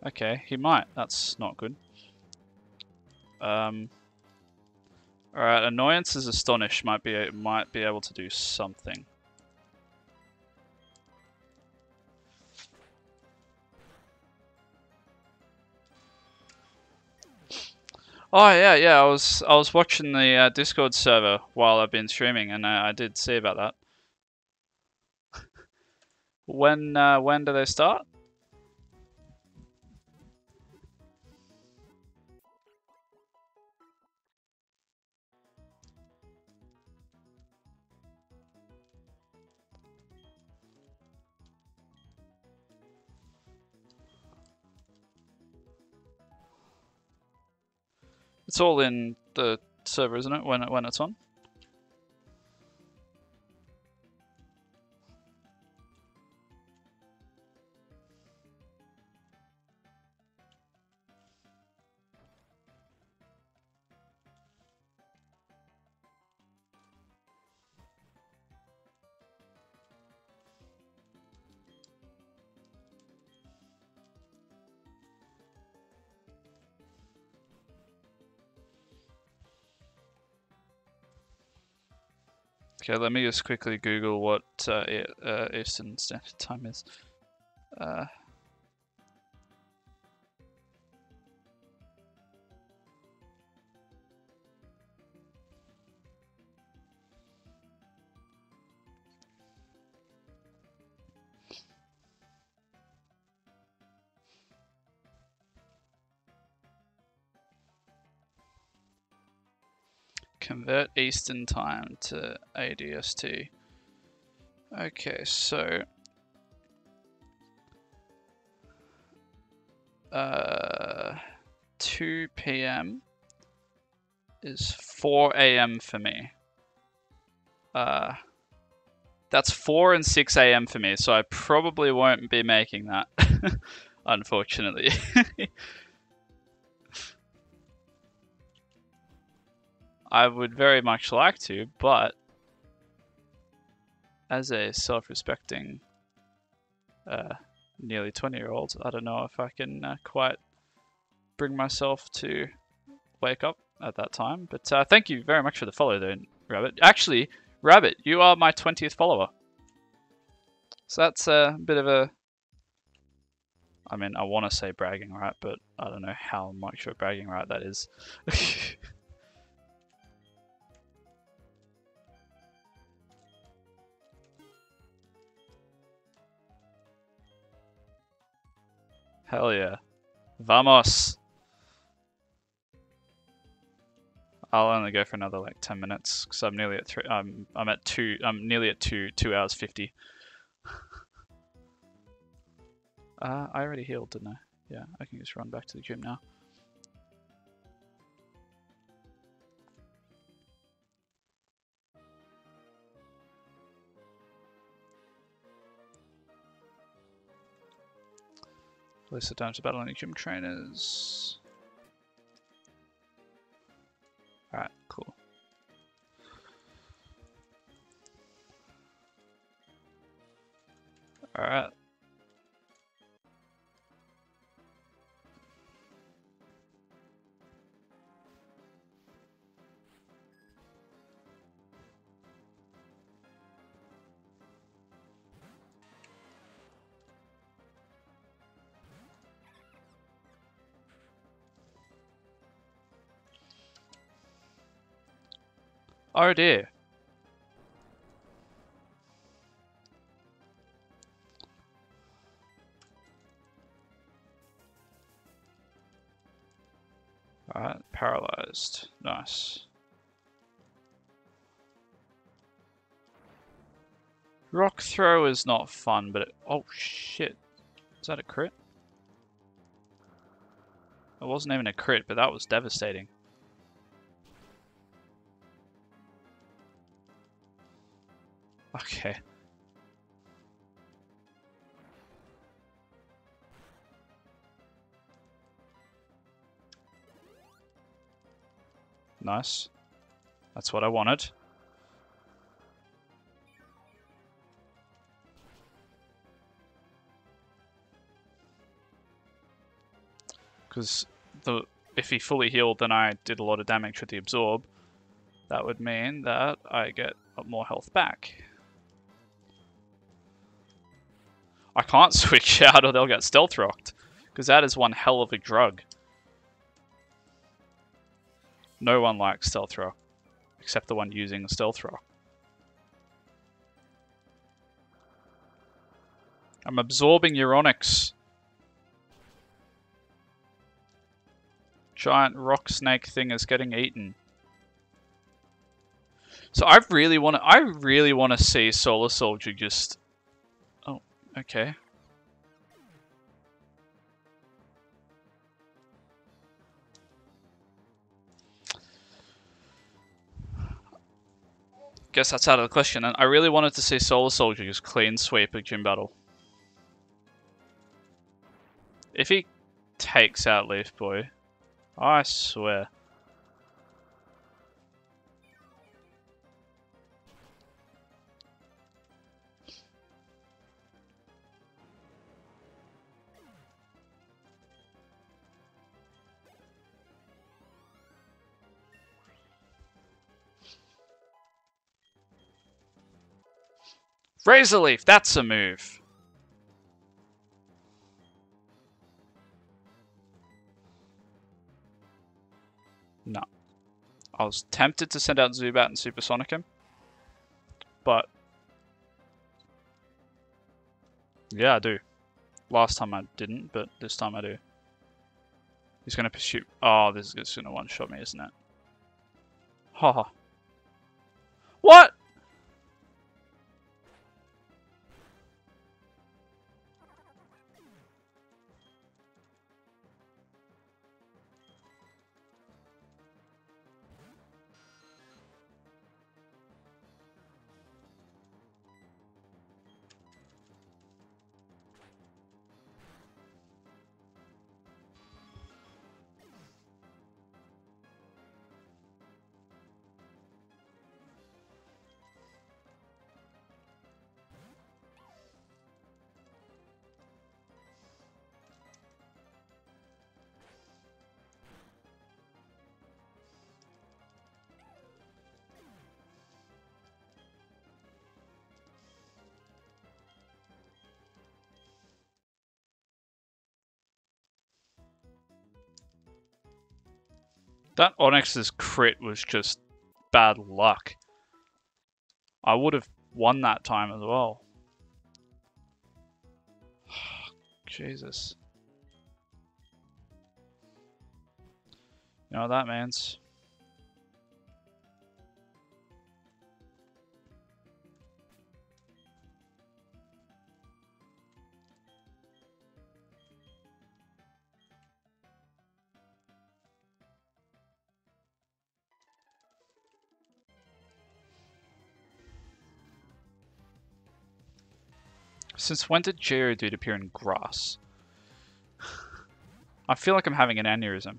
Okay, he might. That's not good. Um, Alright, Annoyance is Astonish might be might be able to do something. Oh yeah, yeah. I was I was watching the uh, Discord server while I've been streaming, and I, I did see about that. when uh, when do they start? It's all in the server, isn't it? When it, when it's on. Okay, let me just quickly Google what uh, uh, Eastern Standard Time is. Uh, convert Eastern time to ADST. Okay, so uh, 2 p.m. is 4 a.m. for me. Uh, that's 4 and 6 a.m. for me, so I probably won't be making that, unfortunately. I would very much like to, but as a self-respecting uh, nearly 20 year old, I don't know if I can uh, quite bring myself to wake up at that time. But uh, thank you very much for the follow though, Rabbit. Actually, Rabbit, you are my 20th follower. So that's a bit of a... I mean, I want to say bragging right, but I don't know how much of a bragging right that is. Hell yeah. Vamos! I'll only go for another like 10 minutes because I'm nearly at three. I'm I'm at two. I'm nearly at two two hours 50. uh, I already healed, didn't I? Yeah, I can just run back to the gym now. List of times to battle any gym trainers. Alright, cool. Alright. Oh dear. Alright, paralyzed. Nice. Rock throw is not fun, but it, oh shit. Is that a crit? It wasn't even a crit, but that was devastating. Okay. Nice. That's what I wanted. Because the if he fully healed, then I did a lot of damage with the absorb. That would mean that I get more health back. I can't switch out or they'll get stealth rocked. Because that is one hell of a drug. No one likes stealth rock. Except the one using stealth rock. I'm absorbing Euronics. Giant rock snake thing is getting eaten. So I really want to. I really want to see Solar Soldier just Okay. Guess that's out of the question. And I really wanted to see Solar Soldier just clean sweep a gym battle. If he takes out Leaf Boy, I swear. Razor Leaf, that's a move. No. I was tempted to send out Zubat and Supersonic him. But... Yeah, I do. Last time I didn't, but this time I do. He's going to pursue... Oh, this is going to one-shot me, isn't it? Haha. What? That Onix's crit was just bad luck. I would have won that time as well. Jesus. You know what that means? Since when did Geodude appear in grass? I feel like I'm having an aneurysm.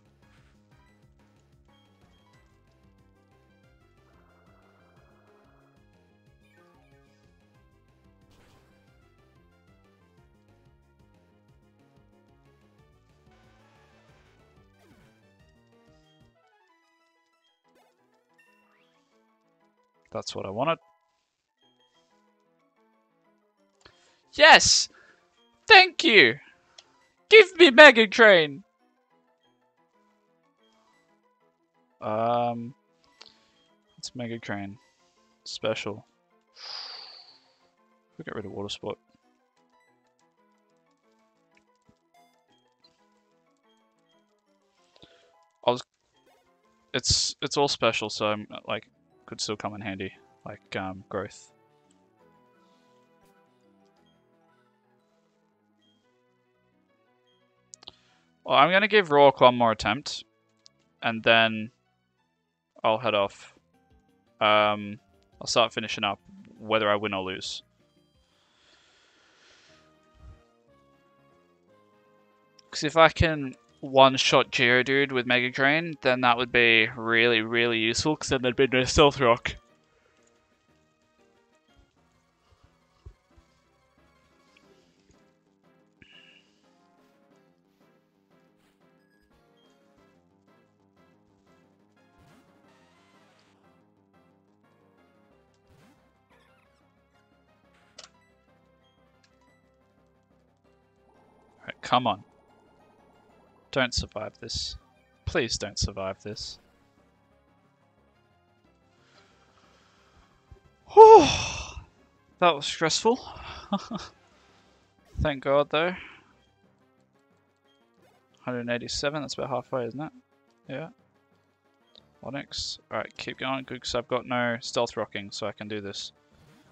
That's what I wanted. Yes! Thank you! Give me Mega Drain! Um, it's Mega Drain. Special. We'll get rid of Water Sport. I was. It's it's all special, so I'm like could still come in handy, like um, growth. Well, I'm going to give Roark one more attempt, and then I'll head off. Um, I'll start finishing up, whether I win or lose. Because if I can one-shot Geodude with Mega Drain, then that would be really, really useful, because then there'd be no Stealth Rock. Come on. Don't survive this. Please don't survive this. Whew. That was stressful. Thank God though. 187, that's about halfway, isn't it? Yeah. Onix. Alright, keep going, good, because I've got no stealth rocking, so I can do this.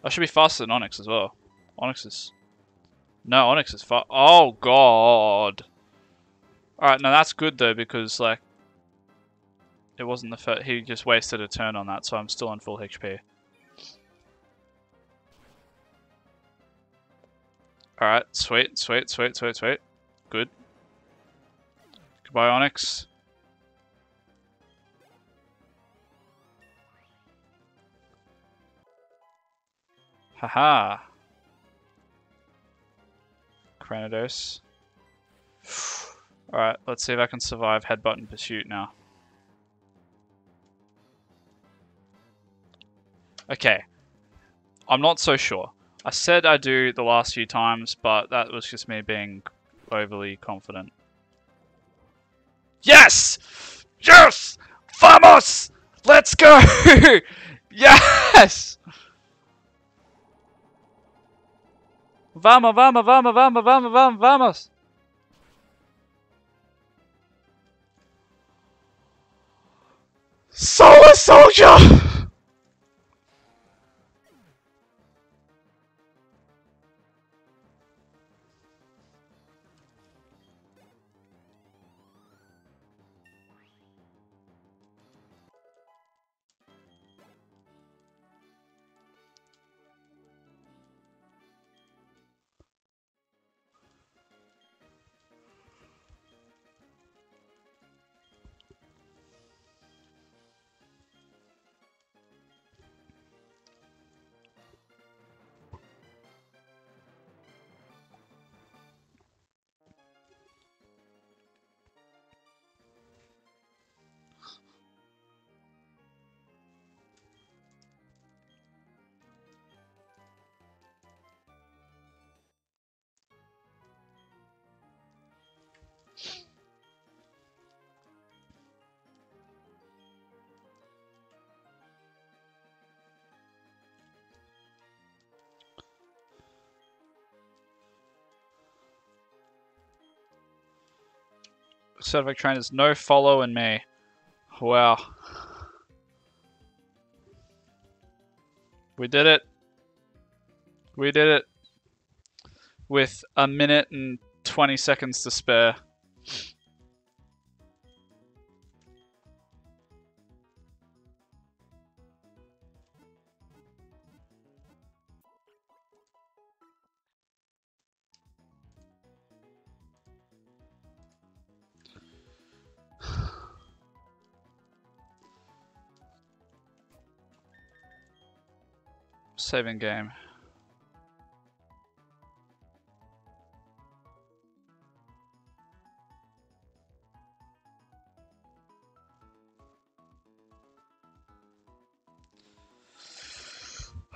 I should be faster than Onix as well. Onix is no, Onix is far. Oh god. Alright, now that's good though because like it wasn't the first. He just wasted a turn on that, so I'm still on full HP. Alright, sweet, sweet, sweet, sweet, sweet. Good. Goodbye, Onix. Haha. Cranidos. Alright, let's see if I can survive Headbutt and Pursuit now. Okay. I'm not so sure. I said I do the last few times, but that was just me being overly confident. Yes! Yes! Vamos! Let's go! yes! Vamos, vamos, vamos, vamos, vamos, vamos, vamos. Solar Soldier! Certified trainers, no follow and me. Wow. We did it. We did it. With a minute and 20 seconds to spare. Saving game.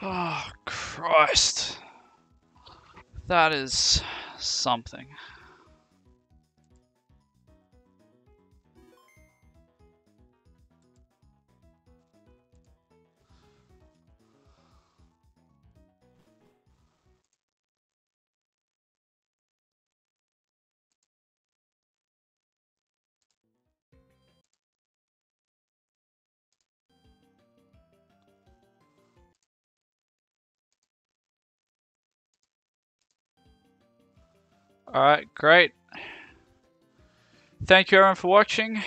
Oh, Christ. That is something. Alright, great. Thank you everyone for watching.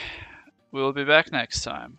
We'll be back next time.